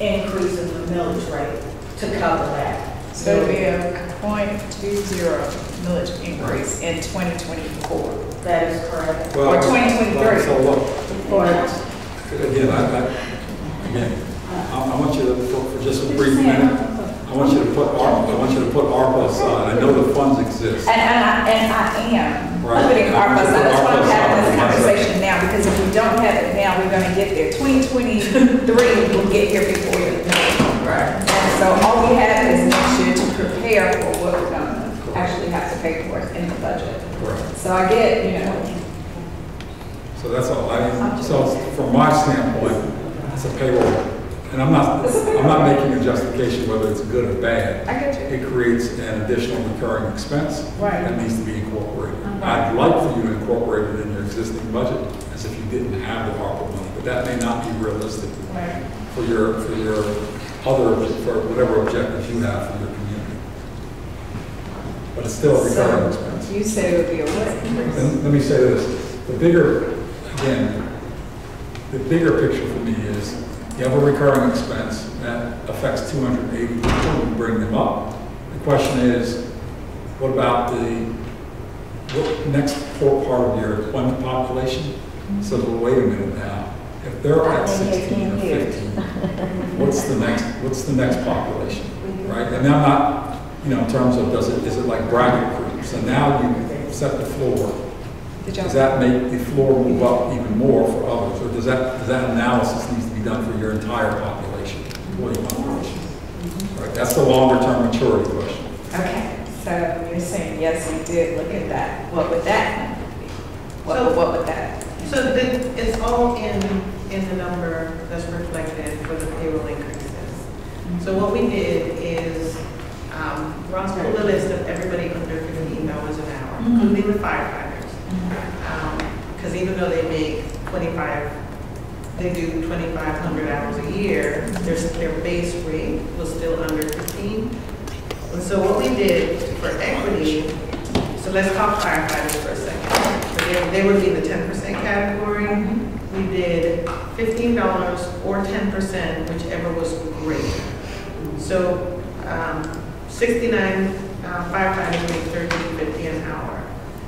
increase in the millage rate to cover that. So it'd be a point two zero millage increase in twenty twenty-four. That is correct. Well, Or 2023. well, So look, again, I, I, again, I, I want you to, for, for just a brief minute, I want you to put ARPA, I want you to put ARPA aside. I know the funds exist. and, and I, and I am Right. putting ARPA, so that's why I'm having this conversation now, because if we don't have it now, we're gonna get there. Twenty twenty-three will get here before you know. Right. And so all we have prepare for what we're gonna actually have to pay for it in the budget. Right. So I get, you know, So that's all. I, so from my standpoint, it's a payroll. And I'm not, I'm not making a justification whether it's good or bad. I get you. It creates an additional recurring expense. Right. That needs to be incorporated. Mhm. I'd like for you to incorporate it in your existing budget as if you didn't have the ARPA money, but that may not be realistic Right. for your, for your other, for whatever objectives you have for your. But it's still a recurring expense. You say it would be a what? And let me say this, the bigger, again, the bigger picture for me is, you have a recurring expense that affects 280 people, you bring them up. The question is, what about the, what next poor part of your employment population? Mm-hmm. So, well, wait a minute now, if they're at 16 or 15, what's the next, what's the next population? Right, and I'm not, you know, in terms of, does it, is it like bracket groups? So now you set the floor, Did y'all- does that make the floor move up even more for others? Or does that, does that analysis needs to be done for your entire population, employee population? Mm-hmm. Right, that's the longer term maturity question. Okay, so you're saying, yes, we did look at that. What would that number be? What, So- what would that? So the- it's all in, in the number that's reflected for the payroll increases. So what we did is, um, Ross pulled a list of everybody under fifteen dollars an hour, including the firefighters. Because even though they make twenty-five, they do twenty-five hundred hours a year, their, their base rate was still under fifteen. And so what we did for equity, so let's talk firefighters for a second. So They, they would be the ten percent category. We did fifteen dollars or ten percent, whichever was greater. So, um, sixty-nine uh, firefighters make thirteen fifty an hour.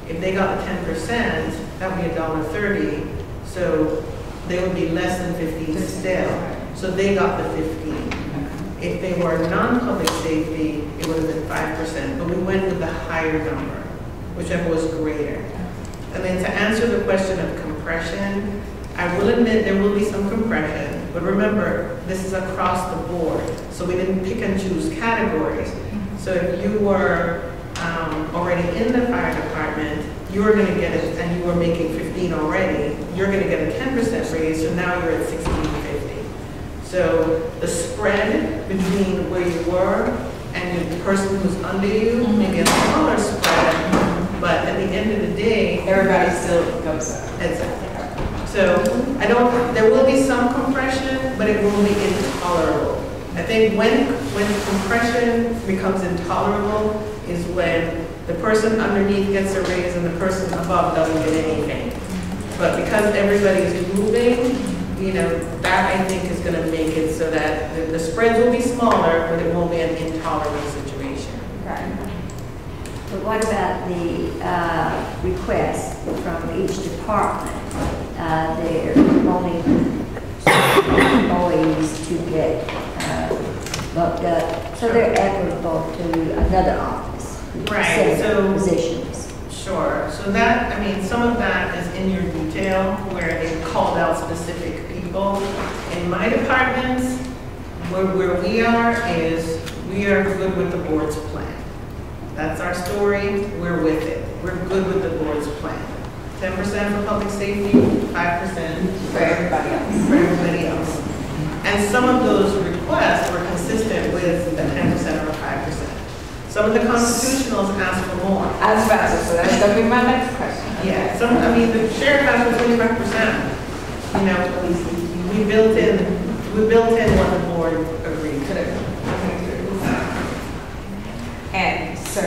If they got the ten percent, that would be a dollar thirty, so they would be less than fifteen still. So they got the fifteen. If they were non-public safety, it would have been five percent, but we went with the higher number, whichever was greater. And then to answer the question of compression, I will admit there will be some compression, but remember, this is across the board, so we didn't pick and choose categories. So if you were um, already in the fire department, you were gonna get it, and you were making fifteen already, you're gonna get a ten percent raise, so now you're at sixteen fifty. So the spread between where you were and the person who's under you, maybe a smaller spread, but at the end of the day. Everybody still goes up. Exactly. So I don't, there will be some compression, but it will be intolerable. I think when, when compression becomes intolerable is when the person underneath gets a raise and the person above doesn't get anything. But because everybody's moving, you know, that I think is gonna make it so that the, the spreads will be smaller, but it won't be an intolerable situation. Right. But what about the uh, request from each department? Uh, They're wanting employees to get bumped up, uh, so they're equitable to another office. Right, so- Positions. Sure, so that, I mean, some of that is in your detail where they called out specific people. In my departments, where, where we are is, we are good with the board's plan. That's our story, we're with it. We're good with the board's plan. Ten percent for public safety, five percent For everybody else. for everybody else. And some of those requests were consistent with the ten percent or five percent. Some of the constitutionals asked for more. As to, so that's gonna be my next question. Yeah, some, I mean, the sheriff asked for twenty-five percent. You know, we, we built in, we built in what the board agreed to. And so,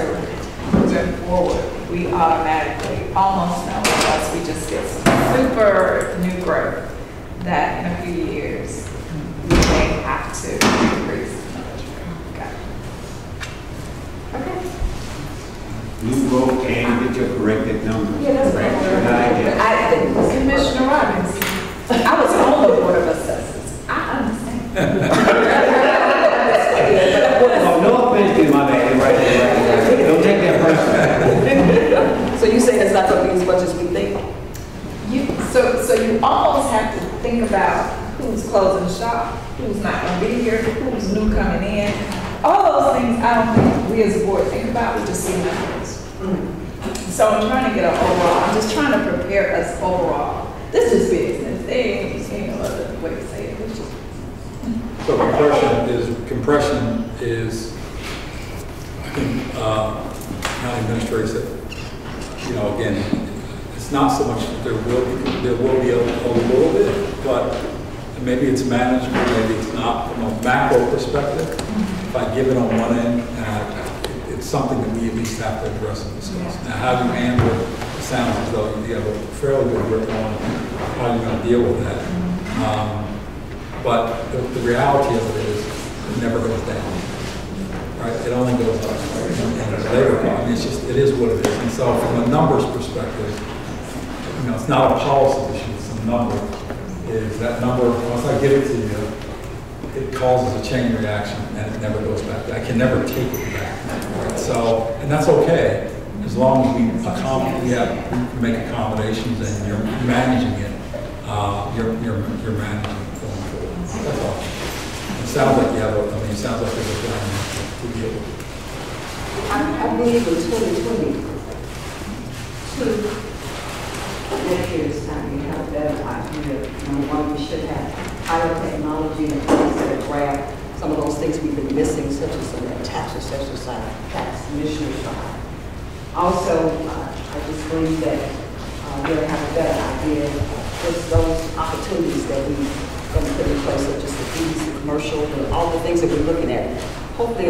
moving forward, we automatically almost know, unless we just get some super new growth, that in a few years, may have to increase the millage. Got it. Okay. You go and get your corrected numbers. Yeah, that's Correct. what Good idea. I think Commissioner Robbins, I was on the board of assessors. I understand. Oh, no offense to my bad, right there, right there. Don't take that personally. So you say it's not gonna be as much as we think? You, so, so you almost have to think about who's closing shop, who's not gonna be here, who's new coming in. All those things, I don't think we as a board think about, we just see numbers. So I'm trying to get an overall, I'm just trying to prepare us overall. This is business, they ain't, ain't no other way to say it, it's just. So compression is, compression is, I think, uh, county administrator said, you know, again, it's not so much that there will be, there will be a, a little bit, but maybe it's manageable, maybe it's not, from a macro perspective. If I give it on one end, uh, it- it's something that we at least have to address and discuss. Now, how you handle it, it sounds as though you have a fairly good grip on how you're gonna deal with that. Um, but the, the reality of it is, it never goes down. Right? It only goes up. And it's labor cost. I mean, it's just, it is what it is. And so from a numbers perspective, you know, it's not a policy issue, it's a number. Is that number, once I give it to you, it causes a chain reaction and it never goes back. I can never take it back. Right? So, and that's okay, as long as we accommodate, we have, make accommodations and you're managing it, uh, you're, you're, you're managing it going forward. That's all. It sounds like you have, a I mean, it sounds like there's a plan to deal with it. I, believe in twenty twenty, next year's time, we have a better idea, number one, we should have higher technology and things that grab some of those things we've been missing, such as the tax assessor side, tax commissioner side. Also, uh, I just believe that, uh, we'll have a better idea of just those opportunities that we're gonna put in place, such as the fees, the commercial, all the things that we're looking at. Hopefully,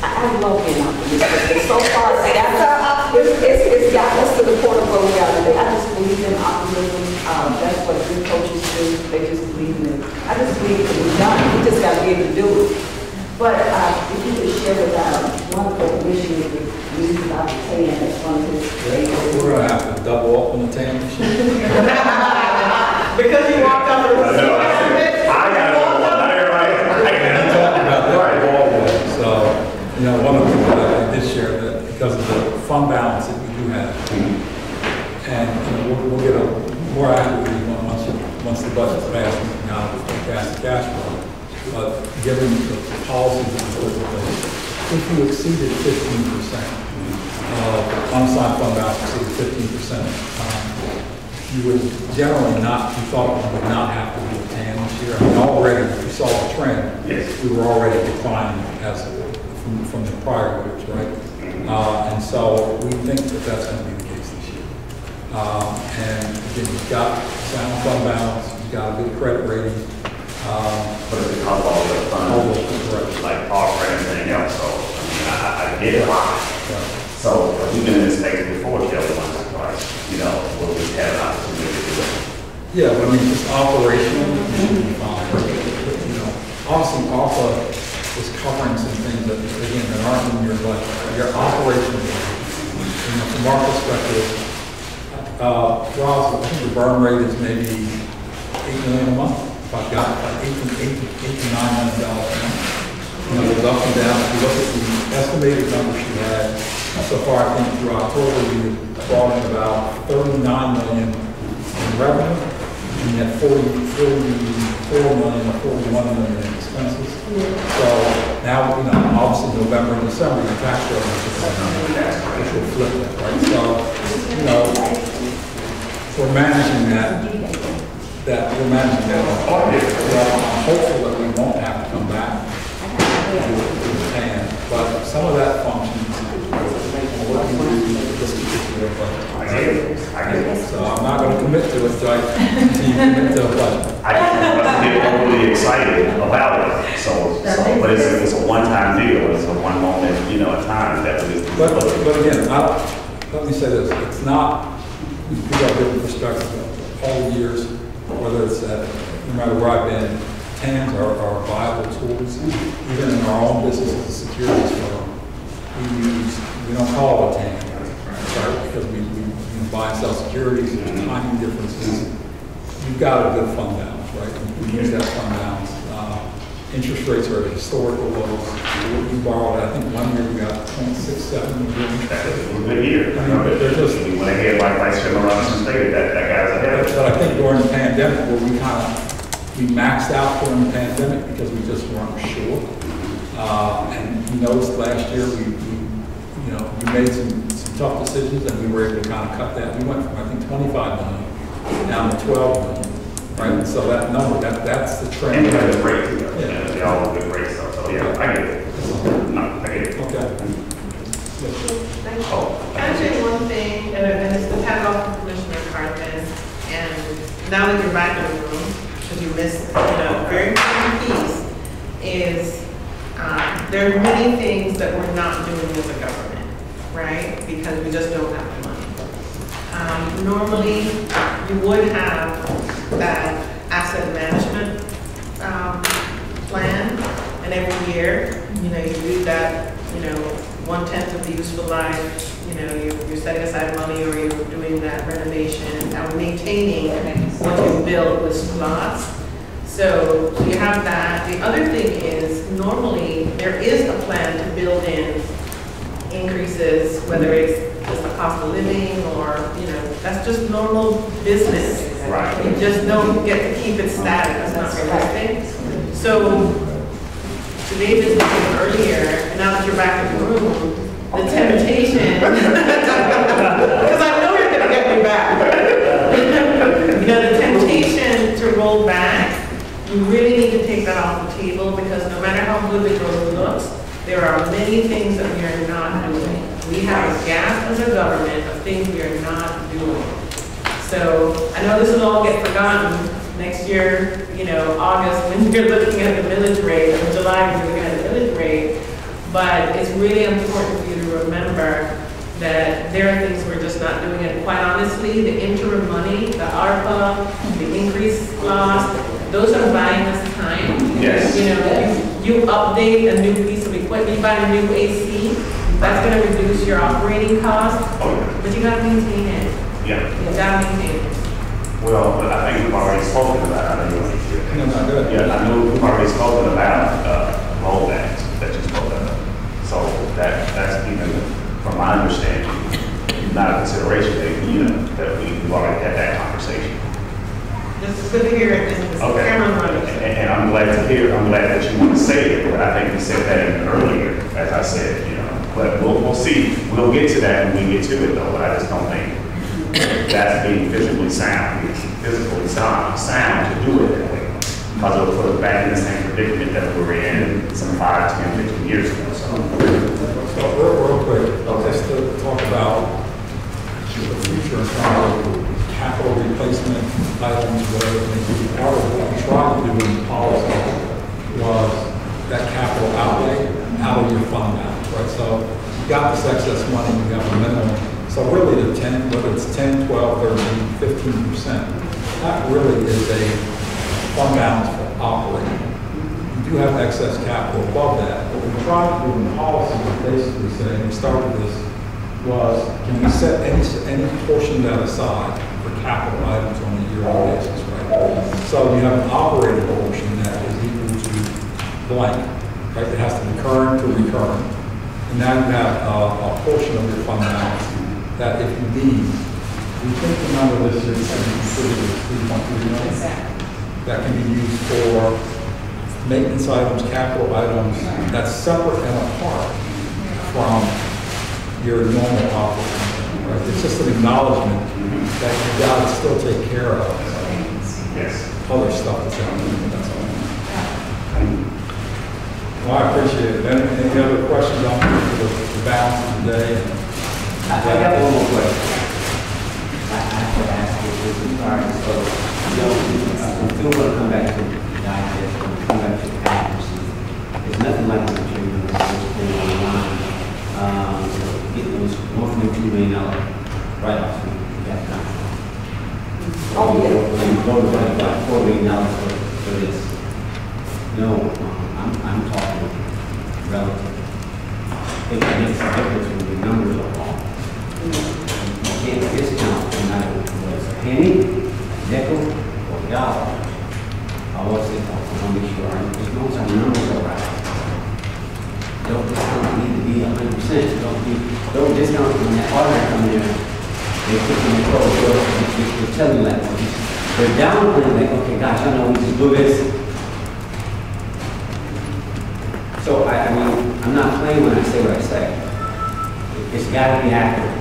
I, I love being optimistic, but so far, it's got, it's, it's, it's gotten us to the point of where we are today. I just believe in optimism, um, that's what good coaches do, they just believe in it. I just believe it can be done, we just gotta be able to do it. But, uh, if you could share with our wonderful commissioner, the news about the TAN that's on his grade. We're gonna have to double up on the TAN this. Because you walked out of the. You know, one of the things that I did share that because of the fund balance that we do have, and, you know, we'll, we'll get a more accurate read on- once, once the budget's passed, and now we forecast the cash flow. But given the policies that we put in place, if you exceeded fifteen percent of unassigned fund balance exceeded fifteen percent, um, you would generally not, you thought you would not have to do a TAN this year. I mean, already, if you saw the trend, Yes. we were already declining as, from, from the prior years, right? Uh, and so we think that that's gonna be the case this year. Um, and again, you've got sound fund balance, you've got a good credit rating, um, But it's because of all the funds, correct. like and everything else, so, I mean, I, I get it. So, So, we've been in this space before, Kelly, once or twice, you know, where we've had an opportunity to do it. Yeah, but I mean, just operational, be fine. But, You know, obviously, ARPA is covering some things that, again, that aren't in your budget. Your operational, you know, from our perspective, uh, Ross, I think the burn rate is maybe eight million a month. If I've got like eight to eight, eight to nine million dollars a month. you know, there's up and down. If you look at the estimated numbers she had, so far, I think through October, we brought in about thirty-nine million in revenue, you had 40 44 million, or forty-one million in expenses. So now, you know, obviously November and December, your tax revenue is up, which will flip that, right? So, you know, we're managing that, that, we're managing that. Well, I'm hopeful that we won't have to come back to the pan, but some of that functions, what we do this particular budget. I get it, I get it. So I'm not gonna commit to it, so I, until you commit to a budget. I just wasn't get overly excited about it, so, so, but it's, a- it's a one-time deal, it's a one moment, you know, a time that we. But, but again, I, let me say this, it's not, we have different perspectives all the years, whether it's at, no matter where I've been, TANs are, are viable tools, even in our own business as a securities firm. We use, we don't call it a TAN, right, because we, we we buy and sell securities, there's timing differences. You've got a good fund balance, right? We use that fund balance. Uh, Interest rates are at historical lows. We borrowed, I think one year we got 0.67 million. That was a good year, I know They're just- that, we went ahead, like Vice Chairman Robinson stated, that, that guy's ahead of us. But I think during the pandemic, where we kind of, we maxed out during the pandemic because we just weren't sure. Uh, And you noticed last year, we, we, you know, we made some, some tough decisions and we were able to kind of cut that. We went from, I think, 25 million down to 12 million, right? And so that number, that, that's the trend. And we had a break, you know, Yeah. they all have good breaks, so, so, yeah, I get it. No, I get it. Okay. Oh, Can I say one thing, and and it's the hat off to Commissioner Carthen, and now that you're back in the room, because you missed, you know, very important piece, is, uh, there are many things that we're not doing as a government, right? Because we just don't have the money. Um, normally, you would have that asset management, um, plan, and every year, you know, you do that, you know, one-tenth of the useful life, you know, you're, you're setting aside money or you're doing that renovation and maintaining what you built with SPLOST. So, so you have that. The other thing is, normally, there is a plan to build in increases, whether it's just the cost of living or, you know, that's just normal business. Right. You just don't get to keep it static, that's not realistic. So, to David's point earlier, and now that you're back in the room, the temptation, because I know you're gonna get me back. You know, the temptation to roll back, you really need to take that off the table, because no matter how good the growth looks, there are many things that we are not doing. We have a gap as a government of things we are not doing. So I know this will all get forgotten next year, you know, August, when you're looking at the millage rate, or July, when you're looking at the millage rate. But it's really important for you to remember that there are things we're just not doing. And quite honestly, the interim money, the ARPA, the increased LOST, those are buying us time. Yes. You know, you, you update a new piece of equipment, you buy a new AC, that's gonna reduce your operating cost, oh, yeah. but you gotta maintain it. yeah. You gotta maintain it. Well, but I think we've already spoken about, I know you want to hear. No, no, go ahead. Yeah, I know we've already spoken about, uh, rollbacks that you spoke about. So that, that's even, from my understanding, not a consideration that, you know, that we, we've already had that conversation. This is good to hear it, this is Okay. And, and I'm glad to hear, I'm glad that you want to say it, but I think you said that even earlier, as I said, you know. But we'll, we'll see, we'll get to that when we get to it though, but I just don't think that's being physically sound, it's physically sound, sound to do it that way. Because it'll put us back in the same predicament that we were in some five, ten, fifteen years ago, so. So real, real quick, just to talk about the future in terms of capital replacement items, whatever be. Part of what we tried to do in policy was that capital outlay out of your fund balance, right? So you got this excess money, you have a minimum. So really the 10, whether it's 10, 12, 13, 15 percent, that really is a fund balance for operating. You do have excess capital above that. What we tried to do in policy was basically say, and we started this, was can we set any, any portion of that aside capital items on a yearly basis, right? So you have an operating portion that is equal to blank. right? It has to be current to recurrent. And now you have uh, a portion of your fund balance that if you need, we think the number of this year is going to be considered three point three million. That can be used for maintenance items, capital items, that's separate and apart from your normal operation. Right? It's just an acknowledgement that you gotta still take care of Yes. other stuff that's out there, that's all. Well, I appreciate it. Any, any other questions on the, the balance of the day? I, I got one more question. I, I have to ask you this is sorry, so, you know, I'm still gonna come back to the digest, I'm gonna come back to the accuracy. There's nothing like the you're doing, this thing online, um, getting those one point two million dollar write-offs, we got. Oh, yeah. You voted about about four million dollars for, for this. No, um, I'm, I'm talking relative. It makes a difference when the numbers are wrong. You can't discount matter whether it's a penny, nickel, or dollar. I always say, I want to make sure, I just know some numbers are right. Don't discount need to be a hundred percent, don't be, don't discount when that auditor come in, they put in the code, they'll, they'll tell you that. They're downplaying, like, okay, gosh, I know we just do this. So I, I mean, I'm not playing when I say what I say. It's gotta be accurate.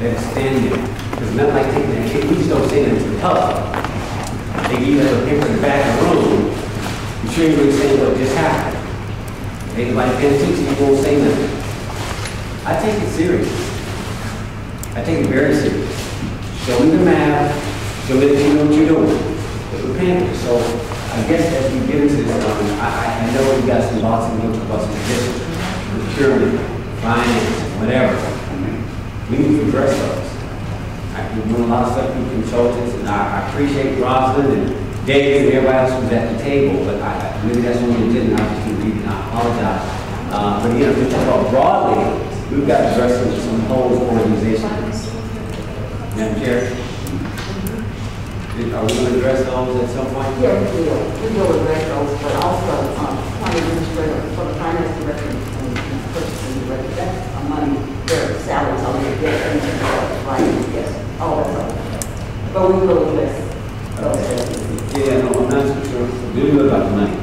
That it's standing, because it's not like taking that, kid- we just don't say that to the public. They give you a paper in the back of the room, you sure you're saying what just happened? They like pay attention, you won't say nothing. I take it serious. I take it very serious. Show me the math. show me that you know what you're doing. But paying, so I guess as we get into this, um, I, I, know we got some lots of talk about some districts, procurement, finance, whatever. We need to address those. I can do a lot of stuff with consultants, and I, I appreciate Rosalind and David and everybody else who's at the table, but I, maybe that's one we didn't, I just didn't read it, and I apologize. Uh, but again, if we talk about broadly, we've got to address some, some whole organizations. Madam Chair? Are we going to address those at some point? Yeah, we will, we will address those, but also, um, county administrator, for the finance director and and purchasing director, that's a money, their salaries already there, and, right, yes, all that's all. But we will address those. Yeah, no, I'm not sure, really good about the money.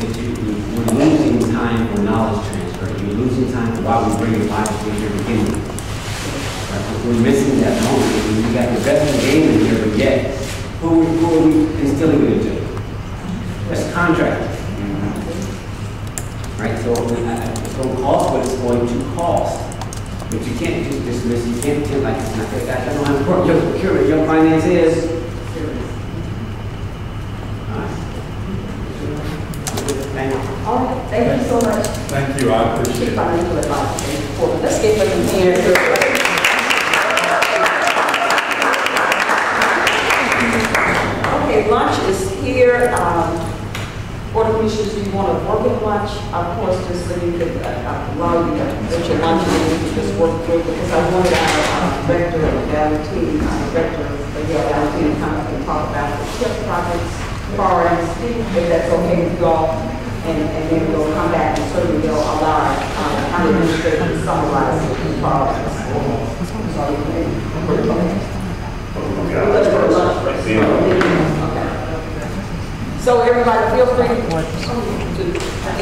It's, you, you- we're losing time for knowledge transfer, you're losing time for why we bring in life to here beginning. Right, We're missing that moment, we got the best game in here, but yet, who, are- who are we instilling it into? That's contract. Right, so, it's going to cost what it's going to cost. But you can't just dismiss, you can't pretend like it's not, I don't know how important your your finance is. Thank you. All right, thank you so much. Thank you, I appreciate it. Financial advice, thank you for- let's give them a hand. Okay, lunch is here, um, Board of Commissioners, do you want to work at lunch? Of course, just so you could, uh, uh, allow you to, get your lunch, and you can just work through, because I wanted our, uh, director of Valentine, uh, director of the Valentine, come up and talk about the SHIP projects, far as, if that's okay with you all, and, and then we'll come back and certainly we'll allow, um, county administrator to summarize the projects. So, you can-. So everybody feel free to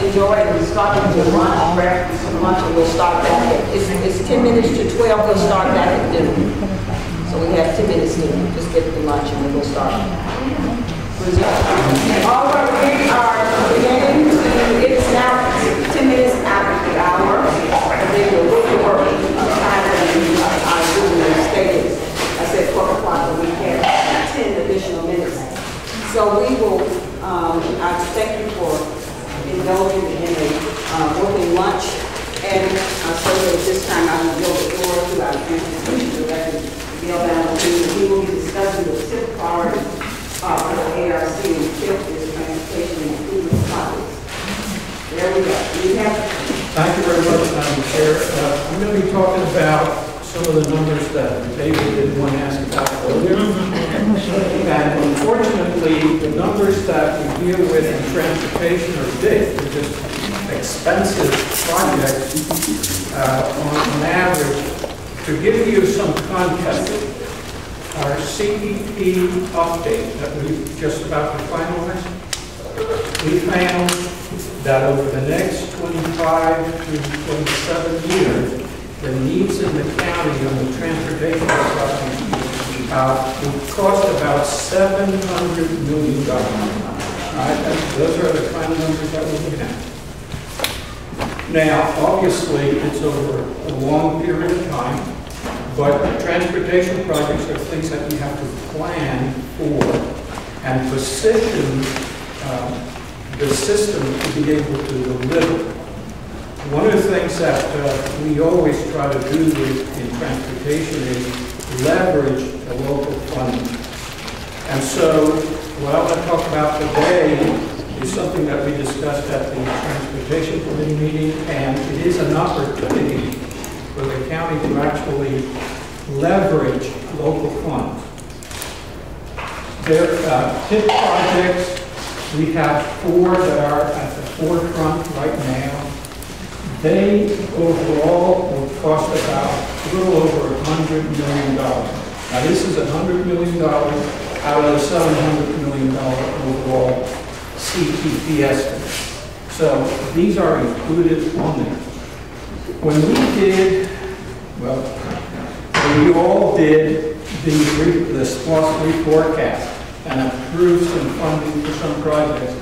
enjoy and start with your lunch, grab some lunch, and we'll start back at, it's, it's ten minutes to twelve, we'll start back at dinner. So we have ten minutes to just get the lunch and then we'll start. All right, we are beginning to, it's now ten minutes after the hour, and then we'll look at work, time and, our doing stated. I said twelve o'clock, but we have ten additional minutes. So we will, um, I thank you for indulging in a, uh, working lunch. And, uh, so at this time, I will yield the floor to our transportation director, Bill Valentine. He will be discussing the TIP priority, Thank you very much, Madam Chair. Uh, I'm going to be talking about some of the numbers that David didn't want to ask about earlier. And unfortunately, the numbers that we deal with in transportation are big, they're just expensive projects uh, on on average. To give you some context, our CDP update that we just about to finalize, we found that over the next 25 to 27 years, the needs in the county on the transportation side uh, will cost about $700 million. Right, those are the kind of numbers that we're looking at. Now, obviously, it's over a long period of time, but transportation projects are things that we have to plan for and position um, the system to be able to deliver. One of the things that uh, we always try to do with- in transportation is leverage the local funding. And so, what I want to talk about today is something that we discussed at the Transportation Committee meeting, and it is an opportunity for the county to actually leverage local funds. There uh, are TIP projects, we have four that are at the forefront right now. They overall will cost about a little over $100 million. Now, this is $100 million out of the $700 million overall CTP estimate. So these are included on there. When we did, well, when you all did the, the SPLOST reforecast and approved some funding for some projects,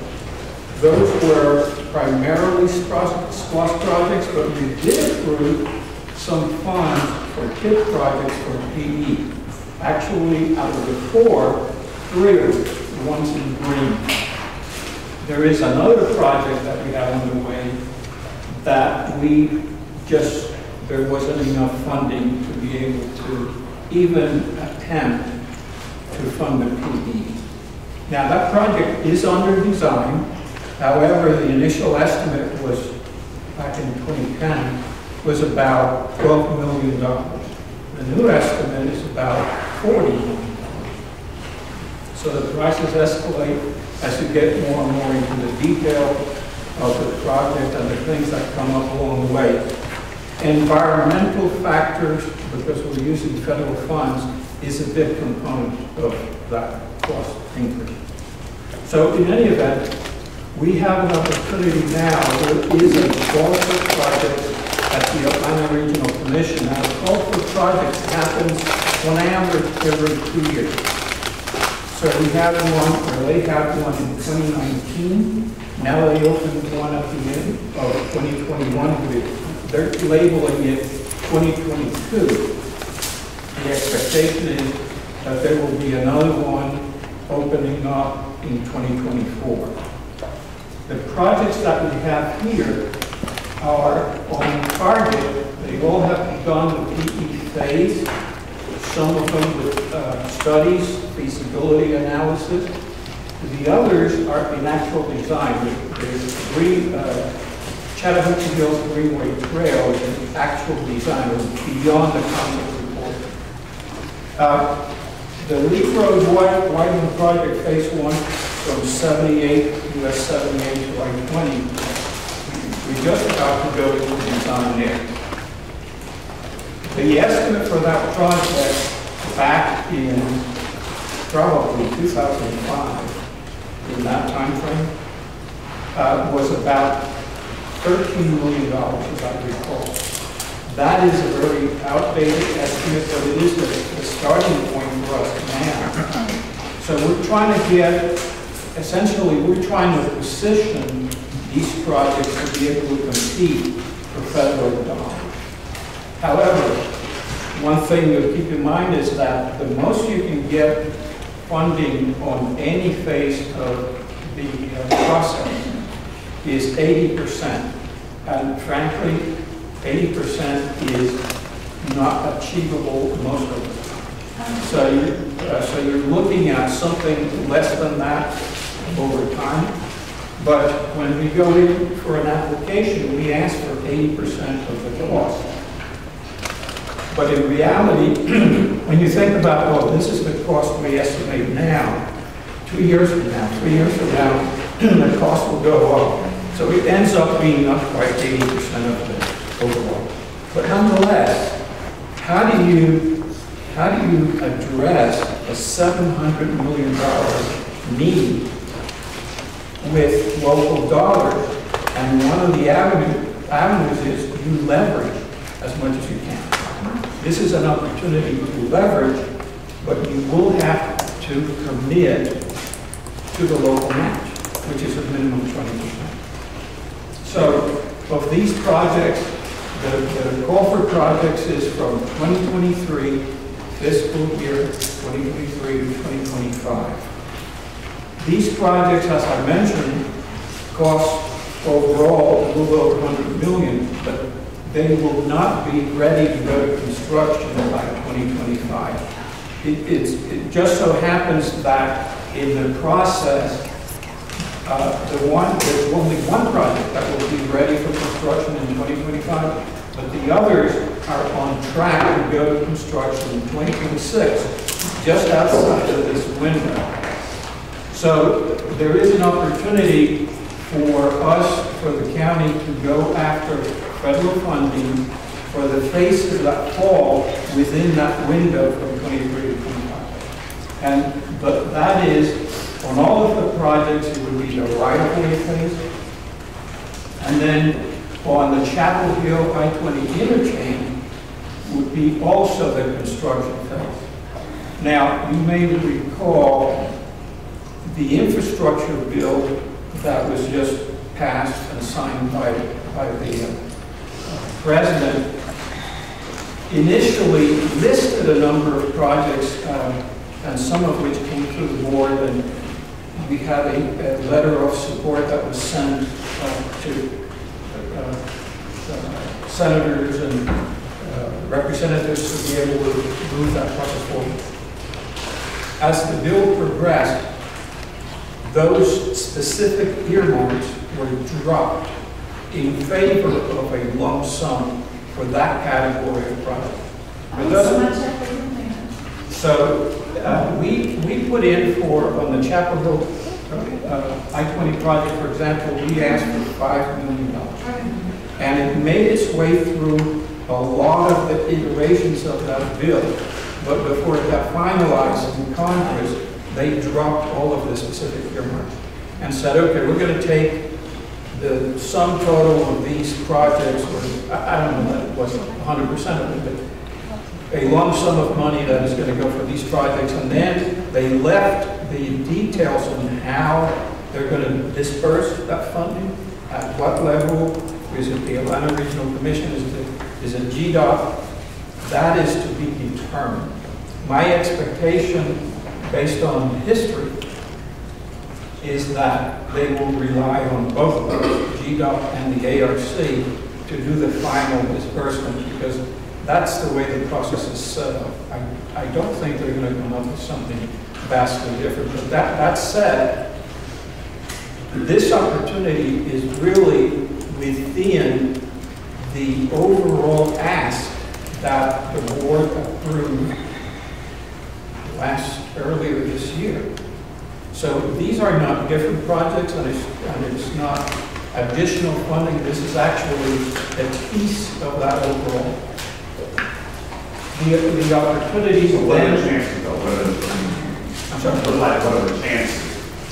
those were primarily SPLOST projects, but we did approve some funds for TIP projects for PE. Actually, out of the four, three of the ones in green. There is another project that we have underway that we just, there wasn't enough funding to be able to even attempt to fund the PE. Now, that project is under design. However, the initial estimate was, back in 2010, was about $12 million. The new estimate is about 40 million. So the prices escalate as you get more and more into the detail of the project and the things that come up along the way. Environmental factors, because we're using federal funds, is a big component of that cost increase. So in any event, we have an opportunity now, there is a call project at the Atlanta Regional Commission. Now, the call for projects happens on average every two years. So we had one, or they had one in 2019. Now they opened one at the end of 2021 with, they're labeling it 2022. The expectation is that there will be another one opening up in 2024. The projects that we have here are on target. They all have begun the PE phase, some of them with uh, studies, feasibility analysis. The others are in actual design. The Green, uh, Chattahoochee Hills Greenway Trail is an actual design, was beyond the concept report. Uh, The Lee Road wi- widening project, phase one, from 78, US 78 to I-20, we're just about to go into design there. The estimate for that project back in probably 2005, in that timeframe, uh, was about $13 million, as I recall. That is a very outdated estimate, but it is the, the starting point for us now. So we're trying to get, essentially, we're trying to position these projects to be able to compete for federal dollars. However, one thing to keep in mind is that the most you can get funding on any phase of the uh, process is 80%. And frankly, 80% is not achievable most of the time. So you're, uh, so you're looking at something less than that over time. But when we go in for an application, we ask for 80% of the cost. But in reality, when you think about, well, this is the cost we estimate now, two years from now, three years from now, the cost will go up. So it ends up being not quite eighty percent of the overall. But nonetheless, how do you, how do you address a seven hundred million dollar need with local dollars? And one of the avenue, avenues is you leverage as much as you can. This is an opportunity to leverage, but you will have to commit to the local match, which is a minimum twenty percent. So of these projects, the, the call for projects is from 2023 fiscal year 2023 to 2025. These projects, as I mentioned, cost overall a little over 100 million, but they will not be ready to go to construction by 2025. It, it just so happens that in the process, uh, the one, there's only one project that will be ready for construction in 2025, but the others are on track to go to construction in 2026, just outside of this window. So there is an opportunity for us, for the county, to go after federal funding for the phases that fall within that window from 23 to 25. And, but that is, on all of the projects, it would be the right-of-way phase. And then on the Chapel Hill I-20 interchange would be also the construction phase. Now, you may recall the infrastructure bill that was just passed and signed by, by the uh, president initially listed a number of projects, uh, and some of which came through the board, we had a, a letter of support that was sent uh, to uh, uh, senators and uh, representatives to be able to move that process forward. As the bill progressed, those specific earmarks were dropped in favor of a lump sum for that category of project. So, uh, we, we put in for, on the Chapel Hill, uh, I-20 project, for example, we asked for five million dollars. And it made its way through a lot of the iterations of that bill. But before it got finalized in Congress, they dropped all of the specific earmarks and said, okay, we're gonna take the sum total of these projects, or, I I don't know, that it wasn't hundred percent of it, but a lump sum of money that is gonna go for these projects, and then they left the details on how they're gonna disperse that funding, at what level, is it the Atlanta Regional Commission, is it, is it GDOT? That is to be determined. My expectation, based on history, is that they will rely on both GDOT and the ARC, to do the final disbursement, because that's the way the process is set up. I, I don't think they're gonna come up with something vastly different, but that, that said, this opportunity is really within the overall ask that the board approved last, earlier this year. So these are not different projects, and it's, and it's not additional funding. This is actually a piece of that overall. The, the opportunities So what are the chances though, what are the, I'm sorry, what like, what are the chances,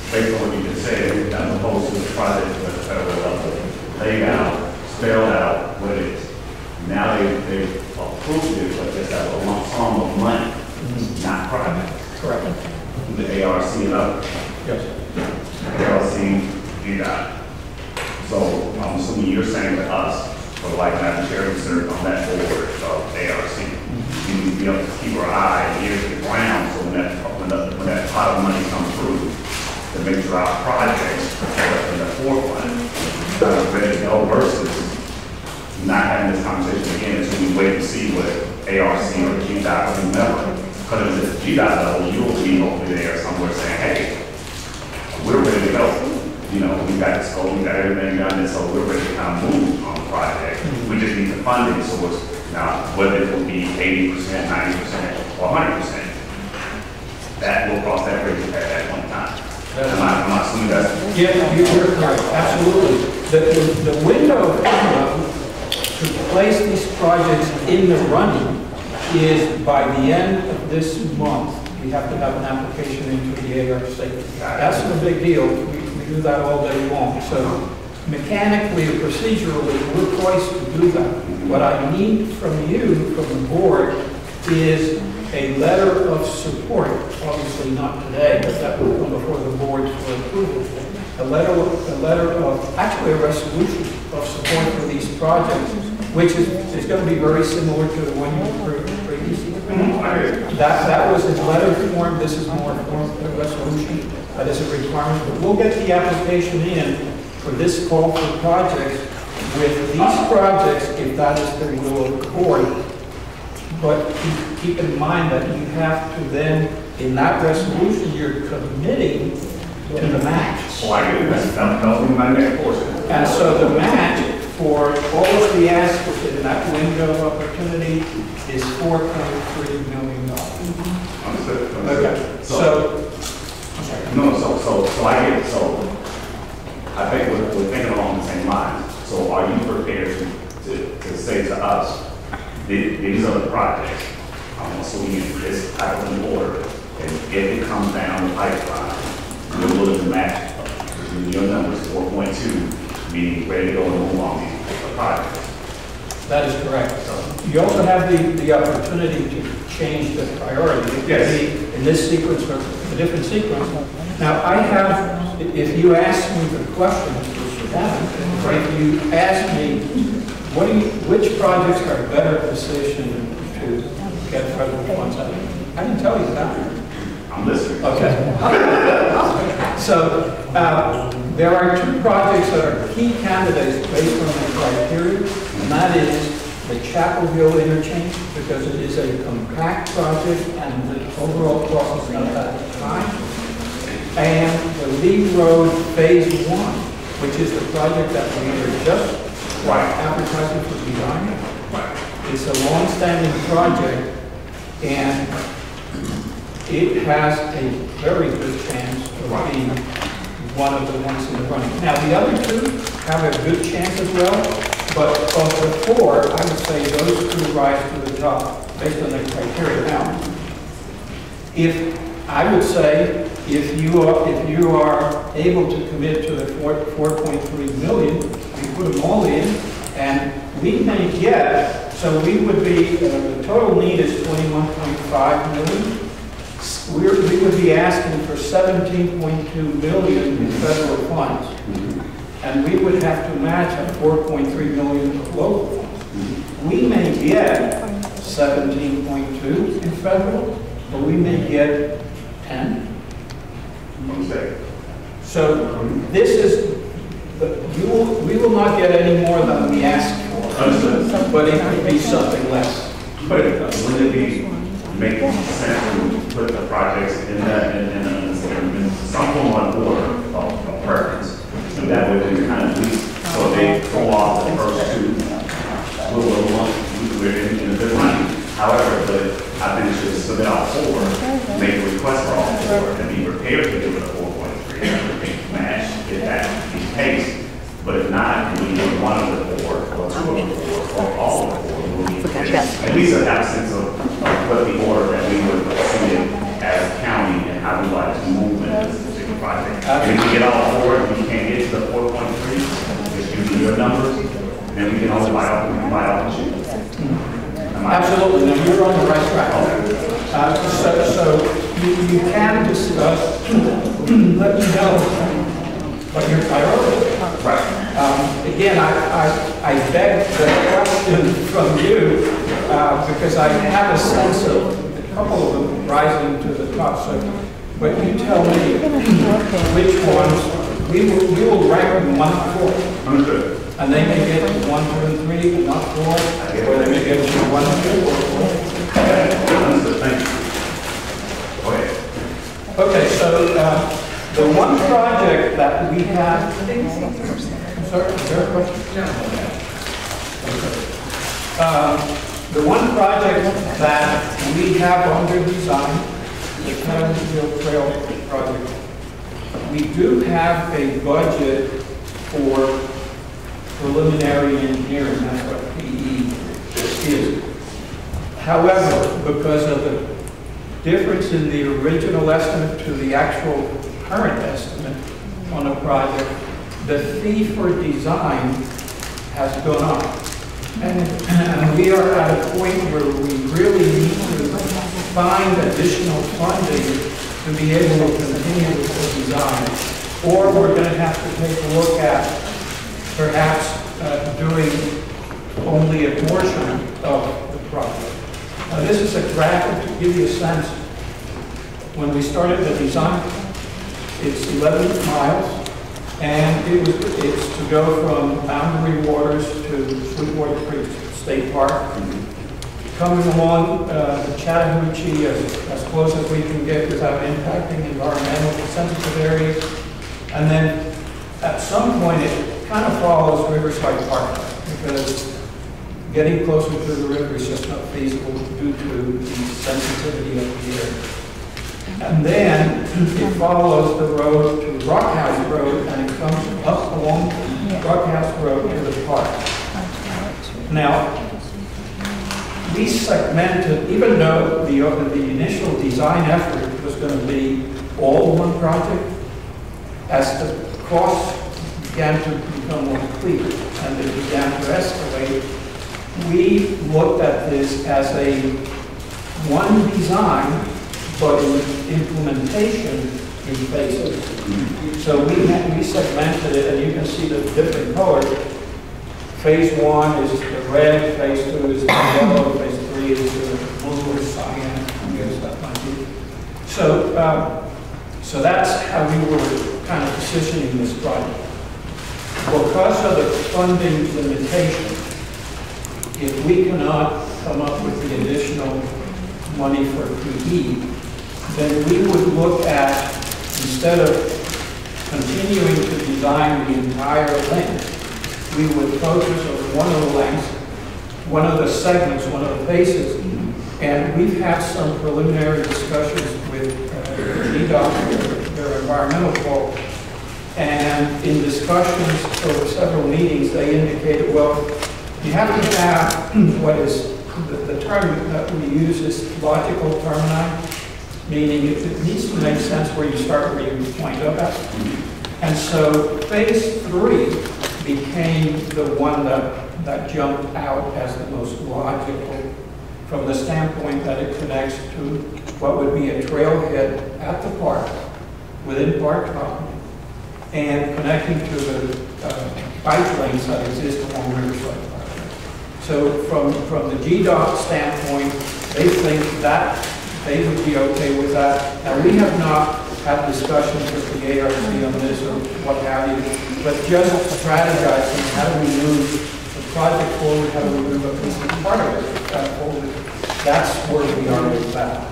based on what you just said, as opposed to the project at the federal level, laid out, spelled out what it is. Now they, they approved it, but just have a lump sum of money, not project. correct, The ARC and others, yes. ARC, GDOT. So I'm assuming you're saying to us, for like Madam Chair, we serve on that board of ARC. We need to be able to keep our eye ears to the ground, so when that, when that, when that pot of money comes through, to make sure our projects are in the forefront, uh, ready to go versus not having this conversation again, so we wait to see what ARC or GDOT will remember. Because if it's GDOT level, you'll be hopefully there somewhere saying, hey, we're ready to go. You know, we got the scope, we got everything done, and so we're ready to kind of move on the project. We just need the funding, so it's, Now, whether it will be eighty percent, ninety percent, or hundred percent, that will cross that bridge at that point in time. Am I, am I assuming that's? Yeah, you- you're correct, absolutely. The, the the window to place these projects in the running is by the end of this month, we have to have an application into the ARC. That's the big deal. We, we do that all day long. So mechanically or procedurally, we're poised to do that. What I need from you, from the board, is a letter of support, obviously not today, but that will come before the board for approval. A letter, a letter of, actually a resolution of support for these projects, which is, is going to be very similar to the one you approved previously. That, that was in letter form, this is more form, a resolution, that is a requirement, but we'll get the application in for this call for projects with these projects, if that is the will of the board. But keep, in mind that you have to then, in that resolution, you're committing to the match. Oh, I get it, that's, that my next portion. And so the match for all of the assets in that window of opportunity is four point three million dollars. Understood, Okay, understood. so, No, so, so, so I get, it. so, I think we're, we're thinking along the same lines. So are you prepared to, to, to say to us, these are the projects, I'm assuming in this type of order, and if it comes down the pipeline, you're willing to match your numbers, four point two, meaning ready to go and move on the project? that is correct. You also have the, the opportunity to change the priority. Yes. In this sequence or a different sequence. Now, I have, if you ask me the question, which you haven't, or if you ask me, what do you, which projects are better positioned to get federal funds? I can tell you that. I'm listening. Okay. So, uh, there are two projects that are key candidates based on the criteria, and that is the Chapel Hill interchange, because it is a compact project and the overall cost is not that high. And the Lee Road Phase One, which is the project that we are just Right. advertising for design. Right. It's a long-standing project, and it has a very good chance of being one of the ones in the running. Now, the other two have a good chance as well, but of the four, I would say those two rise to the top based on the criteria. Now, if, I would say, if you are, if you are able to commit to the four, 4.3 million, we put them all in, and we may get, so we would be, uh, the total need is 21.5 million. We're, we would be asking for 17.2 million in federal funds. And we would have to match at 4.3 million of local funds. We may get 17.2 in federal, but we may get 10. So this is, you will, we will not get any more than we ask for, but it could be something less. But uh, wouldn't it be making sense to put the projects in that, in in some form of order of, preference? And that way we kind of, least- so they pull off the first two, we'll, we'll- we're in, in a good line. However, but I think we should submit all four, make a request for all four, and be prepared to give it a four point three, match, if that's the case. But if not, we need one of the four, or two of the four, or all of the four, we'll need at least a sense of, of what the order that we would see it as a county and how we like to move in this particular project. And if we get all four, and we can't get to the four point three, just give me your numbers, then we can also buy out, buy out. Absolutely, no, you're on the right track. Uh, So, so you, you can discuss, let me know what your priorities are. Right. Um, Again, I, I, I beg the question from you, uh, because I have a sense of a couple of them rising to the top, so, but you tell me which ones, we will, we will rank them one to four. Understood. And they may get one, two, and three, and not four, or they may get one, two, or four. Understood, thank you. Go ahead. Okay, so, uh, the one project that we have, I'm sorry, is there a question? Um, The one project that we have under design, the Kennedy Trail project, we do have a budget for preliminary engineering, that's what PE is. However, because of the difference in the original estimate to the actual current estimate on a project, the fee for design has gone up. And and we are at a point where we really need to find additional funding to be able to continue with the design. Or we're going to have to take a look at perhaps uh, doing only a portion of the project. Now, this is a graphic to give you a sense. When we started the design, it's 11 miles, and it was, it's to go from Boundary Waters to Sweetwater Creek State Park. Coming along uh, the Chattahoochee as, as close as we can get without impacting environmental sensitive areas. And then at some point, it kind of follows Riverside Park, because getting closer to the river is just not feasible due to the sensitivity of the area. And then it follows the road to Rock House Road and it comes up along Rock House Road to the park. Now, we segmented, even though the, uh, the initial design effort was going to be all one project, as the costs began to more clear and it began to escalate, we looked at this as a one design, but in implementation in phases. So we, we segmented it, and you can see the different colors. Phase one is the red, phase two is the yellow, phase three is the blue cyan, I guess that might be. So, um, so that's how we were kind of positioning this project. Because of the funding limitation, if we cannot come up with the additional money for PE, then we would look at, instead of continuing to design the entire length, we would focus on one of the lengths, one of the segments, one of the faces, and we've had some preliminary discussions with uh, their environmental folks, and in discussions over several meetings, they indicated, well, you have to have what is, the, the term that we use is logical termini, meaning it, it needs to make sense where you start, where you point up at. And so phase three became the one that, that jumped out as the most logical from the standpoint that it connects to what would be a trailhead at the park, within park property, and connecting to the uh, bike lanes that exist along Riverside Park. So from, from the GDOT standpoint, they think that they would be okay with that. Now, we have not had discussions with the ARC on this or what have you, but just strategizing, how do we move the project forward, how do we move at least part of it uh, forward? That's where we are with that.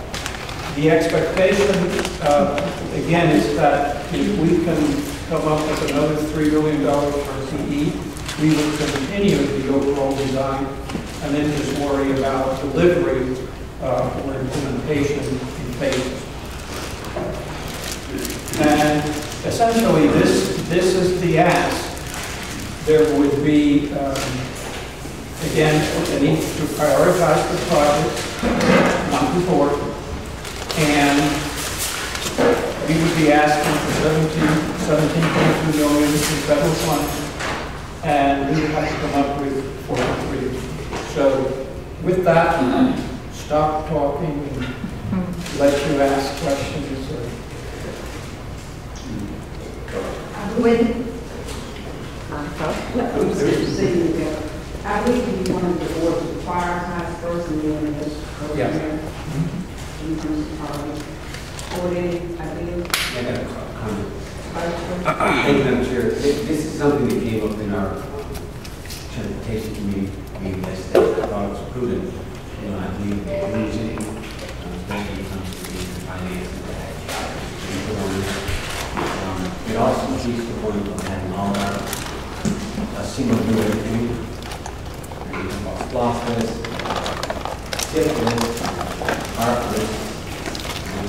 The expectation, uh, again, is that if we can come up with another $3 billion for CE, we will continue the overall design and then just worry about delivery uh, or implementation in phases. And essentially, this, this is the ask. There would be, um, again, a need to prioritize the project, not board, and we would be asking for 17, 17.2 million in federal funds and we would have to come up with 43. So with that, stop talking and let you ask questions or With, I believe you wanted the board to prioritize first and then just go from Yeah. there. You can, Or then, I got a comment. Thank you, Madam Chair. This this is something that came up in our transportation committee meeting yesterday. I thought it was prudent, you know, I believe that usually, um, especially when it comes to the finance and that, we put on this. Um, It also keeps the point of having all our, a single view of everything. And we have our SPLOST list, skip list, art list. And so, I don't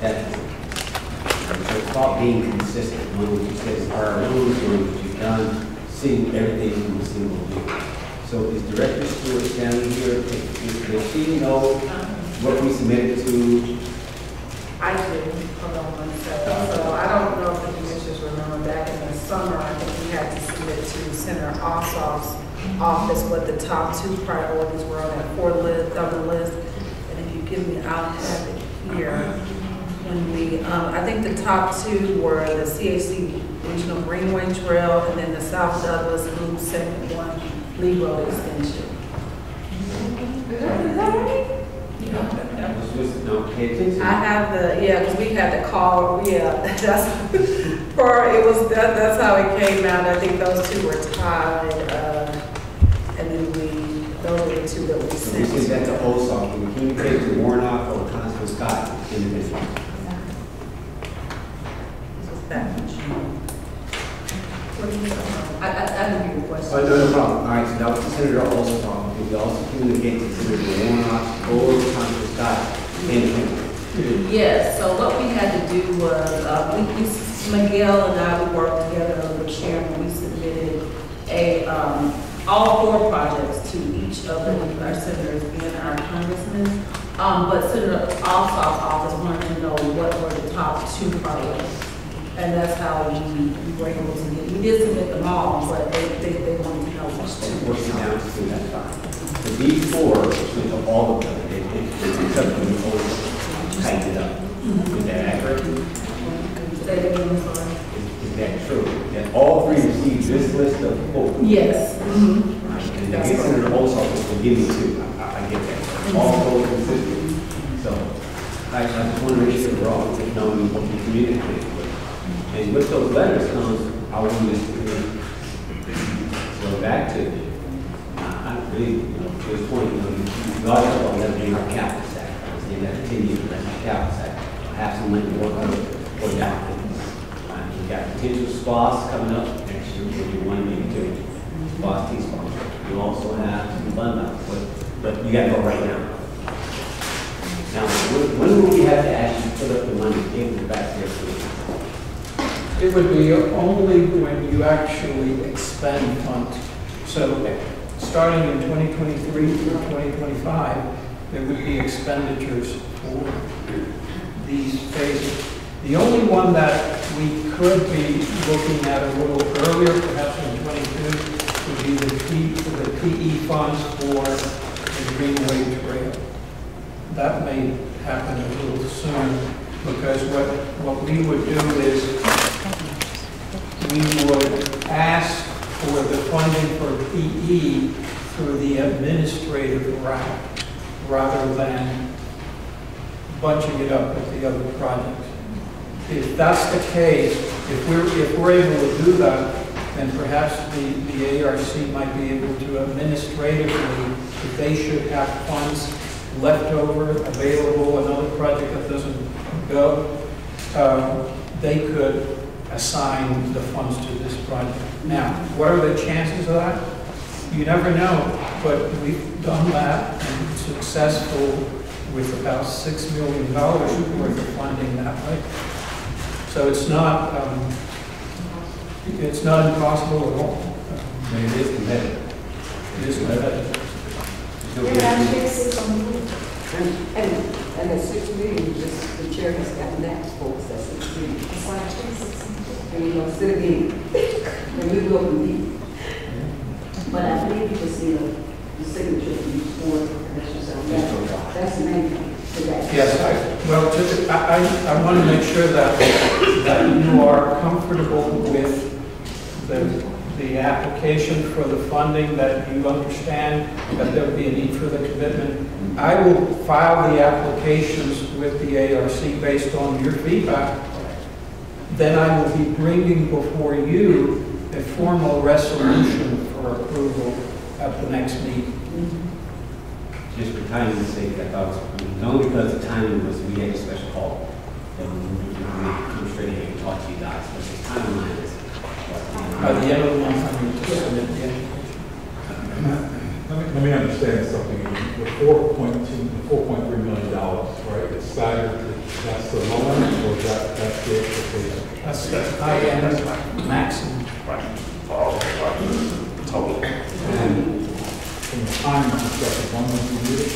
that. So it's about being consistent, what you said are rules, what you've done, seeing everything from a single view. So is Director Stewart standing here, does she know what we submitted to? I do, hold on one second. So I don't know if the commissioners remember back in the summer, I think we had to submit to Senator Ossoff's office what the top two priorities were on that four list, the list. And if you give me, I'll have it here. When we, um, I think the top two were the CAC Regional Greenway Trail and then the South Douglas Loop Segment One Lee Road Extension. Is that right? That was just, no. I have the, yeah, because we had the call, yeah, that's, for, it was, that, that's how it came out, I think those two were tied, uh, and then we, those were the two that we So we sent. sent that to can we communicate to Warnock or Constable Scott individually? That. What do you, I, I, I didn't hear your. Oh, no, no problem. All right, so that was to Senator Ossoff, can we also communicate to Senator Warnock or Constable Scott individually? Yes, so what we had to do was, uh, we, we, Miguel and I, we worked together with the chairman, we submitted a, um, all four projects to each of the, our senators and our congressmen. Um, but Senator Ossoff's office wanted to know what were the top two priorities. And that's how we, we were able to get, we did submit them all, but they, they, they wanted to know which two. were Working down top. to that fine. So these four, between of all of them, it, it, it's up to the whole, tighten it up. Is that accurate? Say it again, I'm. Is is that true? That all three received this list of four? Yes. mhm. And I guess Senator Ossoff will give me two, I, I get that. All those consistent. So, I, I just want to make sure we're all, knowing what we communicate. And with those letters comes, I want this to go back to, I, I really, you know, to this point, you know, you got to about leveraging our capital was saying that continue to leverage our capital stack, have some money to work on, for that. Uh, You got potential spots coming up next year, maybe one, maybe two spots, T spots. You also have some fund but, but you gotta go right now. Now, when, when will we have to actually put up the money, give it back there, please? It would be only when you actually expend funds. So starting in 2023 through 2025, there would be expenditures for these phases. The only one that we could be looking at a little earlier, perhaps in 22, would be the the PE funds for the Greenway Trail. That may happen a little soon, because what, what we would do is, we would ask for the funding for PE through the administrative route, rather than bunching it up with the other projects. If that's the case, if we're, if we're able to do that, then perhaps the, the ARC might be able to administratively, if they should have funds left over, available, another project that doesn't go, um, they could assign the funds to this project. Now, what are the chances of that? You never know, but we've done that and successful with about six million dollars worth of funding that way. So it's not, um, it's not impossible at all. But it is competitive. It is competitive. And, and, and the six million, just, the chair has gotten that, folks, that's six million. And we gonna sit again, and we will be. But I believe you can see the, the signature from each board, commissioners, on that, that's the main thing, to. Yes, I, well, just, I, I, I want to make sure that, that you are comfortable with the, the application for the funding, that you understand that there will be a need for the commitment. I will file the applications with the ARC based on your feedback. Then I will be bringing before you a formal resolution for approval at the next meeting. Just for timing's sake, I thought, it was- only because the timing was, we had a special call. And we, we, we come straight here and talk to you guys, but the timeline is. By the end of the month, I need to submit the. Let me, let me understand something. The four point two, the four point three million dollars, right, it's staggered, that's the loan, or that, that's the expectation? That's the high end, maximum. Right, for all the total. And from a timing perspective, when would you do it?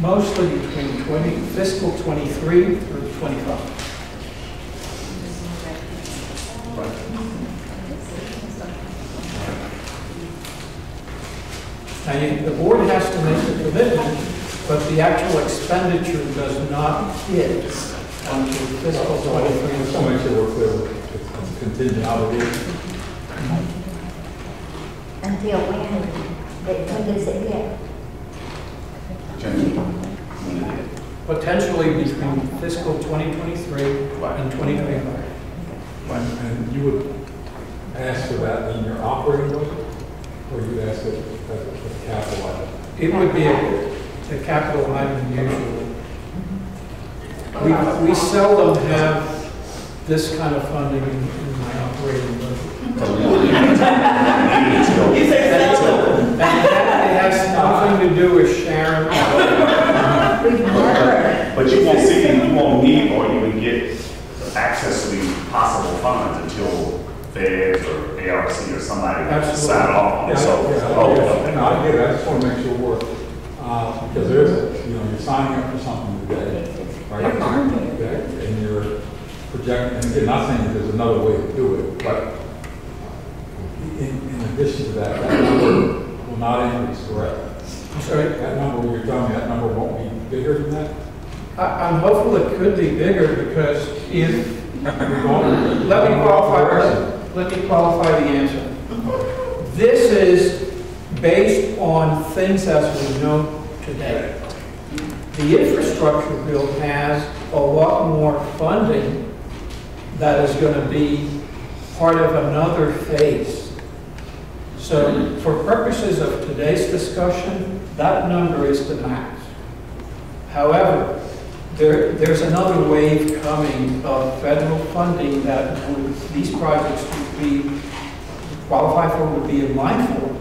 Mostly between 20, fiscal '23 through '25. Now, you- the board has to make the commitment, but the actual expenditure does not hit until fiscal So I '23. just want to make sure we're clear, it's contingent obligation. Until when, when does it get? Potentially between fiscal 2023 and 2025. And, and you would ask for that in your operating budget, or you would ask it as a capital item? It would be a a capital item usually. We we seldom have this kind of funding in in my operating budget. And seldom. It has nothing to do with Sharon. But you won't see, you won't need or even get access to these possible funds until feds or ARC or somebody Absolutely. sign off on it. So, oh, okay. No, I get it, I just want to make sure it works. uh, because there's, you know, you're signing up for something today, right? Okay, And you're projecting, and again, not saying that there's another way to do it, but in, in addition to that, that number will not increase, correct? I'm sorry. That number, you're telling me, that number won't be bigger than that? I- I'm hopeful it could be bigger because if, let me qualify, let me qualify the answer. This is based on things as we know today. The infrastructure bill has a lot more funding that is going to be part of another phase. So for purposes of today's discussion, that number is the max. However, there, there's another wave coming of federal funding that would, these projects would be, qualify for, would be in line for,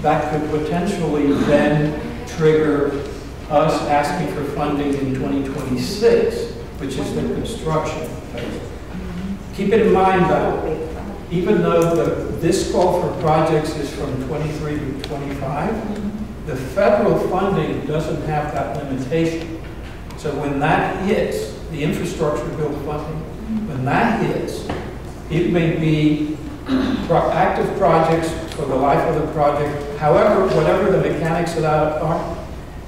that could potentially then trigger us asking for funding in 2026, which is the construction phase. Keep it in mind though, even though the, this call for projects is from 23 to 25, the federal funding doesn't have that limitation. So when that hits, the infrastructure bill funding, when that hits, it may be active projects for the life of the project, however, whatever the mechanics of that are.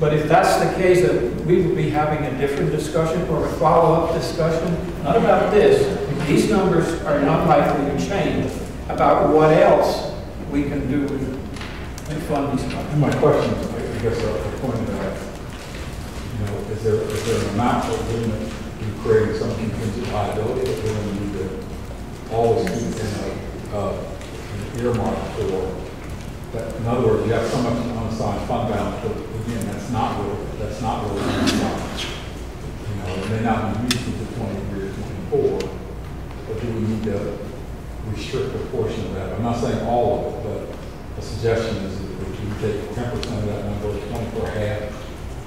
But if that's the case, that we would be having a different discussion or a follow-up discussion, not about this. These numbers are not likely to change, about what else we can do to fund these projects. My question, is I guess, uh, the point that, you know, is there, is there an amount of limit in creating some contingent liability that we're going to need to always keep in a, uh, an earmark for? That, in other words, you have so much unassigned fund balance, that's not really, that's not really unassigned. You know, it may not be used until twenty-three or twenty-four, but do we need to restrict a portion of that? I'm not saying all of it, but a suggestion is that you take ten percent of that number, twenty-four half,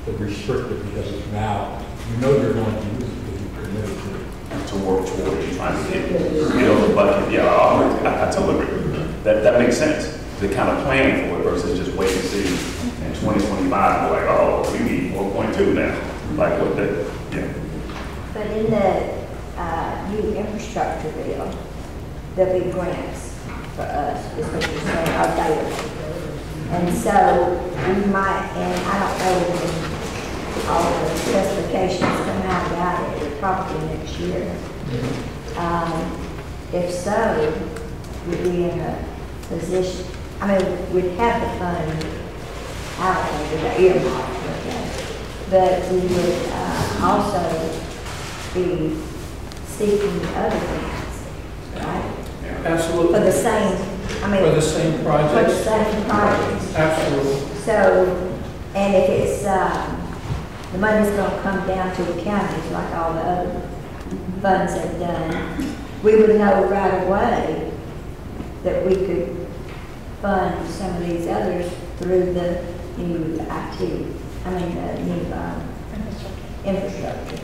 to restrict it because it's now, you know you're going to use it because you're committed to it. to work towards, trying to get, build a budget, yeah, I, I- I totally agree. That, that makes sense, to kind of plan for it versus just wait and see in twenty twenty-five, we're like, oh, we need four point two now, like what the, yeah. but in the, uh, new infrastructure bill, there'll be grants for us, is what you're saying, available. And so we might, and I don't know when all the specifications come out about it, probably next year. Um, if so, we'd be in a position, I mean, we'd have the fund allocated, the earmark, okay? But we would uh, also be seeking other things, right? Absolutely. For the same, I mean. For the same project. For the same projects. Absolutely. So, and if it's, um, the money's gonna come down to the counties like all the other funds have done, we would know right away that we could fund some of these others through the new IT, I mean, the new, um, infrastructure.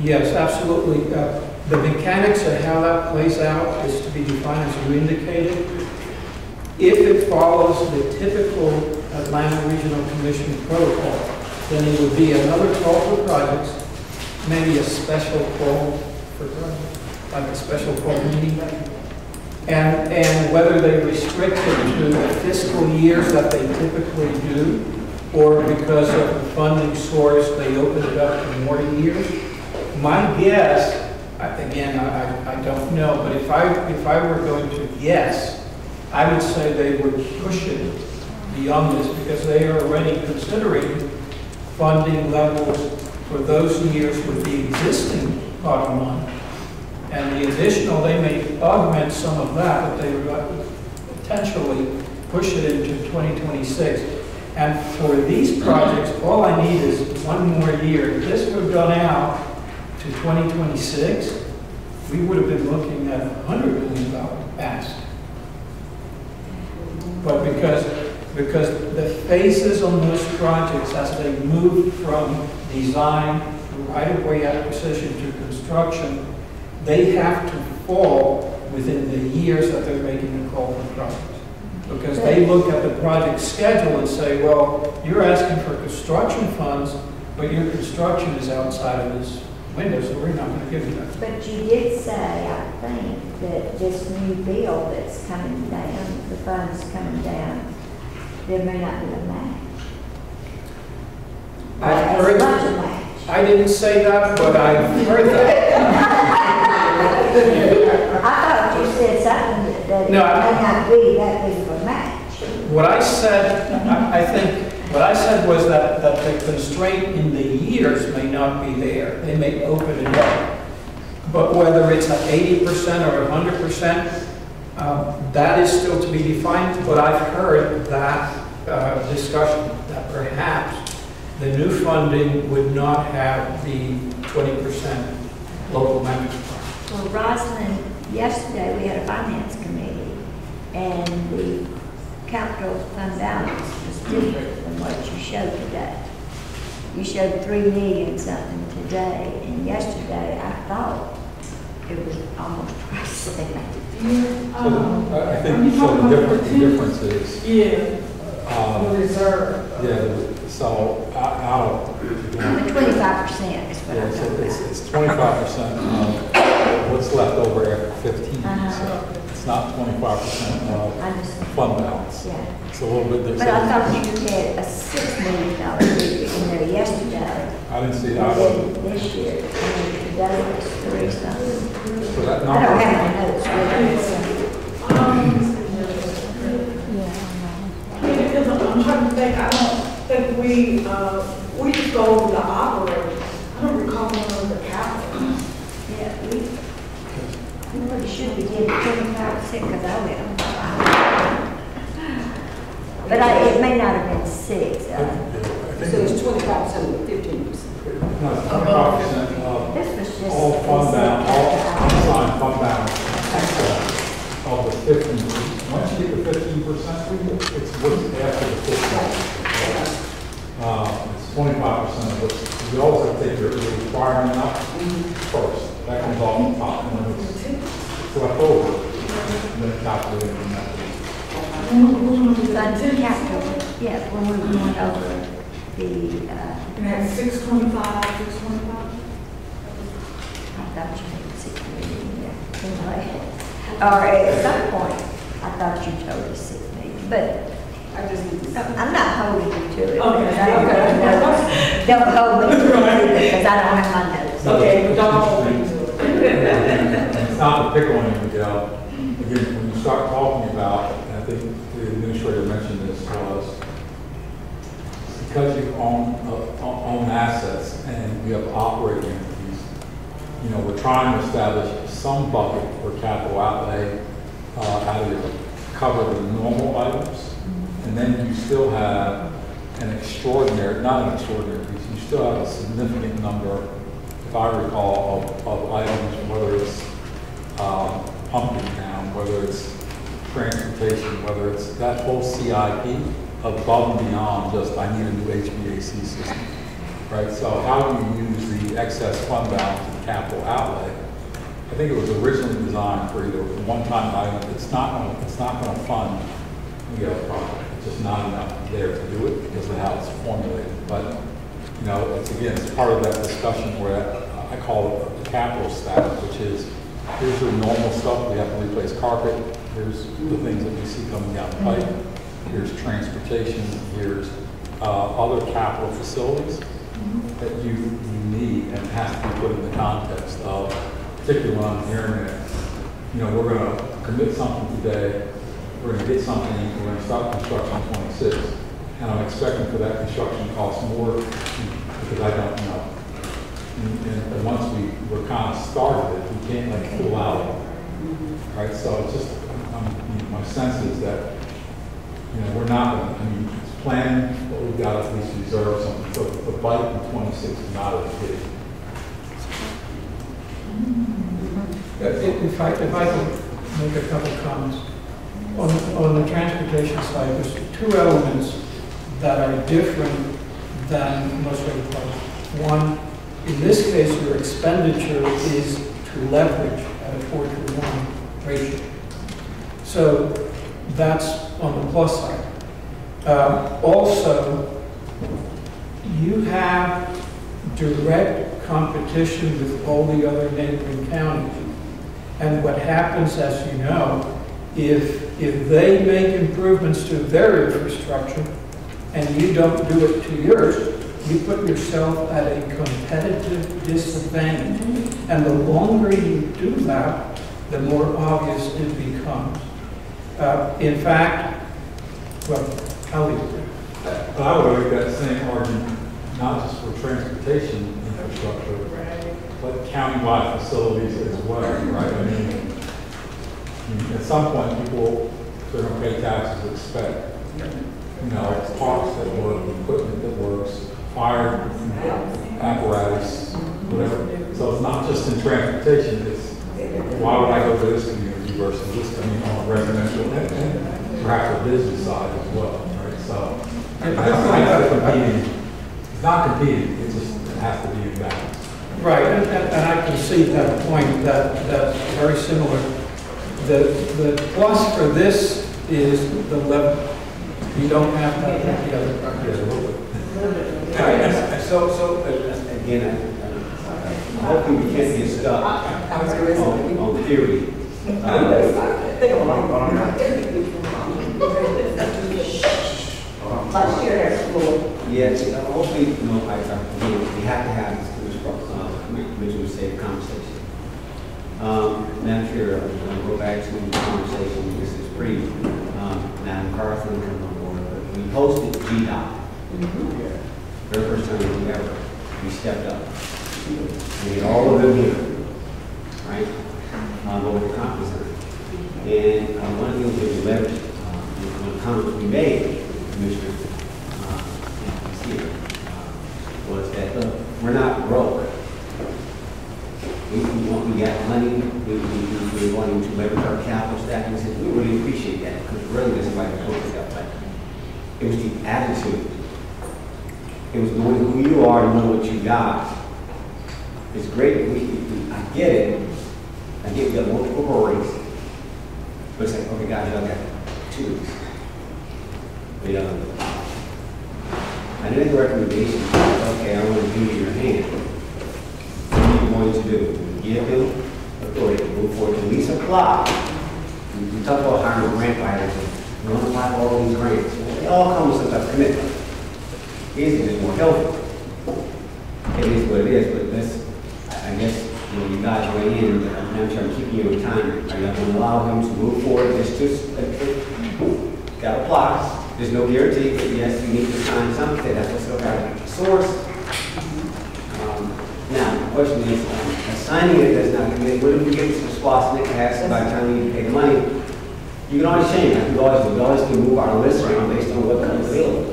Yes, absolutely. Uh, The mechanics of how that plays out is to be defined as you indicated. If it follows the typical Atlanta Regional Commission protocol, then it would be another call for projects, maybe a special call for projects, like a special call meeting. And, and whether they restrict it to the fiscal years that they typically do, or because of the funding source, they open it up to more years. My guess, I- again, I, I- don't know, but if I, if I were going to guess, I would say they would push it beyond this because they are already considering funding levels for those years with the existing of money. And the additional, they may augment some of that, but they would potentially push it into 2026. And for these projects, all I need is one more year. If this were done out to 2026, we would have been looking at $100 million ask. But because, because the phases on those projects, as they move from design, right-of-way acquisition to construction, they have to fall within the years that they're making the call for projects. Because they look at the project schedule and say, well, you're asking for construction funds, but your construction is outside of this window, so we're not gonna give you that. But you did say, I think, that this new bill that's coming down, the funds coming down, there may not be a match. I've heard- much a match. I didn't say that, but I've heard that. I thought you said something that- No, I- may not be that big of a match. What I said, I I think, what I said was that, that the constraint in the years may not be there. They may open it up. But whether it's at eighty percent or hundred percent, um, that is still to be defined. But I've heard that uh, discussion, that perhaps the new funding would not have the twenty percent local match. Well, Rosalind, yesterday we had a finance committee, and the capital fund balance was different than what you showed today. You showed three million something today, and yesterday I thought it was almost twice that. So the- I I think, so the difference, the difference is, Yeah, um, the reserve. yeah, so out out of, you know, Twenty-five percent is what Yeah, I'm so it's, about. it's twenty-five percent of what's left over after fifteen, Uh-huh. so it's not twenty-five percent of fund balance. yeah. It's a little bit, there's, But I a- thought you had a six million dollar figure in there yesterday. I didn't see And that, then this year, and today it's three something. so that I don't number, have my notes with I'm I'm trying to think, I don't think we, uh, we just go over the operating. I don't recall going over the capital. Yeah, we, we really should be getting twenty-five percent, because I went. But I, it may not have been six, uh, I So think it's twenty-five percent of fifteen percent. no, it's twenty-five percent of this was just. all fund balance, all all. unassigned fund balance uh, of the fifteen. Once you get the fifteen percent, it's what's after the fifteen. Uh, it's twenty-five percent of what's, you always have to take your your requirement up first. That comes off the top, and then it's left over, and then calculated from that. But capital, yeah, when we went over the, uh, And that's six twenty-five, six twenty-five? I thought you had six million there, anyway. Or at some point, I thought you told us six million, but I just, I'm not holding you to it. Okay. because I don't have my notes. Don't hold me to it because I don't have my notes. Okay, but don't hold me to it. It's not to pick on you, Miguel. Again, when you start talking about, and I think the administrator mentioned this, was because you own, uh, own assets and we have operating entities, you know, we're trying to establish some bucket for capital outlay, uh, out of cover the normal items. And then you still have an extraordinary, not an extraordinary piece, you still have a significant number, if I recall, of, of items, whether it's, um, pumping down, whether it's transportation, whether it's that whole CIP above and beyond just, I need a new HVAC system. Right, so how do you use the excess fund balance in capital outlay? I think it was originally designed for either one-time item, it's not, gonna- it's not gonna fund the other project. It's just not enough there to do it because of how it's formulated. But, you know, it's again, it's part of that discussion where I call it the capital stack, which is, here's your normal stuff, we have to replace carpet, here's the things that we see coming down the pipe, here's transportation, here's, uh, other capital facilities that you, you need and has to be put in the context of, particularly I'm hearing that, you know, we're gonna commit something today, we're gonna get something, we're gonna start construction in twenty-six, and I'm expecting for that construction cost more, because I don't know. And, and- once we, we're kind of started it, we can't like pull out. Right, so it's just, you know, my sense is that, you know, we're not, I mean, it's planned, but we've got to at least reserve something, so the bike in twenty-six is not as big. If if I, if I could make a couple comments. On, on the transportation side, there's two elements that are different than most other projects. One, in this case, your expenditure is to leverage at a four to one ratio. So that's on the plus side. Uh, Also, you have direct competition with all the other neighboring counties. And what happens, as you know, if, if they make improvements to their infrastructure and you don't do it to yours, you put yourself at a competitive disadvantage. And the longer you do that, the more obvious it becomes. Uh, In fact, well, I'll leave it there. I would make that same argument, not just for transportation infrastructure, but countywide facilities as well, right? I mean, at some point, people, they're gonna pay taxes, expect, you know, parks that work, equipment that works, fire apparatus, whatever. So it's not just in transportation, it's, why would I go to this community versus this, I mean, on residential and- perhaps the business side as well, right? So, I think it's competing, it's not competing, it just it has to be in balance. Right, and, and and I can see that point, that, that's very similar. The, the plus for this is the level. You don't have that with the other projects. All right, so, so, uh, again, uh, I hope we can't get stuck on, on theory. Let's share that floor. Yes, uh, hopefully, you know, I, I, again, we have to have this, this, uh, Mitchell would say, conversation. Um, Madam Chair, I'm gonna go back to the conversation, this is brief. Um, Madam McCarthy come on board, but we hosted GDOT. Very first time we ever, we stepped up. We had all of them here, right? Um, but with confidence. And, um, one of the things that we leveraged, um, one of the comments we made, Commissioner, uh, here, uh, was that, look, we're not broke. We, we want, we got money, we, we, we- we're wanting to leverage our capital stack, and we said, we really appreciate that, because really, this is why the coach got back. It was the attitude. It was knowing who you are knowing what you got. It's great, we, we, I get it, I get we got multiple priorities. But it's like, okay, guys, y'all got two weeks. Y'all don't. I did the recommendation, okay, I want to give you your hand. What are you going to do? Give them authority to move forward, to at least apply. We we talk about hiring grant writers, we want to apply for all these grants. Well, They all come with some type of commitment. Is it more helpful? It is what it is, but this, I guess, you know, you guys weigh in, I'm sure I'm keeping you in time. Are you going to allow him to move forward? This just, got to apply. There's no guarantee, but yes, you need to sign something, that's what's going to source. Um, Now, the question is, um, assigning it does not commit, what if we get to and it has, by the time you pay the money, you can always change, that. we always, we always can move our list around based on what comes available.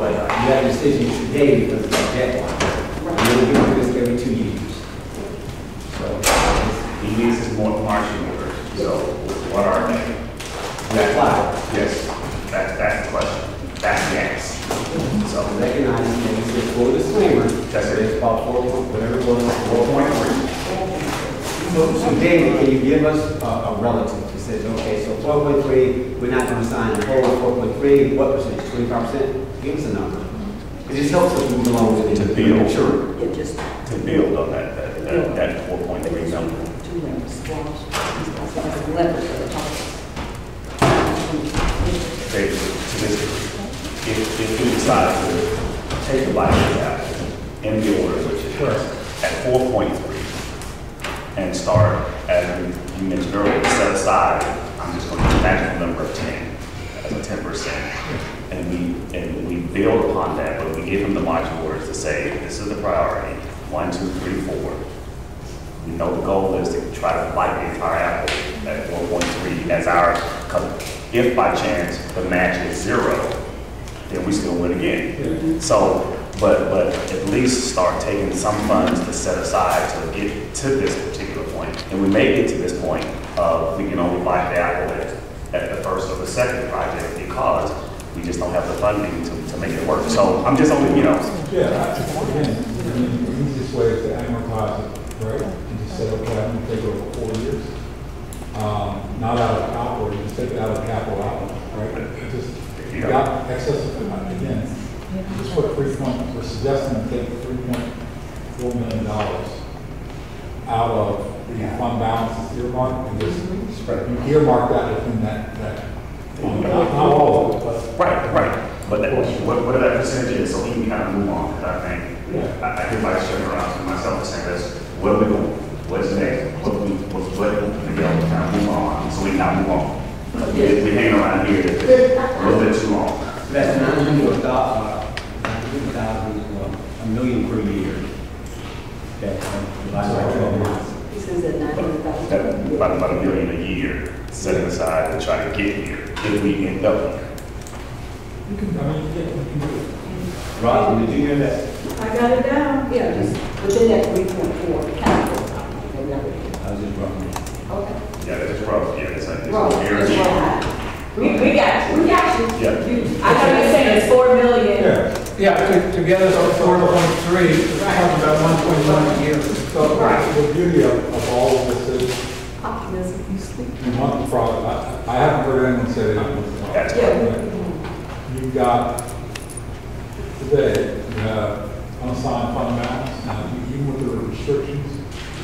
You have a decision today because of that deadline. You're going to do this every two years. So, He needs his more marching orders, so what are they? that's why, Yes, that's, that's the question. That's the yes. So, recognize, that it's a full disclaimer, That's it. it's about four, whatever it was, four point three. So, so David, can you give us a, a relative that says, okay, so four point three, we're not gonna sign the whole four point three, what percentage, twenty-five percent? Give us a number. It just helps us move along with To build. Sure. It just, To build on that, that, that, that four point three number. two members, squash, that's why it's level for the top. Okay, to this, if, if we decide to take the bite of that in the order which it is, at four point three, and start, as you mentioned earlier, set aside, I'm just going to imagine the number of ten, as a ten percent. And we, and we build upon that, but we give them the module orders to say, this is the priority, one, two, three, four. We know the goal is to try to fight the entire apple at four point three as our, if by chance the match is zero, then we still win again. So, but, but at least start taking some funds to set aside to get to this particular point. And we may get to this point of we can only fight the apple at, at the first or the second project because we just don't have the funding to, to make it work. So I'm just only, you know, Yeah, I- again, I mean, the easiest way is to amortize it, right? And just say, okay, I'm gonna take it over four years. Um, not out of capital, you just take it out of capital outlay, right? Just, you got excess, of- money. again, just put three point, we're suggesting to take three point four million dollars out of the fund balances earmark and just spread, you earmark that within that, that, fund. not, not all of it, but Right, right, but that, what, whatever that percentage is, so we can kind of move on, because I think, Yeah. I, I hear my turn around to myself saying this, what are we doing? What's next? What we, what's, what, we gotta kind of move on, so we kind of move on. We, we hang around here a little bit too long. That's nine hundred thousand, nine hundred thousand, a million per year. That, uh, divided by twelve months. He says that nine hundred That- About, about a million a year, setting aside to try to get here, if we end up here. you can, I mean, yeah, you can do it. Roger, did you hear that? I got it down. Yeah, just within that three point four capital. Okay. I was just wrong. Yeah, that's rough, yeah, it's like, it's Wrong, a that's year. right. We, we got you, we got you. Yeah. You- I thought you were saying it's four million. Yeah. Yeah, to, to get us to four point three, we're talking about one point one a year. So the beauty of, of all of this is, Optimism, you sleep. you want the product, I, I haven't heard anyone say That's that. You've got, today, you have unassigned fund balance, now, even with the restrictions,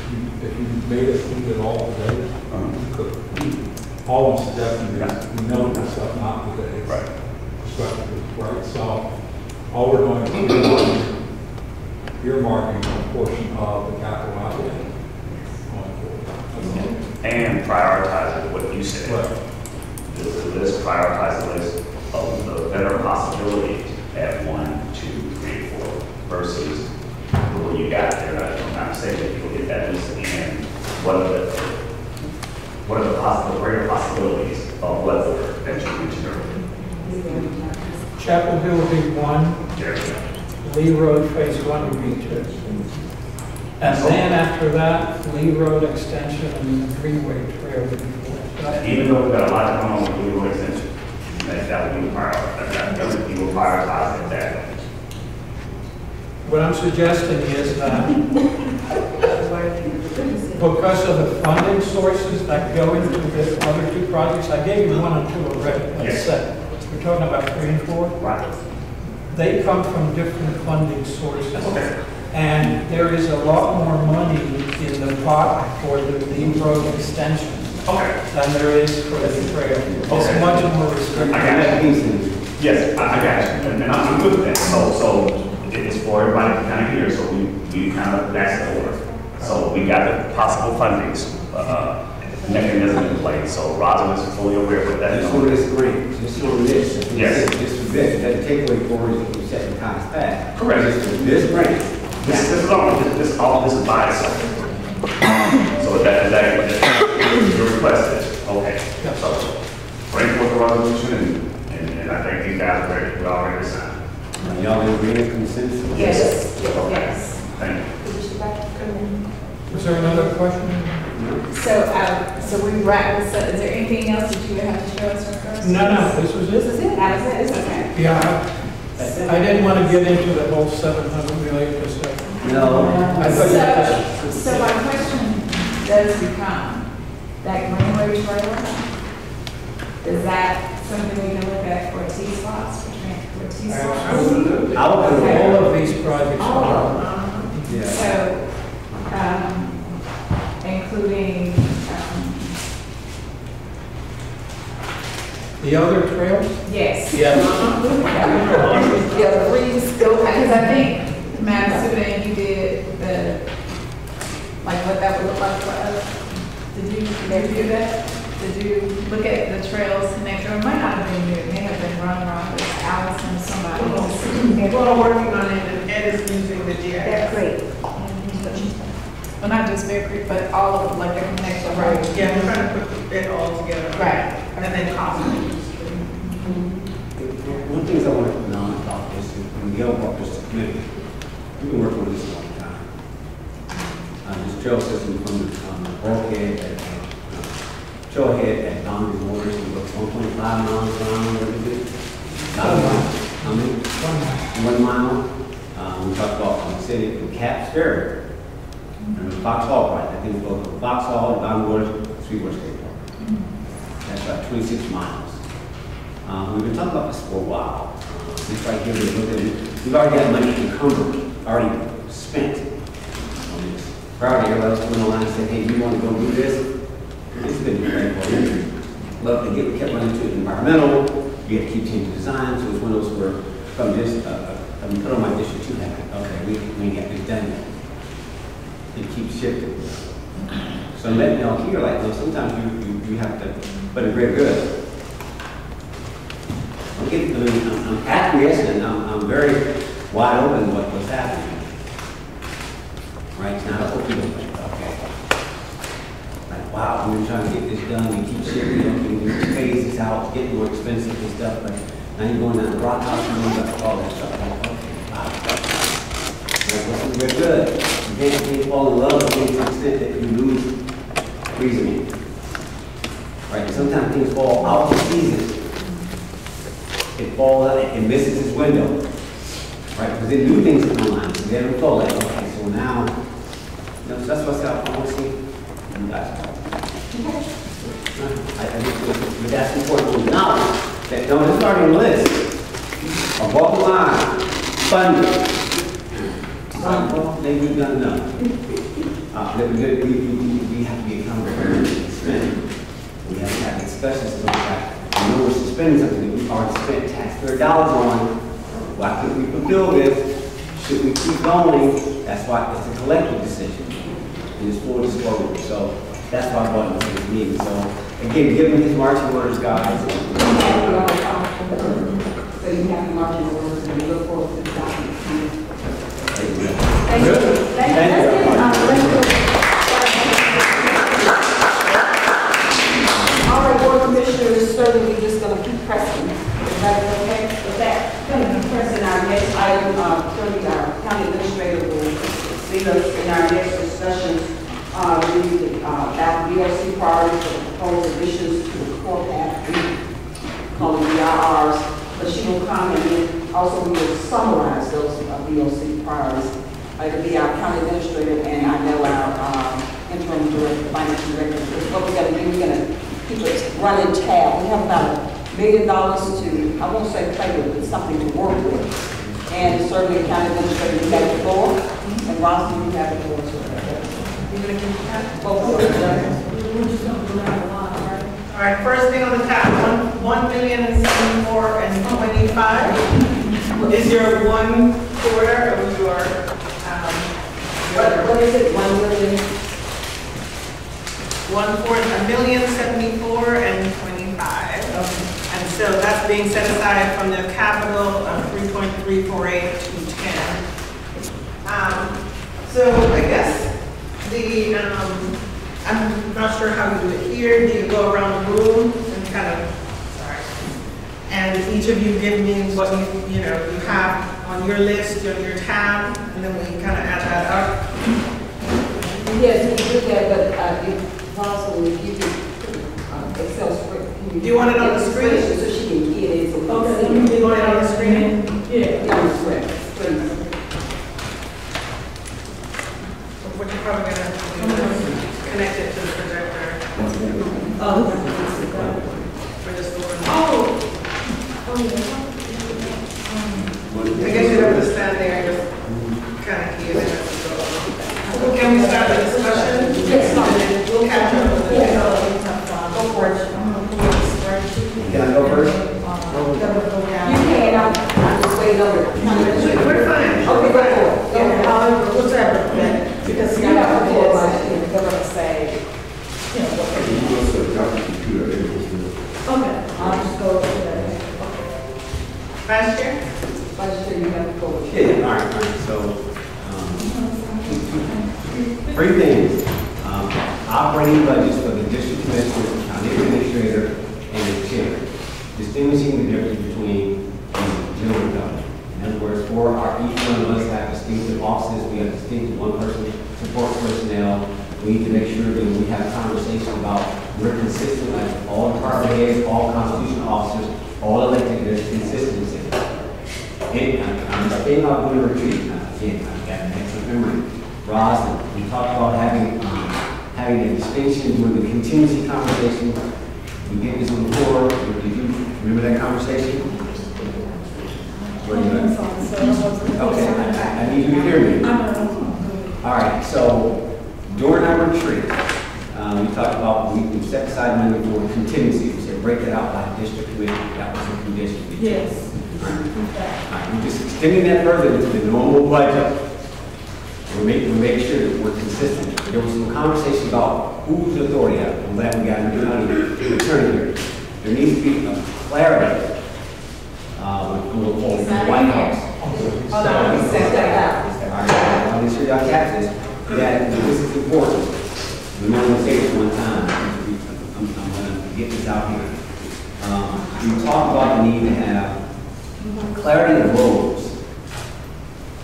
you- if you made us eat it all today, uh-huh. you could. All I'm suggesting is, we know this stuff not today. it's Right. prospectively, right? So, all we're doing is earmarking, earmarking a portion of the capital outlay going forward. That's all. And prioritizing what you said. Right. This is this prioritize the list of the better possibilities at one, two, three, four versus what you got there. I'm not saying that you'll get that list and what are the, what are the possible, greater possibilities of what that you mentioned earlier. Chapel Hill would be one? Lee Road Phase One would be two. And then after that, Lee Road Extension and the Greenway Trail would be. Even though we've got a lot going on with the extension, that, that would be priority, that, that would be prioritizing that. What I'm suggesting is that because of the funding sources that go into the other two projects, I gave you one and two already, let's Yes. say. We're talking about three and four. Right. They come from different funding sources. Okay. And there is a lot more money in the pot for the Lee Road extension Okay. than there is for the trail. It's Okay. much more restricted. I got it. Yes, I, I got you, and, and I'm I'm good with that, so, so it- it's for everybody to kind of hear, so we, we kind of, that's the order. So we got the possible fundings, uh, mechanism in place, so Rosalind is fully aware of that Just on is. this grant, just on this. if we Yes. said Just for this, that doesn't take away for it if we set the times back. Correct. Just for this grant. This, this is all, this, this, all, this is by itself. So that, that, that, your request is, okay, so bring forth the resolution and, and, and I think these guys are ready, we're all ready to sign. Are Y'all in agreement, consensus? Yes, Okay. yes. Thank you. Was there another question? So, um, so we wrap this up, is there anything else that you would have to show us first? No, no, this was This it. is it, that was it, okay. Yeah, I I didn't want to get into the whole 700 million stuff. No. I So, so my question does become, that Greenway trailer, is that something we can look at for T-SPLOST, for tran- for T-SPLOST? Absolutely. I would put All all of of these projects All are. of them. Yeah. So, um, including, um, The other trails? yes. Yeah. Yeah, the reeds, because I think, Madam Superintendent, you did the, like what that would look like for us. Did you, did you do that? Did you look at the trails connector? It might not have been you, it may have been run wrong with Allison or somebody else. We're all working on it, and Ed is using the GIS. They're great. Well, not just Bear Creek, but all of, them, like the connection, Right, right? yeah, we're trying to put it all together. Right. And then cost. One thing I want to know about this, is when Gail brought this to committee, we've been working on this a long time. Uh, this trail system from the, bulkhead at, trailhead at Boundary Waters, one point five miles around, it? Not a mile, how many? One mile. Um, we talked about from the city, from Capps Ferry, and Foxhall, right, I think we go from Foxhall to Boundary Waters, Sweetwater State Park. That's about twenty-six miles. Um, we've been talking about this for a while. Uh, This right here, we look at, it. we've already got money encumbered, already spent this. Priority, everybody else went online and said, hey, you want to go do this? It's been. Love to get, we kept running into environmental, you have to keep changing design, so it's one of those where, from this, uh, uh, I'm put on my district two hat, okay, we, we ain't got this done yet. It keeps shifting. So let me know here, like, you sometimes you, you, you have to, but it's very good. I'm getting, I'm I'm acquiescing, I'm, I'm very wide open what, what's happening. Right, it's not open okay? Like, wow, we're trying to get this done, we keep shifting, looking, we phase this out, getting more expensive and stuff, but now you're going down the rock house, and you're going all that stuff, like, okay, wow. Like, this is very good. You can't, you fall in love to the extent that you lose reasoning. Right, sometimes things fall out of season. It falls out, it misses its window. Right, because they do things in online, so they don't fall like, okay, now, you know, so that's what's out, I. I, I think, but that's important to acknowledge, that, no, it's already on the list. Above the line, funding. Some, well, maybe we've done enough. Uh, that we, we, we, we have to be accountable for spending. We have to have discussions about that. We know we're spending something that we've already spent taxpayer dollars on. Why couldn't we fulfill this? Should we keep going? That's why it's a collective decision. And it's full disclosure. So that's why I brought it to this meeting. So again, given his marching orders, guys. So you have the marching orders and we look forward to the document. Thank you. Thank you. Thank you. Thank you. All right, board commissioners, certainly we're just gonna keep pressing. Is that okay? With that, gonna keep pressing our next item, uh, certainly our county administrator will see us in our next discussions, uh, the, uh, about BOC priorities for proposed additions to the core path, we call it VRRs, but she will come and also we will summarize those uh, BOC priorities. Uh, It'll be our county administrator and I know our, um, interim director, finance director, what we're gonna do, we're gonna keep it running tab. We have about a million dollars to, I won't say play with, but something to work with. And certainly county administrator, you got the floor, and Rosalind, you have the floor as well. You're gonna give that? Both of them. We're just gonna go down the line, all right? All right, first thing on the top, one, one million and seventy-four and twenty-five is your one quarter of your, um, What, your what what is it, one million? One four, a million seventy-four and twenty-five. And so that's being set aside from the capital of three point three four eight to ten. Um, so I guess the, um, I'm not sure how you do it here. Do you go around the room and kind of, sorry. And each of you give me what you, you know, you have on your list, on your tab, and then we kind of add that up. Yes, we do that, but, uh, if possible, if you could, uh, Excel. Do you want it on the screen? So she can get it, so Okay, can let see. me You want it on the screen? Yeah. Yeah, on the spread, please. What you're probably gonna connect it to the projector Oh. for this one. Oh. oh I guess you'd have to stand there and just kind of key it in as we go along. Can we start the discussion? Yes. We'll catch up with the. Go for it. Can I go first? You can, I'm, I'm just waiting over. We're fine. Okay, go for it. Go Yeah, for however, whatever, but- because it. you You have have to the floor, do Vice this, Chair. they're gonna say, you know, what You must have got the computer, it was Okay, I'll just go to the, Vice Chair? Vice Chair, you have the floor. Yeah, all right, all right, so, um, three things. Um, Operating budgets for the district commissioner, county administrator, and the chair. Distinguishing the difference between general government. In other words, for our, each one of us have distinctive offices, we have distinctive one-person support personnel. We need to make sure that we have conversation about, we're consistent, like all department heads, all constitutional officers, all elected, there's consistency. And I'm- staying on doing a retreat, again, I've got an excellent memory. Rosalind, we talked about having, um, having a distinction during the contingency conversation. We get this on the floor, did you remember that conversation? Okay, I- I, need you to hear me. All right, so during our retreat, um, we talked about, we set aside money for contingency, we said break it out by district committee, that was a condition. yes. All right, We're just extending that further into the normal budget. We make, we make sure that we're consistent. There was some conversation about whose authority, I'm glad we got a new attorney here. There needs to be a clarity, uh, with, with with the White House. Hold on, he said that. All right, I'll just sure y'all catch this, that this is important. We might want to say this one time, I'm, I'm gonna get this out here. Um, we talked about the need to have clarity of roles.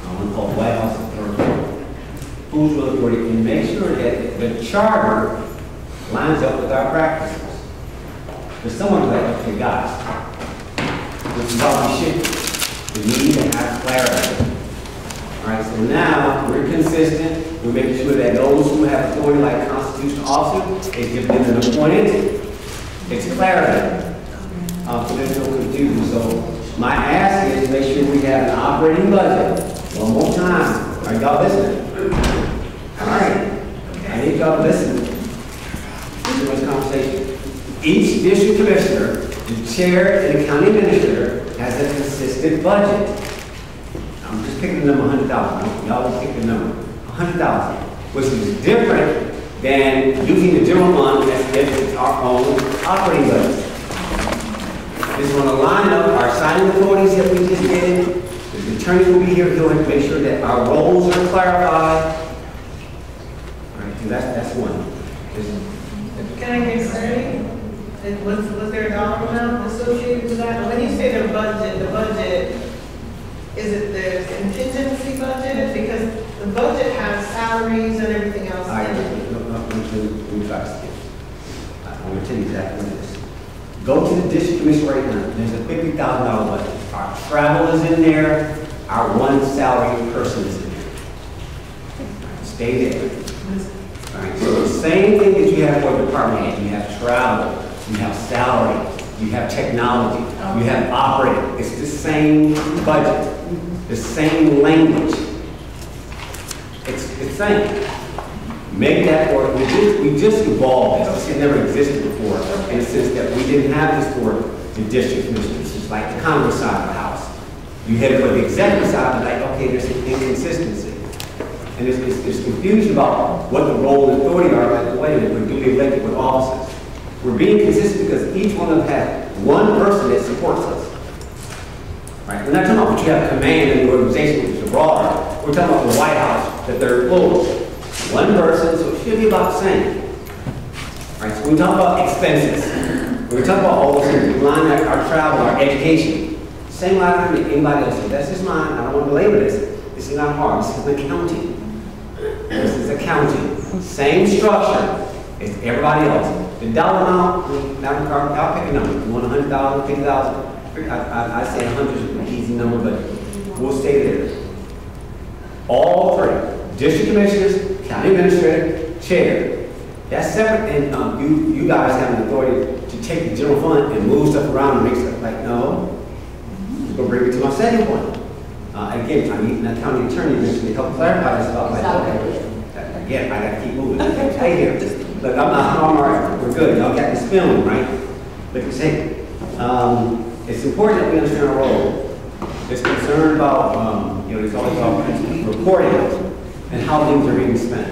I want to call White House. Who's really authority, and make sure that the charter lines up with our practices. There's someone like, okay, guys, how we should, we need to have clarity. All right, so now we're consistent, we're making sure that those who have authority like constitutional officer, is given an appointed, it's clarity. Uh, so there's no confusion, so my ask is make sure we have an operating budget, one more time, are y'all listening? All right, I need y'all to listen. This is conversation. Each district commissioner, the chair, and the county administrator has a consistent budget. I'm just picking the number hundred thousand, y'all will pick the number, hundred thousand, which is different than using the general fund as if our own operating budget. This is gonna line up our signing authorities that we just did, the attorney will be here, he'll to make sure that our roles are clarified. All right, so that's, that's one. Can I get clarity? And Was, was there a dollar amount associated with that? When you say the budget, the budget, is it the contingency budget? Because the budget has salaries and everything else right, in it. no, no, try this. I'm gonna tell you exactly what it is. Go to the district commission right now, there's a fifty thousand dollar budget. Our travel is in there, our one salary person is in there. Stay there. All right, so the same thing that you have for department head, you have travel, you have salary, you have technology, you have operating, it's the same budget, the same language. It's, it's the same. Make that work, we just, we just evolved this, it never existed before, in the sense that we didn't have this for the district commissioners, it's like the Congress side of the house. You it for the executive side, but like, okay, there's an inconsistency. And there's, there's there's confusion about what the role and authority are, like, wait a minute, we're duly elected with officers. We're being consistent because each one of them has one person that supports us. Right? We're not talking about what you have command in the organization, which is broader. We're talking about the White House, the third floor. One person, so it should be about the same. Right, so we talk about expenses. We talk about all those things, we line our, our travel, our education. Same line item anybody else, that's just mine, I don't want to belabor this. This is not hard, this is accounting. This is accounting. Same structure as everybody else. The dollar amount, we- now, I'll pick a number, you want a hundred thousand, fifty thousand? I, I, I say a hundred is an easy number, but we'll stay there. All three, district commissioners, county administrator, chair. That's separate, and, um, you, you guys have the authority to take the general fund and move stuff around and make stuff, like, no. It's gonna bring me to my second point. Uh, again, I need, the county attorney mentioned to help clarify this about, like, okay, again, I gotta keep moving. Hey here, look, I'm, all right, we're good, y'all got this film, right? Look, say, um, it's important that we understand our role. It's concerned about, um, you know, it's always about reporting and how things are being spent.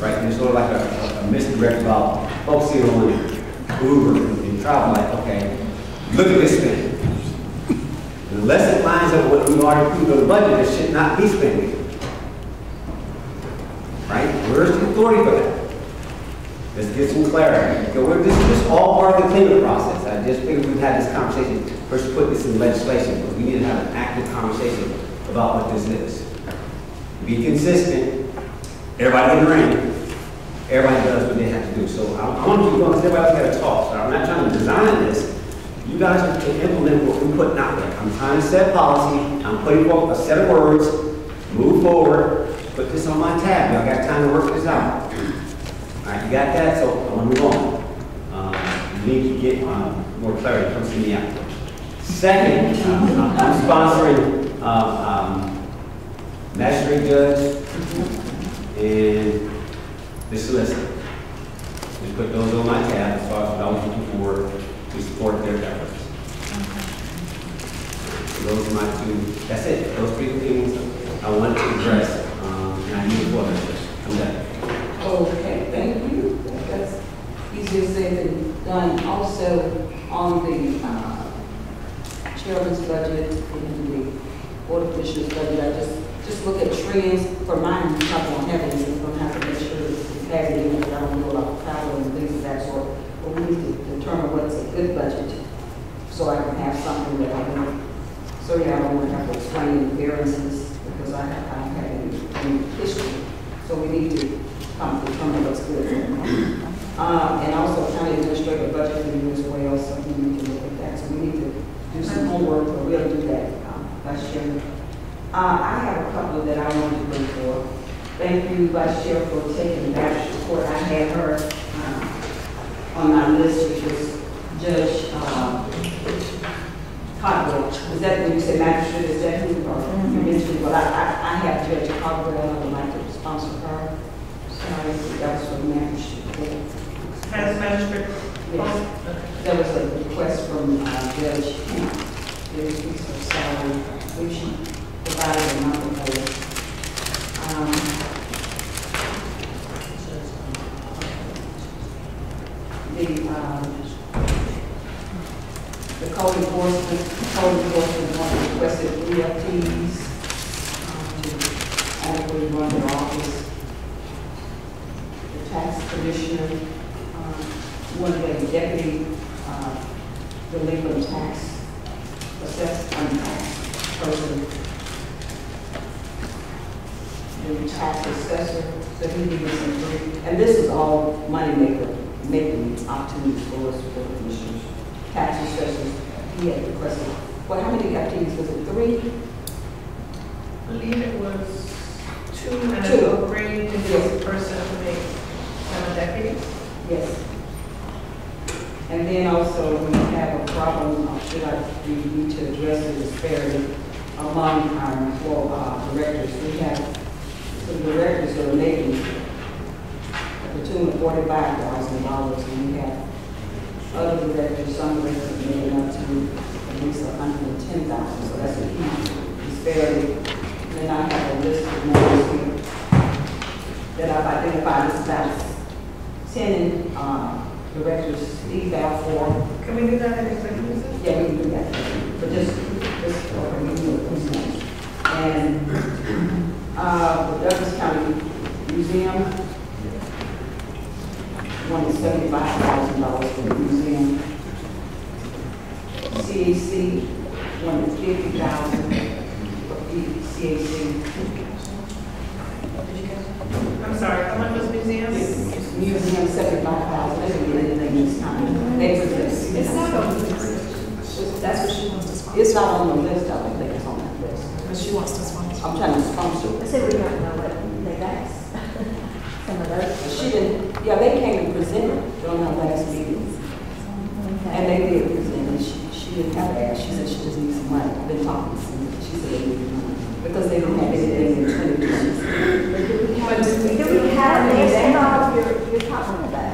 Right, and there's sort of like a, a misdirect about focusing on Uber and travel, like, okay, look at this thing. Unless it lines up with what we already approved on the budget, it should not be spending. Right, where's the authority for that? Let's get some clarity. We're, this is just all part of the cleanup process. I just figured we've had this conversation, first put this in legislation, because we need to have an active conversation about what this is. Be consistent, everybody in the ring, everybody does what they have to do. So I, I want to keep going, because everybody's got to talk, so I'm not trying to design this. You guys have to implement what we're putting out there. I'm trying to set policy, I'm putting forth a set of words, move forward, put this on my tab, y'all got time to work this out. You got that, so I want to move on. Um, You need to get um, more clarity, come see me out. Second, um, I'm sponsoring um, um, magistrate judge and the solicitor. Just put those on my tab, as far as what I was looking for to support their efforts. So Those are my two, that's it, those three things I want to address, and I need a vote. I'm done. Okay, easier said than done. Also, on the uh, chairman's budget and the board of commissioners budget, I just, just look at trends. For mine, we probably won't have any, we're gonna have to make sure it's it in, I don't know about travel and things of that sort. But we need to determine what's a good budget, so I can have something that I want. So yeah, I don't want to have to explain variances, because I I don't have any, any history. So we need to come to determine what's good. Uh, and also county administrative budget review as well, so we need to look at that. So we need to do some homework, but we'll do that, um, Vice Chairman. Uh, I have a couple that I want to bring forward. Thank you, Vice Chair, for taking the that report. I had her, uh, on my list, which was Judge, uh, Codwell. Was that when you said magistrate, is that who, or you mentioned, well, I, I, I have Judge Codwell, I would like to sponsor her. Sorry, that was for magistrate. Has magistrate? Yes. There was a request from uh, Judge Kemp. There was a piece of salary, which she provided a number for. Um, The, um, the code enforcement, code enforcement one requested FTEs um, to adequately run their office. The tax commissioner, one of the deputy uh, delinquent tax assessed, um, tax person. The tax assessor, so he needs some three. And this is all money maker, making opportunities for us for the commissioners. Tax assessors, he had requested, well, how many FTEs was it, three? I believe it was two and Two. an upgrade to this person to make seven deputies. Yes. And then also, we have a problem, uh, should I, we need to address the disparity among our employ- uh, directors. We have some directors that are making a platoon of forty-five thousand dollars, and we have other directors, some directors making up to at least hundred and ten thousand, so that's a huge disparity. Then I have a list of names here that I've identified as about ten, uh, directors, Steve Balfour. Can we do that in executive session? Yeah, we can do that, but just, just for a of those. And, uh, the Douglas County Museum, is seventy-five thousand dollars for the museum. CAC, is fifty thousand for the CAC. I'm sorry, how much was museum? Museum, seventy-five thousand, they didn't get anything this time. They were just. It's not on the list. That's what she wants to sponsor. It's not on the list, I don't think it's on that list. But she wants to sponsor. I'm trying to sponsor I it. said we don't know what they've asked. Some of those. She didn't, yeah, they came and presented during our last meeting, and they did present, and she, she didn't have to ask, she said she just needs some money. I've been talking to them, she said they needed money, because they don't have anything in twenty twenty. But do we, do have the list of you're, you're talking about?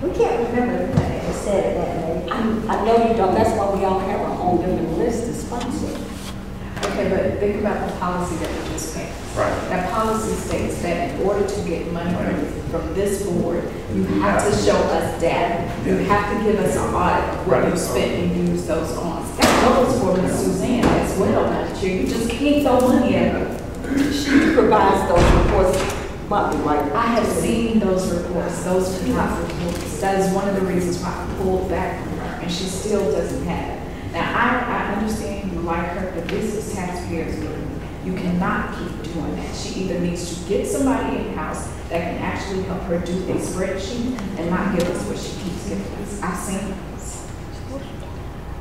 We can't remember the thing that said it that way. I, I know you don't, that's why we all have our own different list to sponsor. Okay, but think about the policy that we just passed. Right. That policy states that in order to get money from, from this board, you have to show us data. You have to give us an audit of what you Right. spent and use those on. That goes for Ms. Suzanne as well, Madam Chair. You just can't throw money at her. She provides those reports monthly, right? I have seen those reports, those top reports. That is one of the reasons why I pulled back from her, and she still doesn't have it. Now, I, I understand you like her, but this is taxpayers' money. You cannot keep doing that. She either needs to get somebody in-house that can actually help her do a spreadsheet and not give us what she keeps giving us. I've seen this.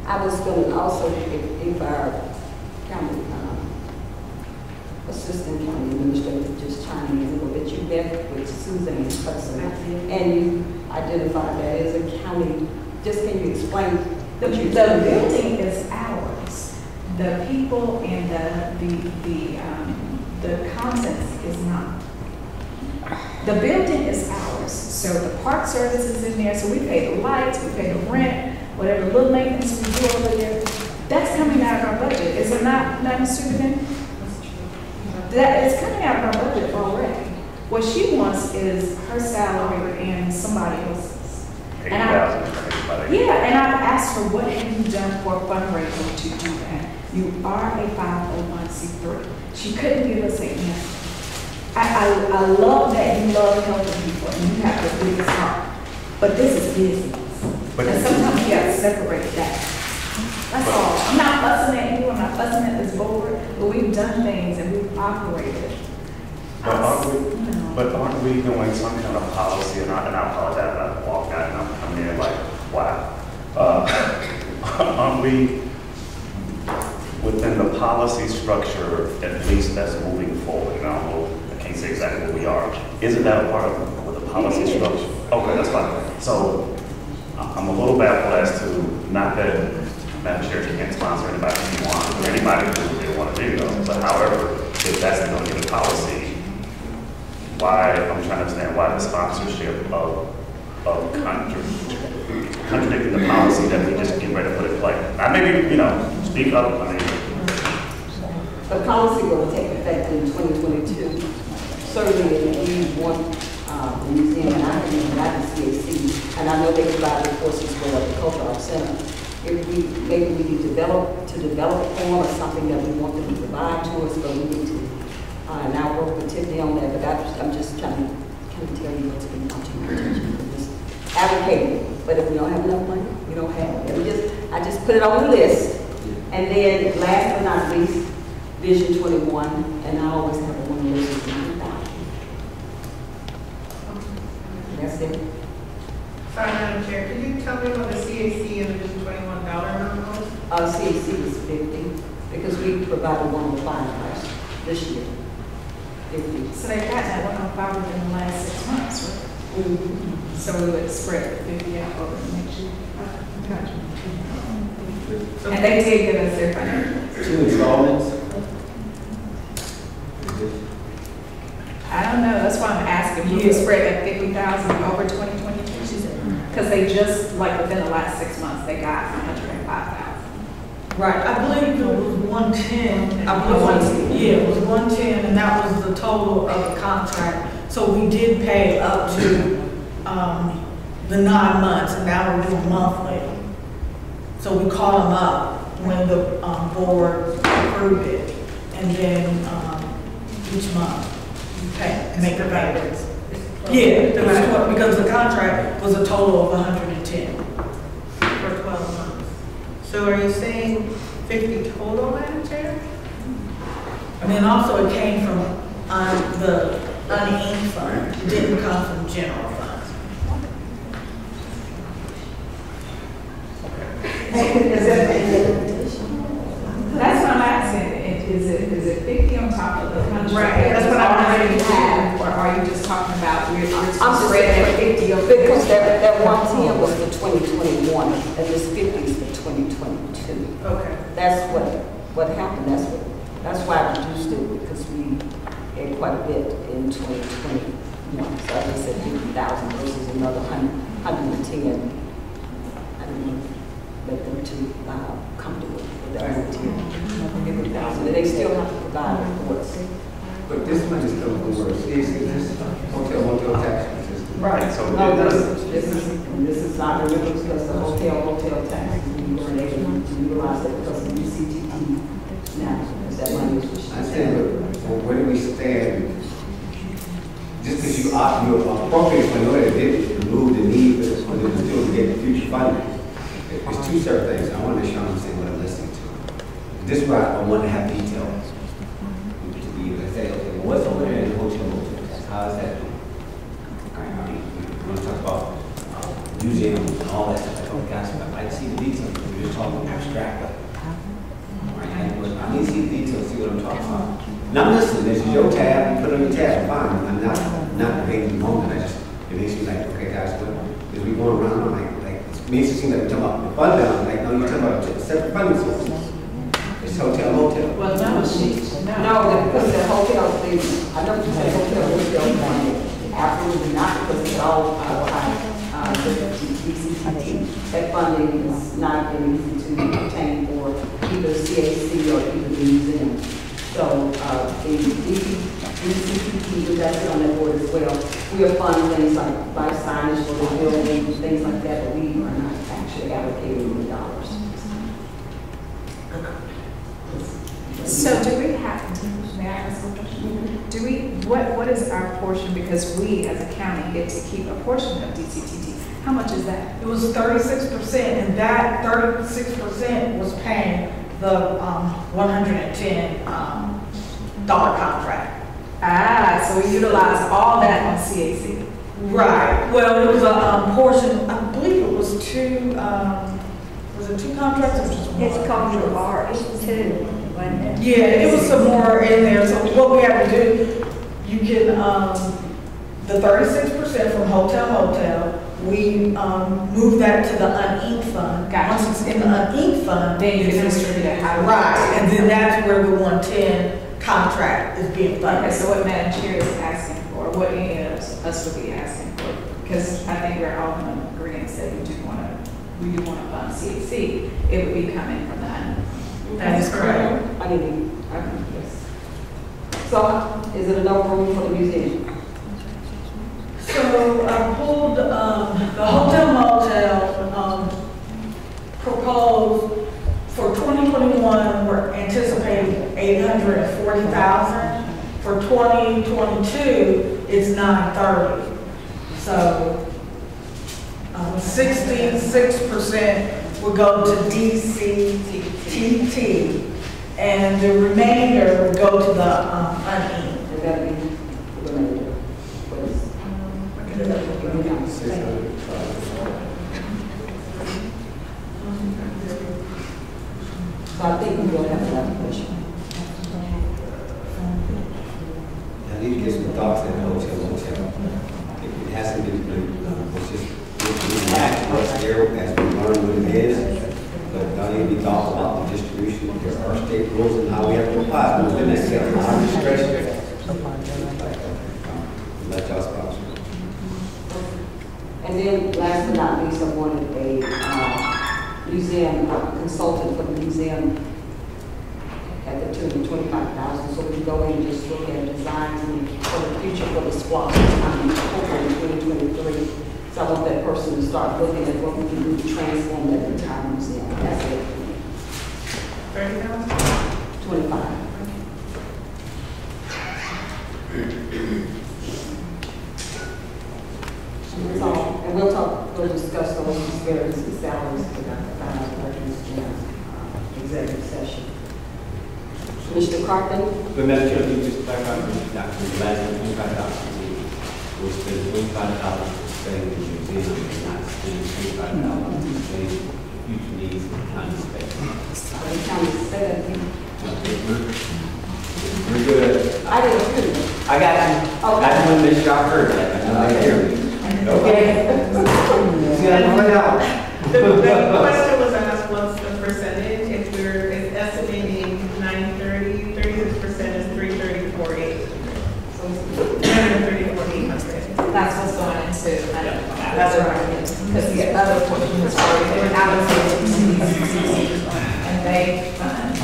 I was going to also, if, if our county, um, assistant county administrator just chime in a little bit, you met with Suzanne Hudson, and you identified that as a county, just can you explain The, you the building is ours. The people and the, the, the, um, the contents is not. The building is ours, so the park service is in there, so we pay the lights, we pay the rent, whatever little maintenance we do over there. That's coming out of our budget, is it not, Madam Superintendent? That is coming out of our budget already. What she wants is her salary and somebody else's. And I- Yeah, and I've asked her, what have you done for fundraising to do that? You are a five oh one C three. She couldn't give us an answer. I, I, I love that you love helping people and you have the biggest heart, but this is business. But- And sometimes you have to separate that. That's all. I'm not fussing at you, I'm not fussing at this board, but we've done things and we've operated. But aren't we, You know. but aren't we doing some kind of policy, and I, and I apologize, I walked out and I'm coming in like, wow. Uh, Aren't we within the policy structure, at least that's moving forward, and I don't know, I can't say exactly what we are. Isn't that a part of what the policy structure? Okay, that's fine. So I'm a little baffled as to, not that Madam Chair can't sponsor anybody you want, or anybody who they want to do, though, but however, if that's to be policy, why, I'm trying to understand why the sponsorship of, of contra- contradicting the policy that we just get ready to put in play. I maybe, you know, speak up, I mean, The policy will take effect in 2022. Certainly, if we want uh, the museum, and I have even gotten CAC, and I know they provide the courses for the cultural arts center. If we, maybe we need to develop, to develop a form or something that we want them to provide to us, but we need to, uh, and I'll work with Tiffany on that, but I- I'm just trying to, kind of tell you what's been come to my attention. We're just Advocating, but if we don't have enough money, we don't have it. We just, I just put it on the list. And then last but not least, Vision 21, and I always have it on the list. is the 1,000. That's it. Sorry, Madam Chair, could you tell me what the CAC and the Vision 21 dollar amount was? Uh, CAC is 50, because we provided one 105 last, this year. 50. So they got that one on five within the last six months, right? So we would spread the fifty out over the next year. And they did give us their financials. Two installments? I don't know, that's why I'm asking, you spread that fifty thousand over twenty twenty-two, she said. Because they just, like, within the last six months, they got hundred and five thousand. Right, I believe it was one ten. I believe 110. Yeah, it was one ten, and that was the total of the contract. So we did pay up to, um, the nine months, and now we're doing monthly. So we call them up when the, um, board approved it, and then, um, each month, you pay, make the payments. Yeah, the tw- because the contract was a total of hundred and ten. For twelve months. So are you saying fifty total, Madam Chair? And then also it came from, um, the uninked fund, it didn't come from general funds. That's what I'm asking, is it, is it fifty on top of the hundred? Right, that's what I'm already have, or are you just talking about, we're, we're I'm just saying, it fifty or because that, that one ten was for twenty twenty-one, and this fifty is for twenty twenty-two. Okay. That's what, what happened, that's what, that's why I reduced it, because we had quite a bit in twenty twenty-one. So I just said fifty thousand versus another hundred, hundred and ten. I didn't want to make them too, uh, comfortable with that hundred and ten. Fifty thousand, and they still have to provide reports. But this money is where, see, see, this hotel, motel tax system. Right. So No, this, this, is, this is not the rentals because the hotel, hotel tax, we weren't able to utilize that because of DCTT now, because that money is. I said, but, but where do we stand? Just because you opt, you appropriate for it, did remove the need for this money to still get future funding. It- It's two separate things. I want to make sure I'm saying what I'm listening to. This is why I want to have details. To be able to say, okay, well, what's over there in the hotel, motel? How is that? doing? All right, I mean, we want to talk about uh, museums and all that stuff. Like, oh, guys, I'd see the details. We're just talking abstract. All right, I need to see the details, see what I'm talking about. Now, I'm this is your tab, you put on your tab, fine, I'm not, not debating the moment, I just, it makes me like, okay, guys, what, as we going around, I'm like, like, it makes it seem like we're talking about the fund balance, like, no, you're talking about separate funding source. It's hotel, motel. Well, no, she, no. No, because the hotel, the, I know you said hotel, hotel money, absolutely not, because it's all, uh, uh, the DCTT. That funding is not very easy to obtain for either CAC or either the museum. So, uh, the DCTT, that's on that board as well. We are funding things like life signage for the building, things like that, but we are not actually allocating the dollars. So do we have, may I ask a question? Do we, what, what is our portion, because we as a county get to keep a portion of DCTT, how much is that? It was thirty-six percent, and that thirty-six percent was paying the, um, one hundred and ten, um, dollar contract. Ah, so we utilize all that on CAC. Right, well, it was a, um, portion, I believe it was two, um, was it two contracts or just one? It's called your bar, it's two, wasn't it? Yeah, it was some more in there, so what we have to do, you can, um, the thirty-six percent from hotel hotel, we, um, move that to the uninked fund. Gotcha. Once it's in the uninked fund. Then you can distribute it how you want. Right, and then that's where the one-ten contract is being funded. Okay, so what Madam Chair is asking for, what any of us us would be asking for, because I think we're all in agreement that we do want to, we do want to fund CAC, it would be coming from that. That is correct. Yes. So, is it enough room for the museum? So I pulled, um, the hotel motel, um, proposed for twenty twenty-one, we're anticipating eight hundred and forty thousand. For twenty twenty-two, it's nine thirty. So, um, sixty-six percent will go to DCTT, and the remainder will go to the, um, uneven. Is that be the remainder? What is? So I think we will have another question. I need to get some thoughts at the hotel, motel. It it hasn't been, uh, it's just, it's back, what's there, as we learn what it is. But don't need to be thought the are state rules and how we have to apply, them within that, our discretion. And then last but not least, I wanted a uh, museum consultant for the museum at the tune of twenty-five thousand, so we can go in and just look at designs and for the SPLOST um, program in 2023. So I want that person to start looking at what we can do to transform that entire museum. That's it. 25. And we'll talk, we'll discuss those disparities salaries with the Jam uh, executive session. Commissioner Carthan? You twenty-five twenty-five twenty-five future needs space. We're good. I didn't hear you. I got you. I just want to make heard I know hear you. Okay. See, I it out. The, the question was asked, what's the percentage? If we're it's estimating nine thirty, thirty-six percent is three thirty-four eight. So it's three hundred thirty-four eight hundred. That's what's going into. That's right. Because the other portion is already they were allocated to these, and they fund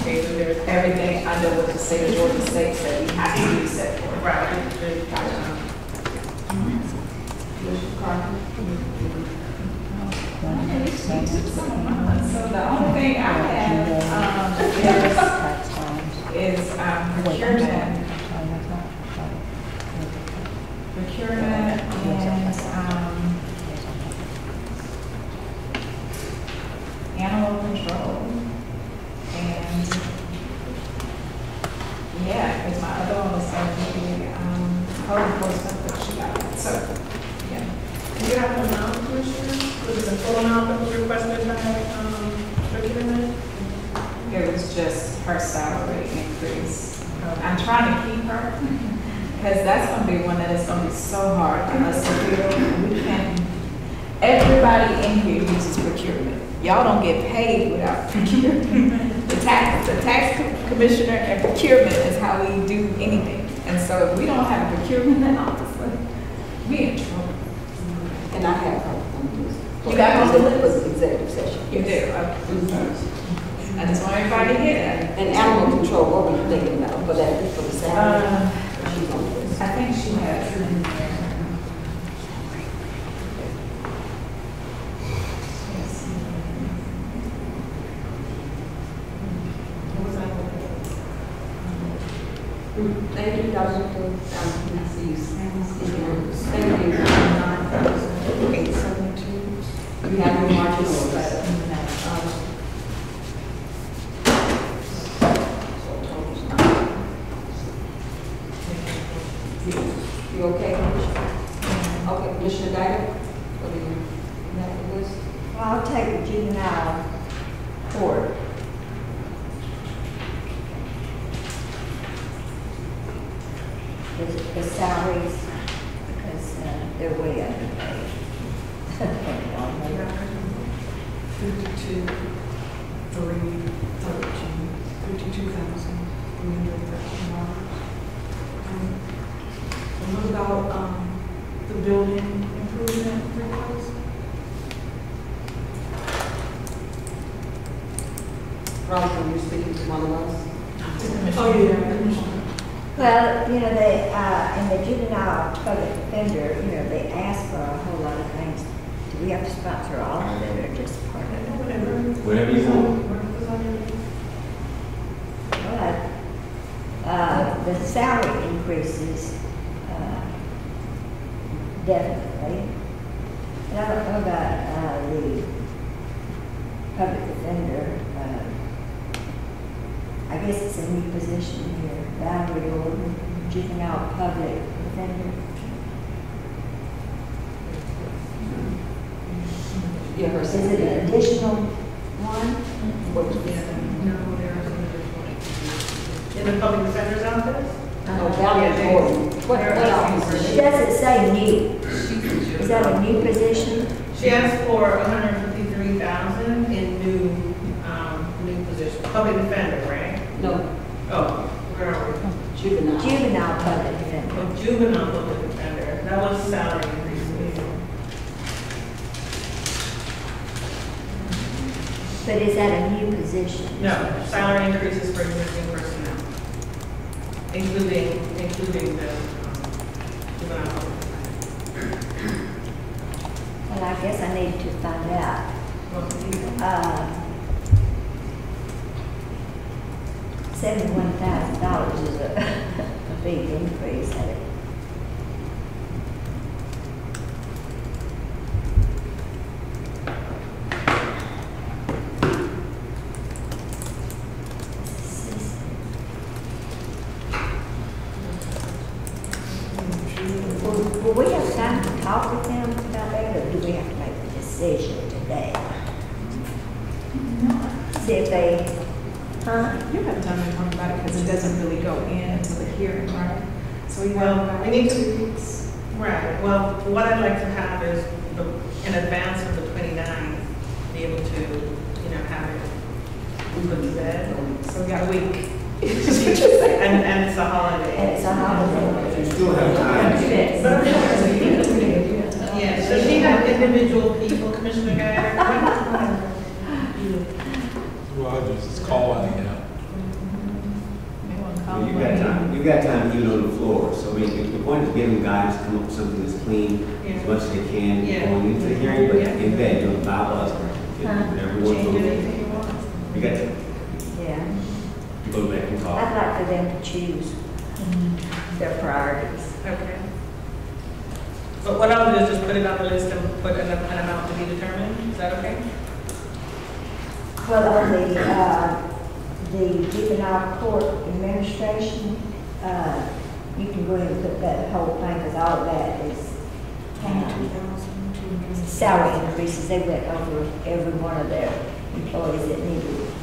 everything under what the state of Georgia states that we have to do set for. Right. Commissioner So the only thing I have, um, is, is, um, procurement, procurement and, um, animal control. And, yeah, because my other one was going to be, um, code enforcement, but she got it, so, yeah. Do you have an amount, Commissioner? Was it the full amount that was requested by, um, procurement? It was just her salary increase. I'm trying to keep her, because that's gonna be one that is gonna be so hard for us to fill. We can, everybody in here uses procurement. Y'all don't get paid without procurement. The tax, the tax commissioner and procurement is how we do anything. And so if we don't have a procurement officer, we in trouble. And I have her this. You got her on the list? For executive session. You do, okay. I just want everybody to hear that. And animal control, what were you thinking about for that, for the salary? Uh, She's on the list. I think she has it in there. Thank you, Dr. Um, see you. Thank you. Eight seven two. You have your margin Well, I just calling, you know. Well, You got time, You've got time even on the floor, so I mean, the point is giving guys come up with something that's clean as much as they can Yeah. going into the hearing, but Yeah. in bed, don't allow us, everyone's Change going anything you want. You got to Yeah. go back and talk. I'd like for them to choose their priorities. Okay. But what I'll do is just put it on the list and put an, an amount to be determined, is that okay? Well, on the, uh, the juvenile court administration, uh, you can go ahead and put that whole thing, because all of that is um, salary increases. They went over every one of their employees that needed it.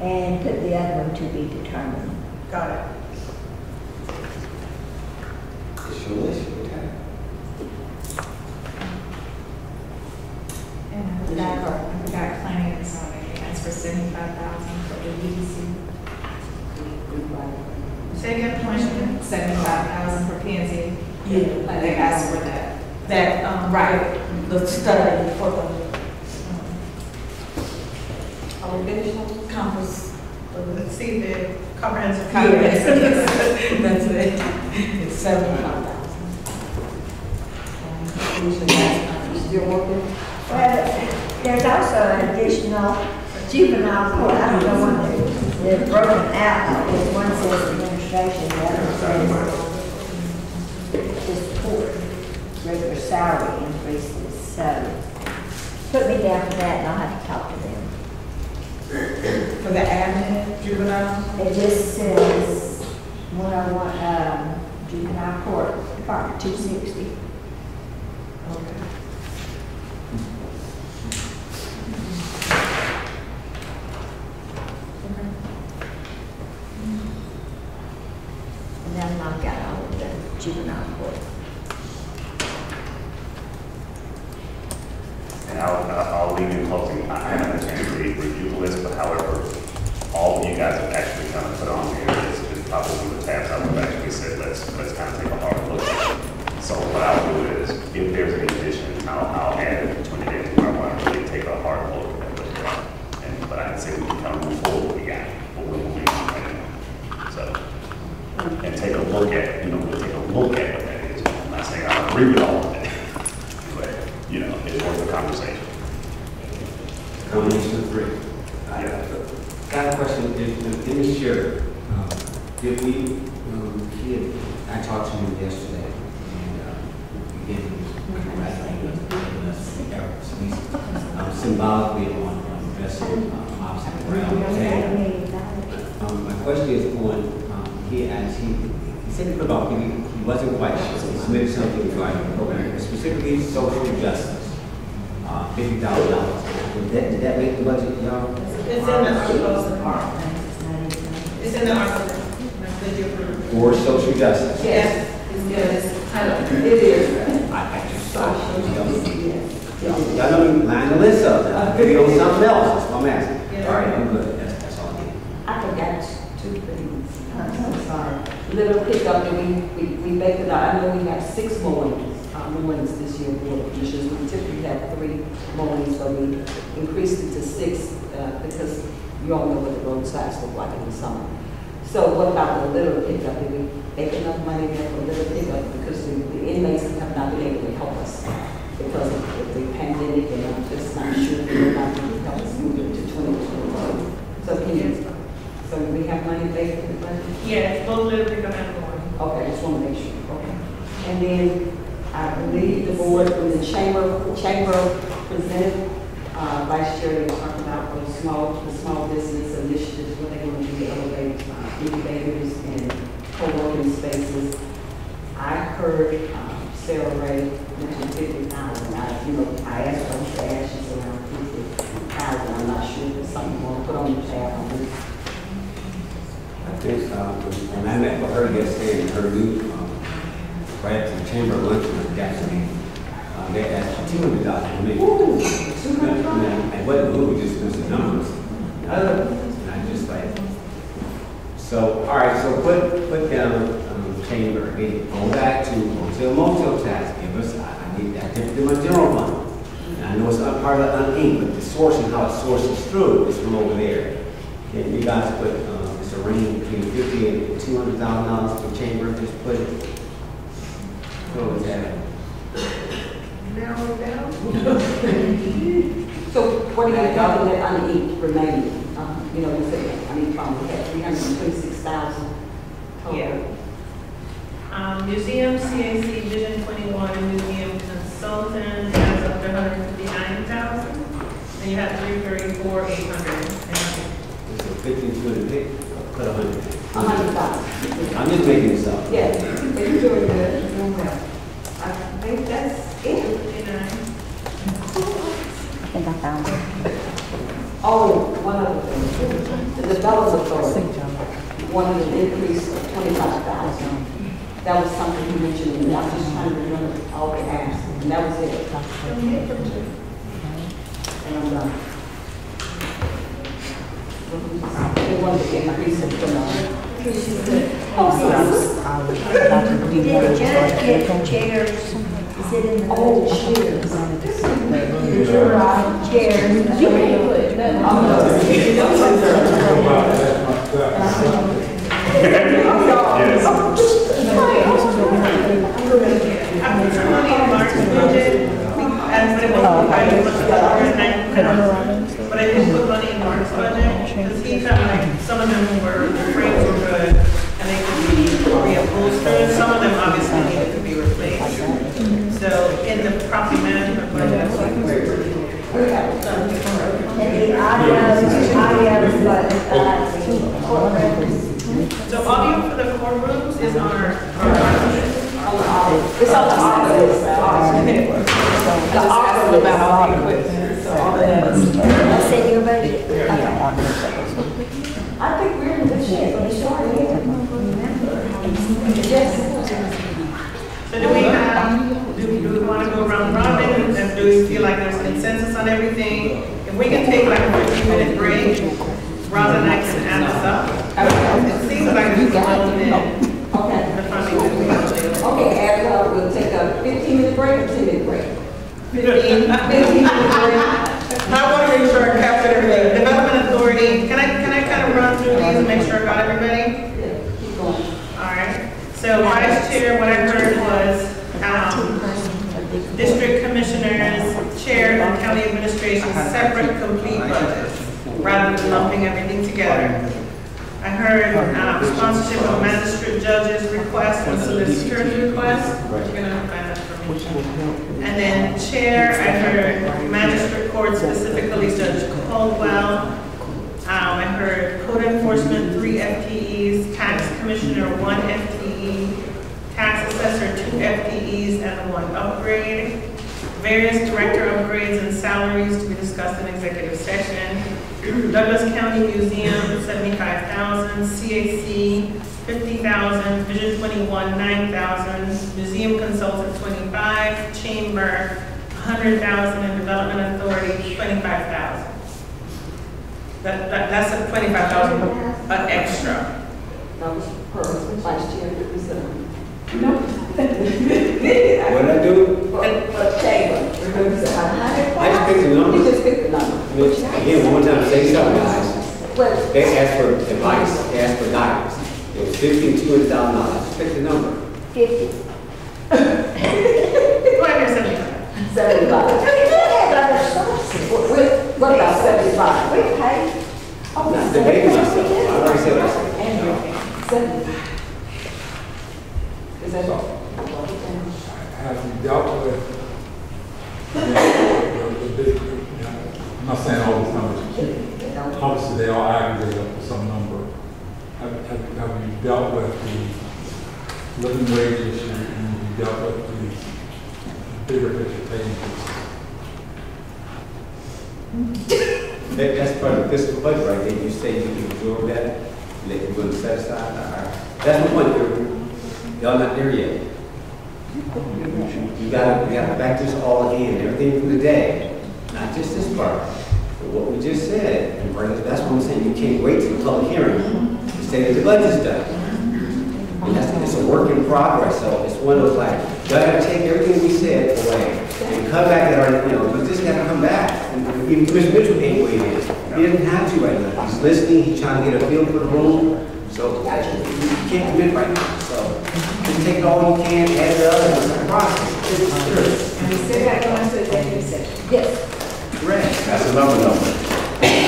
And put the other one to be determined. Got it. It's your list, your time. And I forgot, I forgot planning and zoning, they asked for seventy-five thousand for the EDC. Say again, Commissioner? Seventy-five thousand for P and Z. Yeah. Like they asked for that. That, um, right, the study for the, Are we finished compass. Let's see the comprehensive. Yes, that's it. It's seventy-five thousand. You still working? Well, there's also an additional juvenile court, I don't know what they're, they're broken out, like, one says administration, the other says just court, regular salary increases, so put me down for that and I'll have to talk to them. For the admin, juvenile? It just says one oh one, um, juvenile court, Department two sixty. And then got all of the juvenile court. And I'll, uh, I'll leave in closing, I review the list, but however, all of you guys have actually kind of put on here is, is probably the tabs I would actually said, let's, let's kind of take a hard look at. it. So what I'll do is, if there's any additions, I'll, I'll add it to twenty days, I want to really take a hard look at it. And, but I can say we can kind of move forward, we got, it, but we're moving on right now. So, and take a look at, you know, we'll take a look at what that is. I'm not saying I agree with all of it, but, you know, it's worth a conversation. Combination of three. I Got a question, if, if, in the sheriff, um, did we, um, he had, I talked to him yesterday, and, um, again, he was congratulating us, giving us the efforts, he's, um, symbolically on, on investing, um, obviously, around town. Um, my question is on, um, he asked, he, he said he put off, he, he wasn't quite sure, he submitted something regarding the program, specifically social justice, uh, fifty thousand dollars. Did that, did that make the budget, y'all? It's in the article. It's in the article. That you approved. For social justice? Yes. It is. I, I just saw it. Y'all y'all know me line the list up, maybe on something else, that's what I'm asking. All right, I'm good, that's, that's all I need. I forgot two things. I'm sorry. Little pickup, that we, we, we make it, I know we have six mowings, uh, mowings this year, for the commissioners. We typically have three mowings, so we increased it to six, uh, because you all know what the roadsides look like in the summer. So what about the little pickup? Did we make enough money there for little pickup? Because the the inmates have not been able to help us because of the the pandemic, and I'm just not sure we're not going to help us move into twenty twenty-one. So can you, so we have money baked in the budget? Yes, both Little Pickup and Thorn. Okay, I just want to make sure, okay. And then I believe the board from the chamber, chamber presented, uh, vice chair, they talked about the small, the small business initiatives, what they want to do to elevate incubators and co-working spaces. I heard, um, Sarah Ray mention fifty thousand, I, you know, I asked her, she asked, she's around fifty thousand, I'm not sure if it's something you want to put on the tab on this. I think, um, when I met with her yesterday in her new, um, right at the chamber luncheon in Gasoline, um, they asked for two hundred dollars for me. And I wasn't moving, just was the numbers. And I looked, and I just like, so, all right, so put, put down, um, chamber, again, go back to hotel motel tax, give us, I, I need that, to my general fund. And I know it's not part of the unaimed, but the source and how it sources through is from over there. Can you guys put, um, it's a range between fifty and two hundred thousand dollars for chamber, just put it. What was that? Narrow it down. So what do you got that uneat remaining? Um, You know, you said, I mean, probably had three hundred and twenty-six thousand Yeah. total. Um, museum, CAC, Vision twenty-one, museum consultant, that's up to hundred fifty-nine thousand. And you have three thirty-four, eight hundred. It's a fifty, two hundred, pick, put a hundred. A hundred thousand. I'm just making this up. Yeah, you're doing good, you're doing well. I think that's it. I think I found it. Oh, one other thing. The development authority wanted an increase of twenty-five thousand. That was something you mentioned, and I was just trying to remember all the asks, and that was it. And I'm done. They wanted to increase it from, uh, Did the get chairs? Is it in the? Oh, chairs. Chairs. I put some money in Mark's budget, as what it was, I was looking for over nine thousand. But I did put money in Mark's budget, because he felt like some of them were, the frames were good, and they could be reupholstered, some of them obviously needed to be replaced. So in the property management budget, that's like where. And the audio, audio, but, uh, courtrooms. So audio for the courtrooms is on our, our. It's on the office. The office about all the equipment, so all that. I said your budget. I think we're in good shape, we sure here. Yes. So do we have, do we, want to go around robin, and do we feel like there's consensus on everything? If we can take like a fifteen minute break, Rob and I can add this up. It seems like it's relevant, Okay. the funding that we have available. Okay, add it up, we'll take a fifteen minute break or ten minute break? Fifteen, Fifteen minute break. I want to make sure I captured everything. Development Authority, can I, can I kind of run through these and make sure I got everybody? Yeah, keep going. All right, so vice chair, what I heard was, um, district commissioners, chair, and separate complete budgets, rather than lumping everything together. I heard, um, sponsorship of magistrate judges requests and solicitors me. And then chair, I heard magistrate court, specifically Judge Caldwell. Um, I heard code enforcement, three FTEs, tax commissioner, one FTE, tax assessor, two FTEs, and one upgrade. Various director upgrades and salaries to be discussed in executive session. Douglas County Museum, seventy-five thousand, CAC, fifty thousand, Vision twenty-one, nine thousand, museum consultant, twenty-five, chamber, hundred thousand, and development authority, twenty-five thousand. That, that, that's a twenty-five thousand, an extra. That was her, vice chair, it was, um, What'd I do? but, but chamber. I just picked the number. You just picked the number. Which, Again, one more time, say something, guys. Well, They asked for advice, they asked for guidance. It was fifteen, two hundred thousand dollars, just pick the number. Fifty. Go ahead, seventy-five. seventy-five. What about seventy-five? We paid. Oh, Not debating myself, I already said what I said. And seventy. Is that all? Have you dealt with the, the big, you know, I'm not saying all these numbers, obviously they all aggregate up to some number. Have, have, have you dealt with the living wage issue and you dealt with the bigger picture pay that's part of the fiscal budget, right, there. you say you can absorb that, that you're gonna set aside. That's the point, y'all not there yet. You gotta, you gotta back this all in, everything from the day, not just this part, but what we just said, and that's what I'm saying, you can't wait till the public hearing to say that the budget's done. And that's, it's a work in progress, so it's one of those like, you gotta take everything we said away and come back at our, you know, you just gotta come back. And Even Commissioner Mitchell he is. He doesn't have to right now. He's listening, he's trying to get a feel for the room, so you can't commit right now. So just take it all you can, add it up, and it's a process. It's serious. And we said that going to executive session. Yes. Correct. That's another number. Right,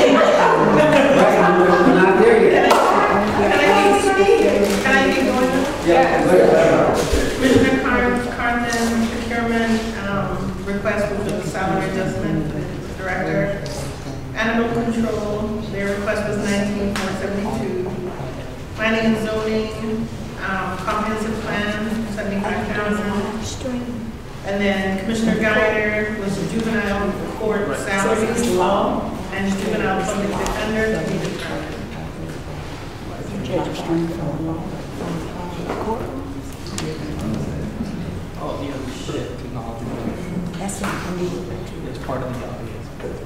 we're not there yet. Can I keep, can I keep going? Yeah, go ahead. Commissioner Carn, Carthan procurement, um, request for the salary adjustment, the director. Animal control, their request was nineteen four seventy-two. Planning and zoning, comprehensive plan, seventy-five thousand. And then Commissioner Guider was juvenile court salaries law and juvenile public defender to be determined. Oh, yeah, shit, technology. That's what I need. It's part of the job, yes.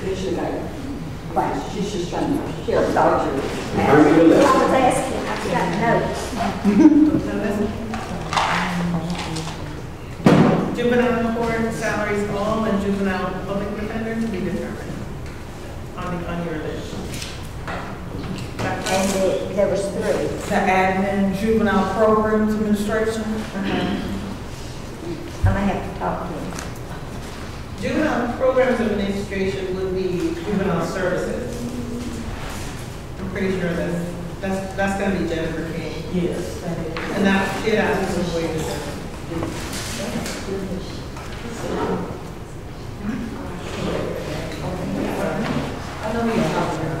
Commissioner Guy, fine, she's just trying to share about you. I was asking, I've got notes. Juvenile court salaries all and juvenile public defender to be determined on, the- on your list. And the- there was three. The admin, juvenile programs administration. I'm gonna have to talk to him. Juvenile programs administration would be juvenile services. I'm pretty sure that's, that's, that's gonna be Jennifer King. Yes, that is. And that, she asked for some wages. I know you're talking about.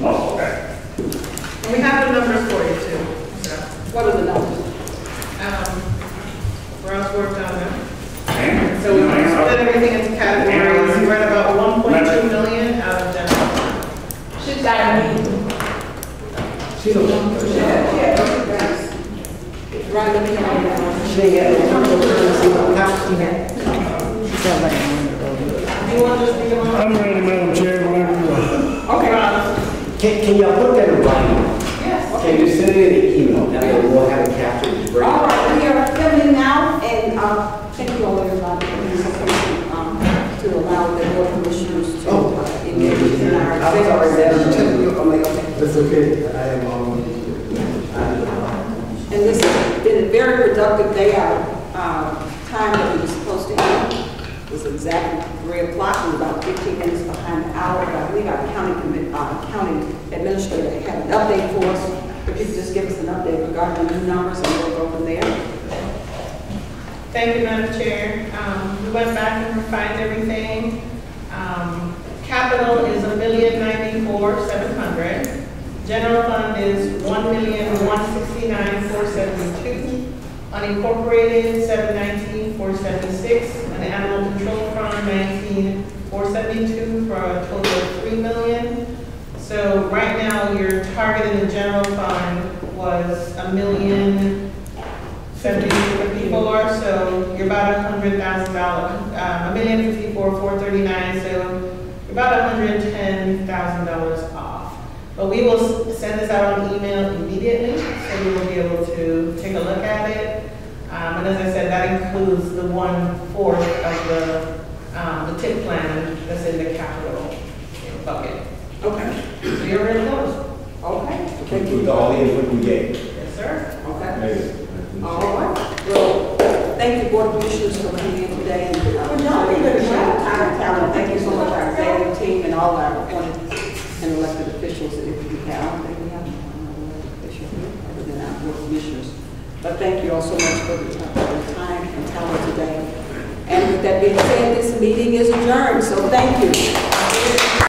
Oh, okay. And we have the numbers for you too, so, What are the numbers? um, Ross worked on them. So we split everything into categories, we're at about one point two million out of general. fund. She's got a meeting. She's a, Right, let me have it. she ain't got no I'm ready, Madam Chair, whenever you are. Okay, Ross. Can, can y'all put that in writing? Yes. Can you send it in an email, that way we'll have it captured, it's great. All right, we are filming now, and, uh, thank you all, everybody, for um, to allow the board commissioners to Oh. uh, engage in our. I'm sorry, Madam Chair. I'm like, okay. That's okay, I am, um, And this has been a very productive day. Our uh, time that we were supposed to end was exactly three o'clock. We were about fifteen minutes behind the hour. But I believe our county, uh, county administrator had an update for us. If you could just give us an update regarding the new numbers and we'll go from there. Thank you, Madam Chair. Um, we went back and refined everything. Um, capital is a million ninety-four, seven hundred. General fund is one million, one sixty-nine, four seventy-two. Unincorporated, seven nineteen, four seventy-six. The animal control fund, nineteen, four seventy-two, for a total of three million. So right now, your target in the general fund was a million seventy-two fifty-four, so you're about a hundred thousand dollar, um, a million fifty-four, four thirty-nine, so you're about hundred ten thousand dollars off. But we will send this out on email immediately, so you will be able to take a look at it. Um, and as I said, that includes the one-fourth of the, um, the TIP plan that's in the capital bucket. Okay, So you're really close. okay, thank you. With all the input we gave. Yes, sir. Okay. Maybe. All right, well, thank you, Board of Commissioners, for coming in today. Well, John, you better shout time and talent. Thank you so much, our executive team and all our appointed and elected officials, if we have, I don't think we have another elected official here, other than our Board of Commissioners. But thank you all so much for your time and talent today. And with that being said, this meeting is adjourned, so thank you.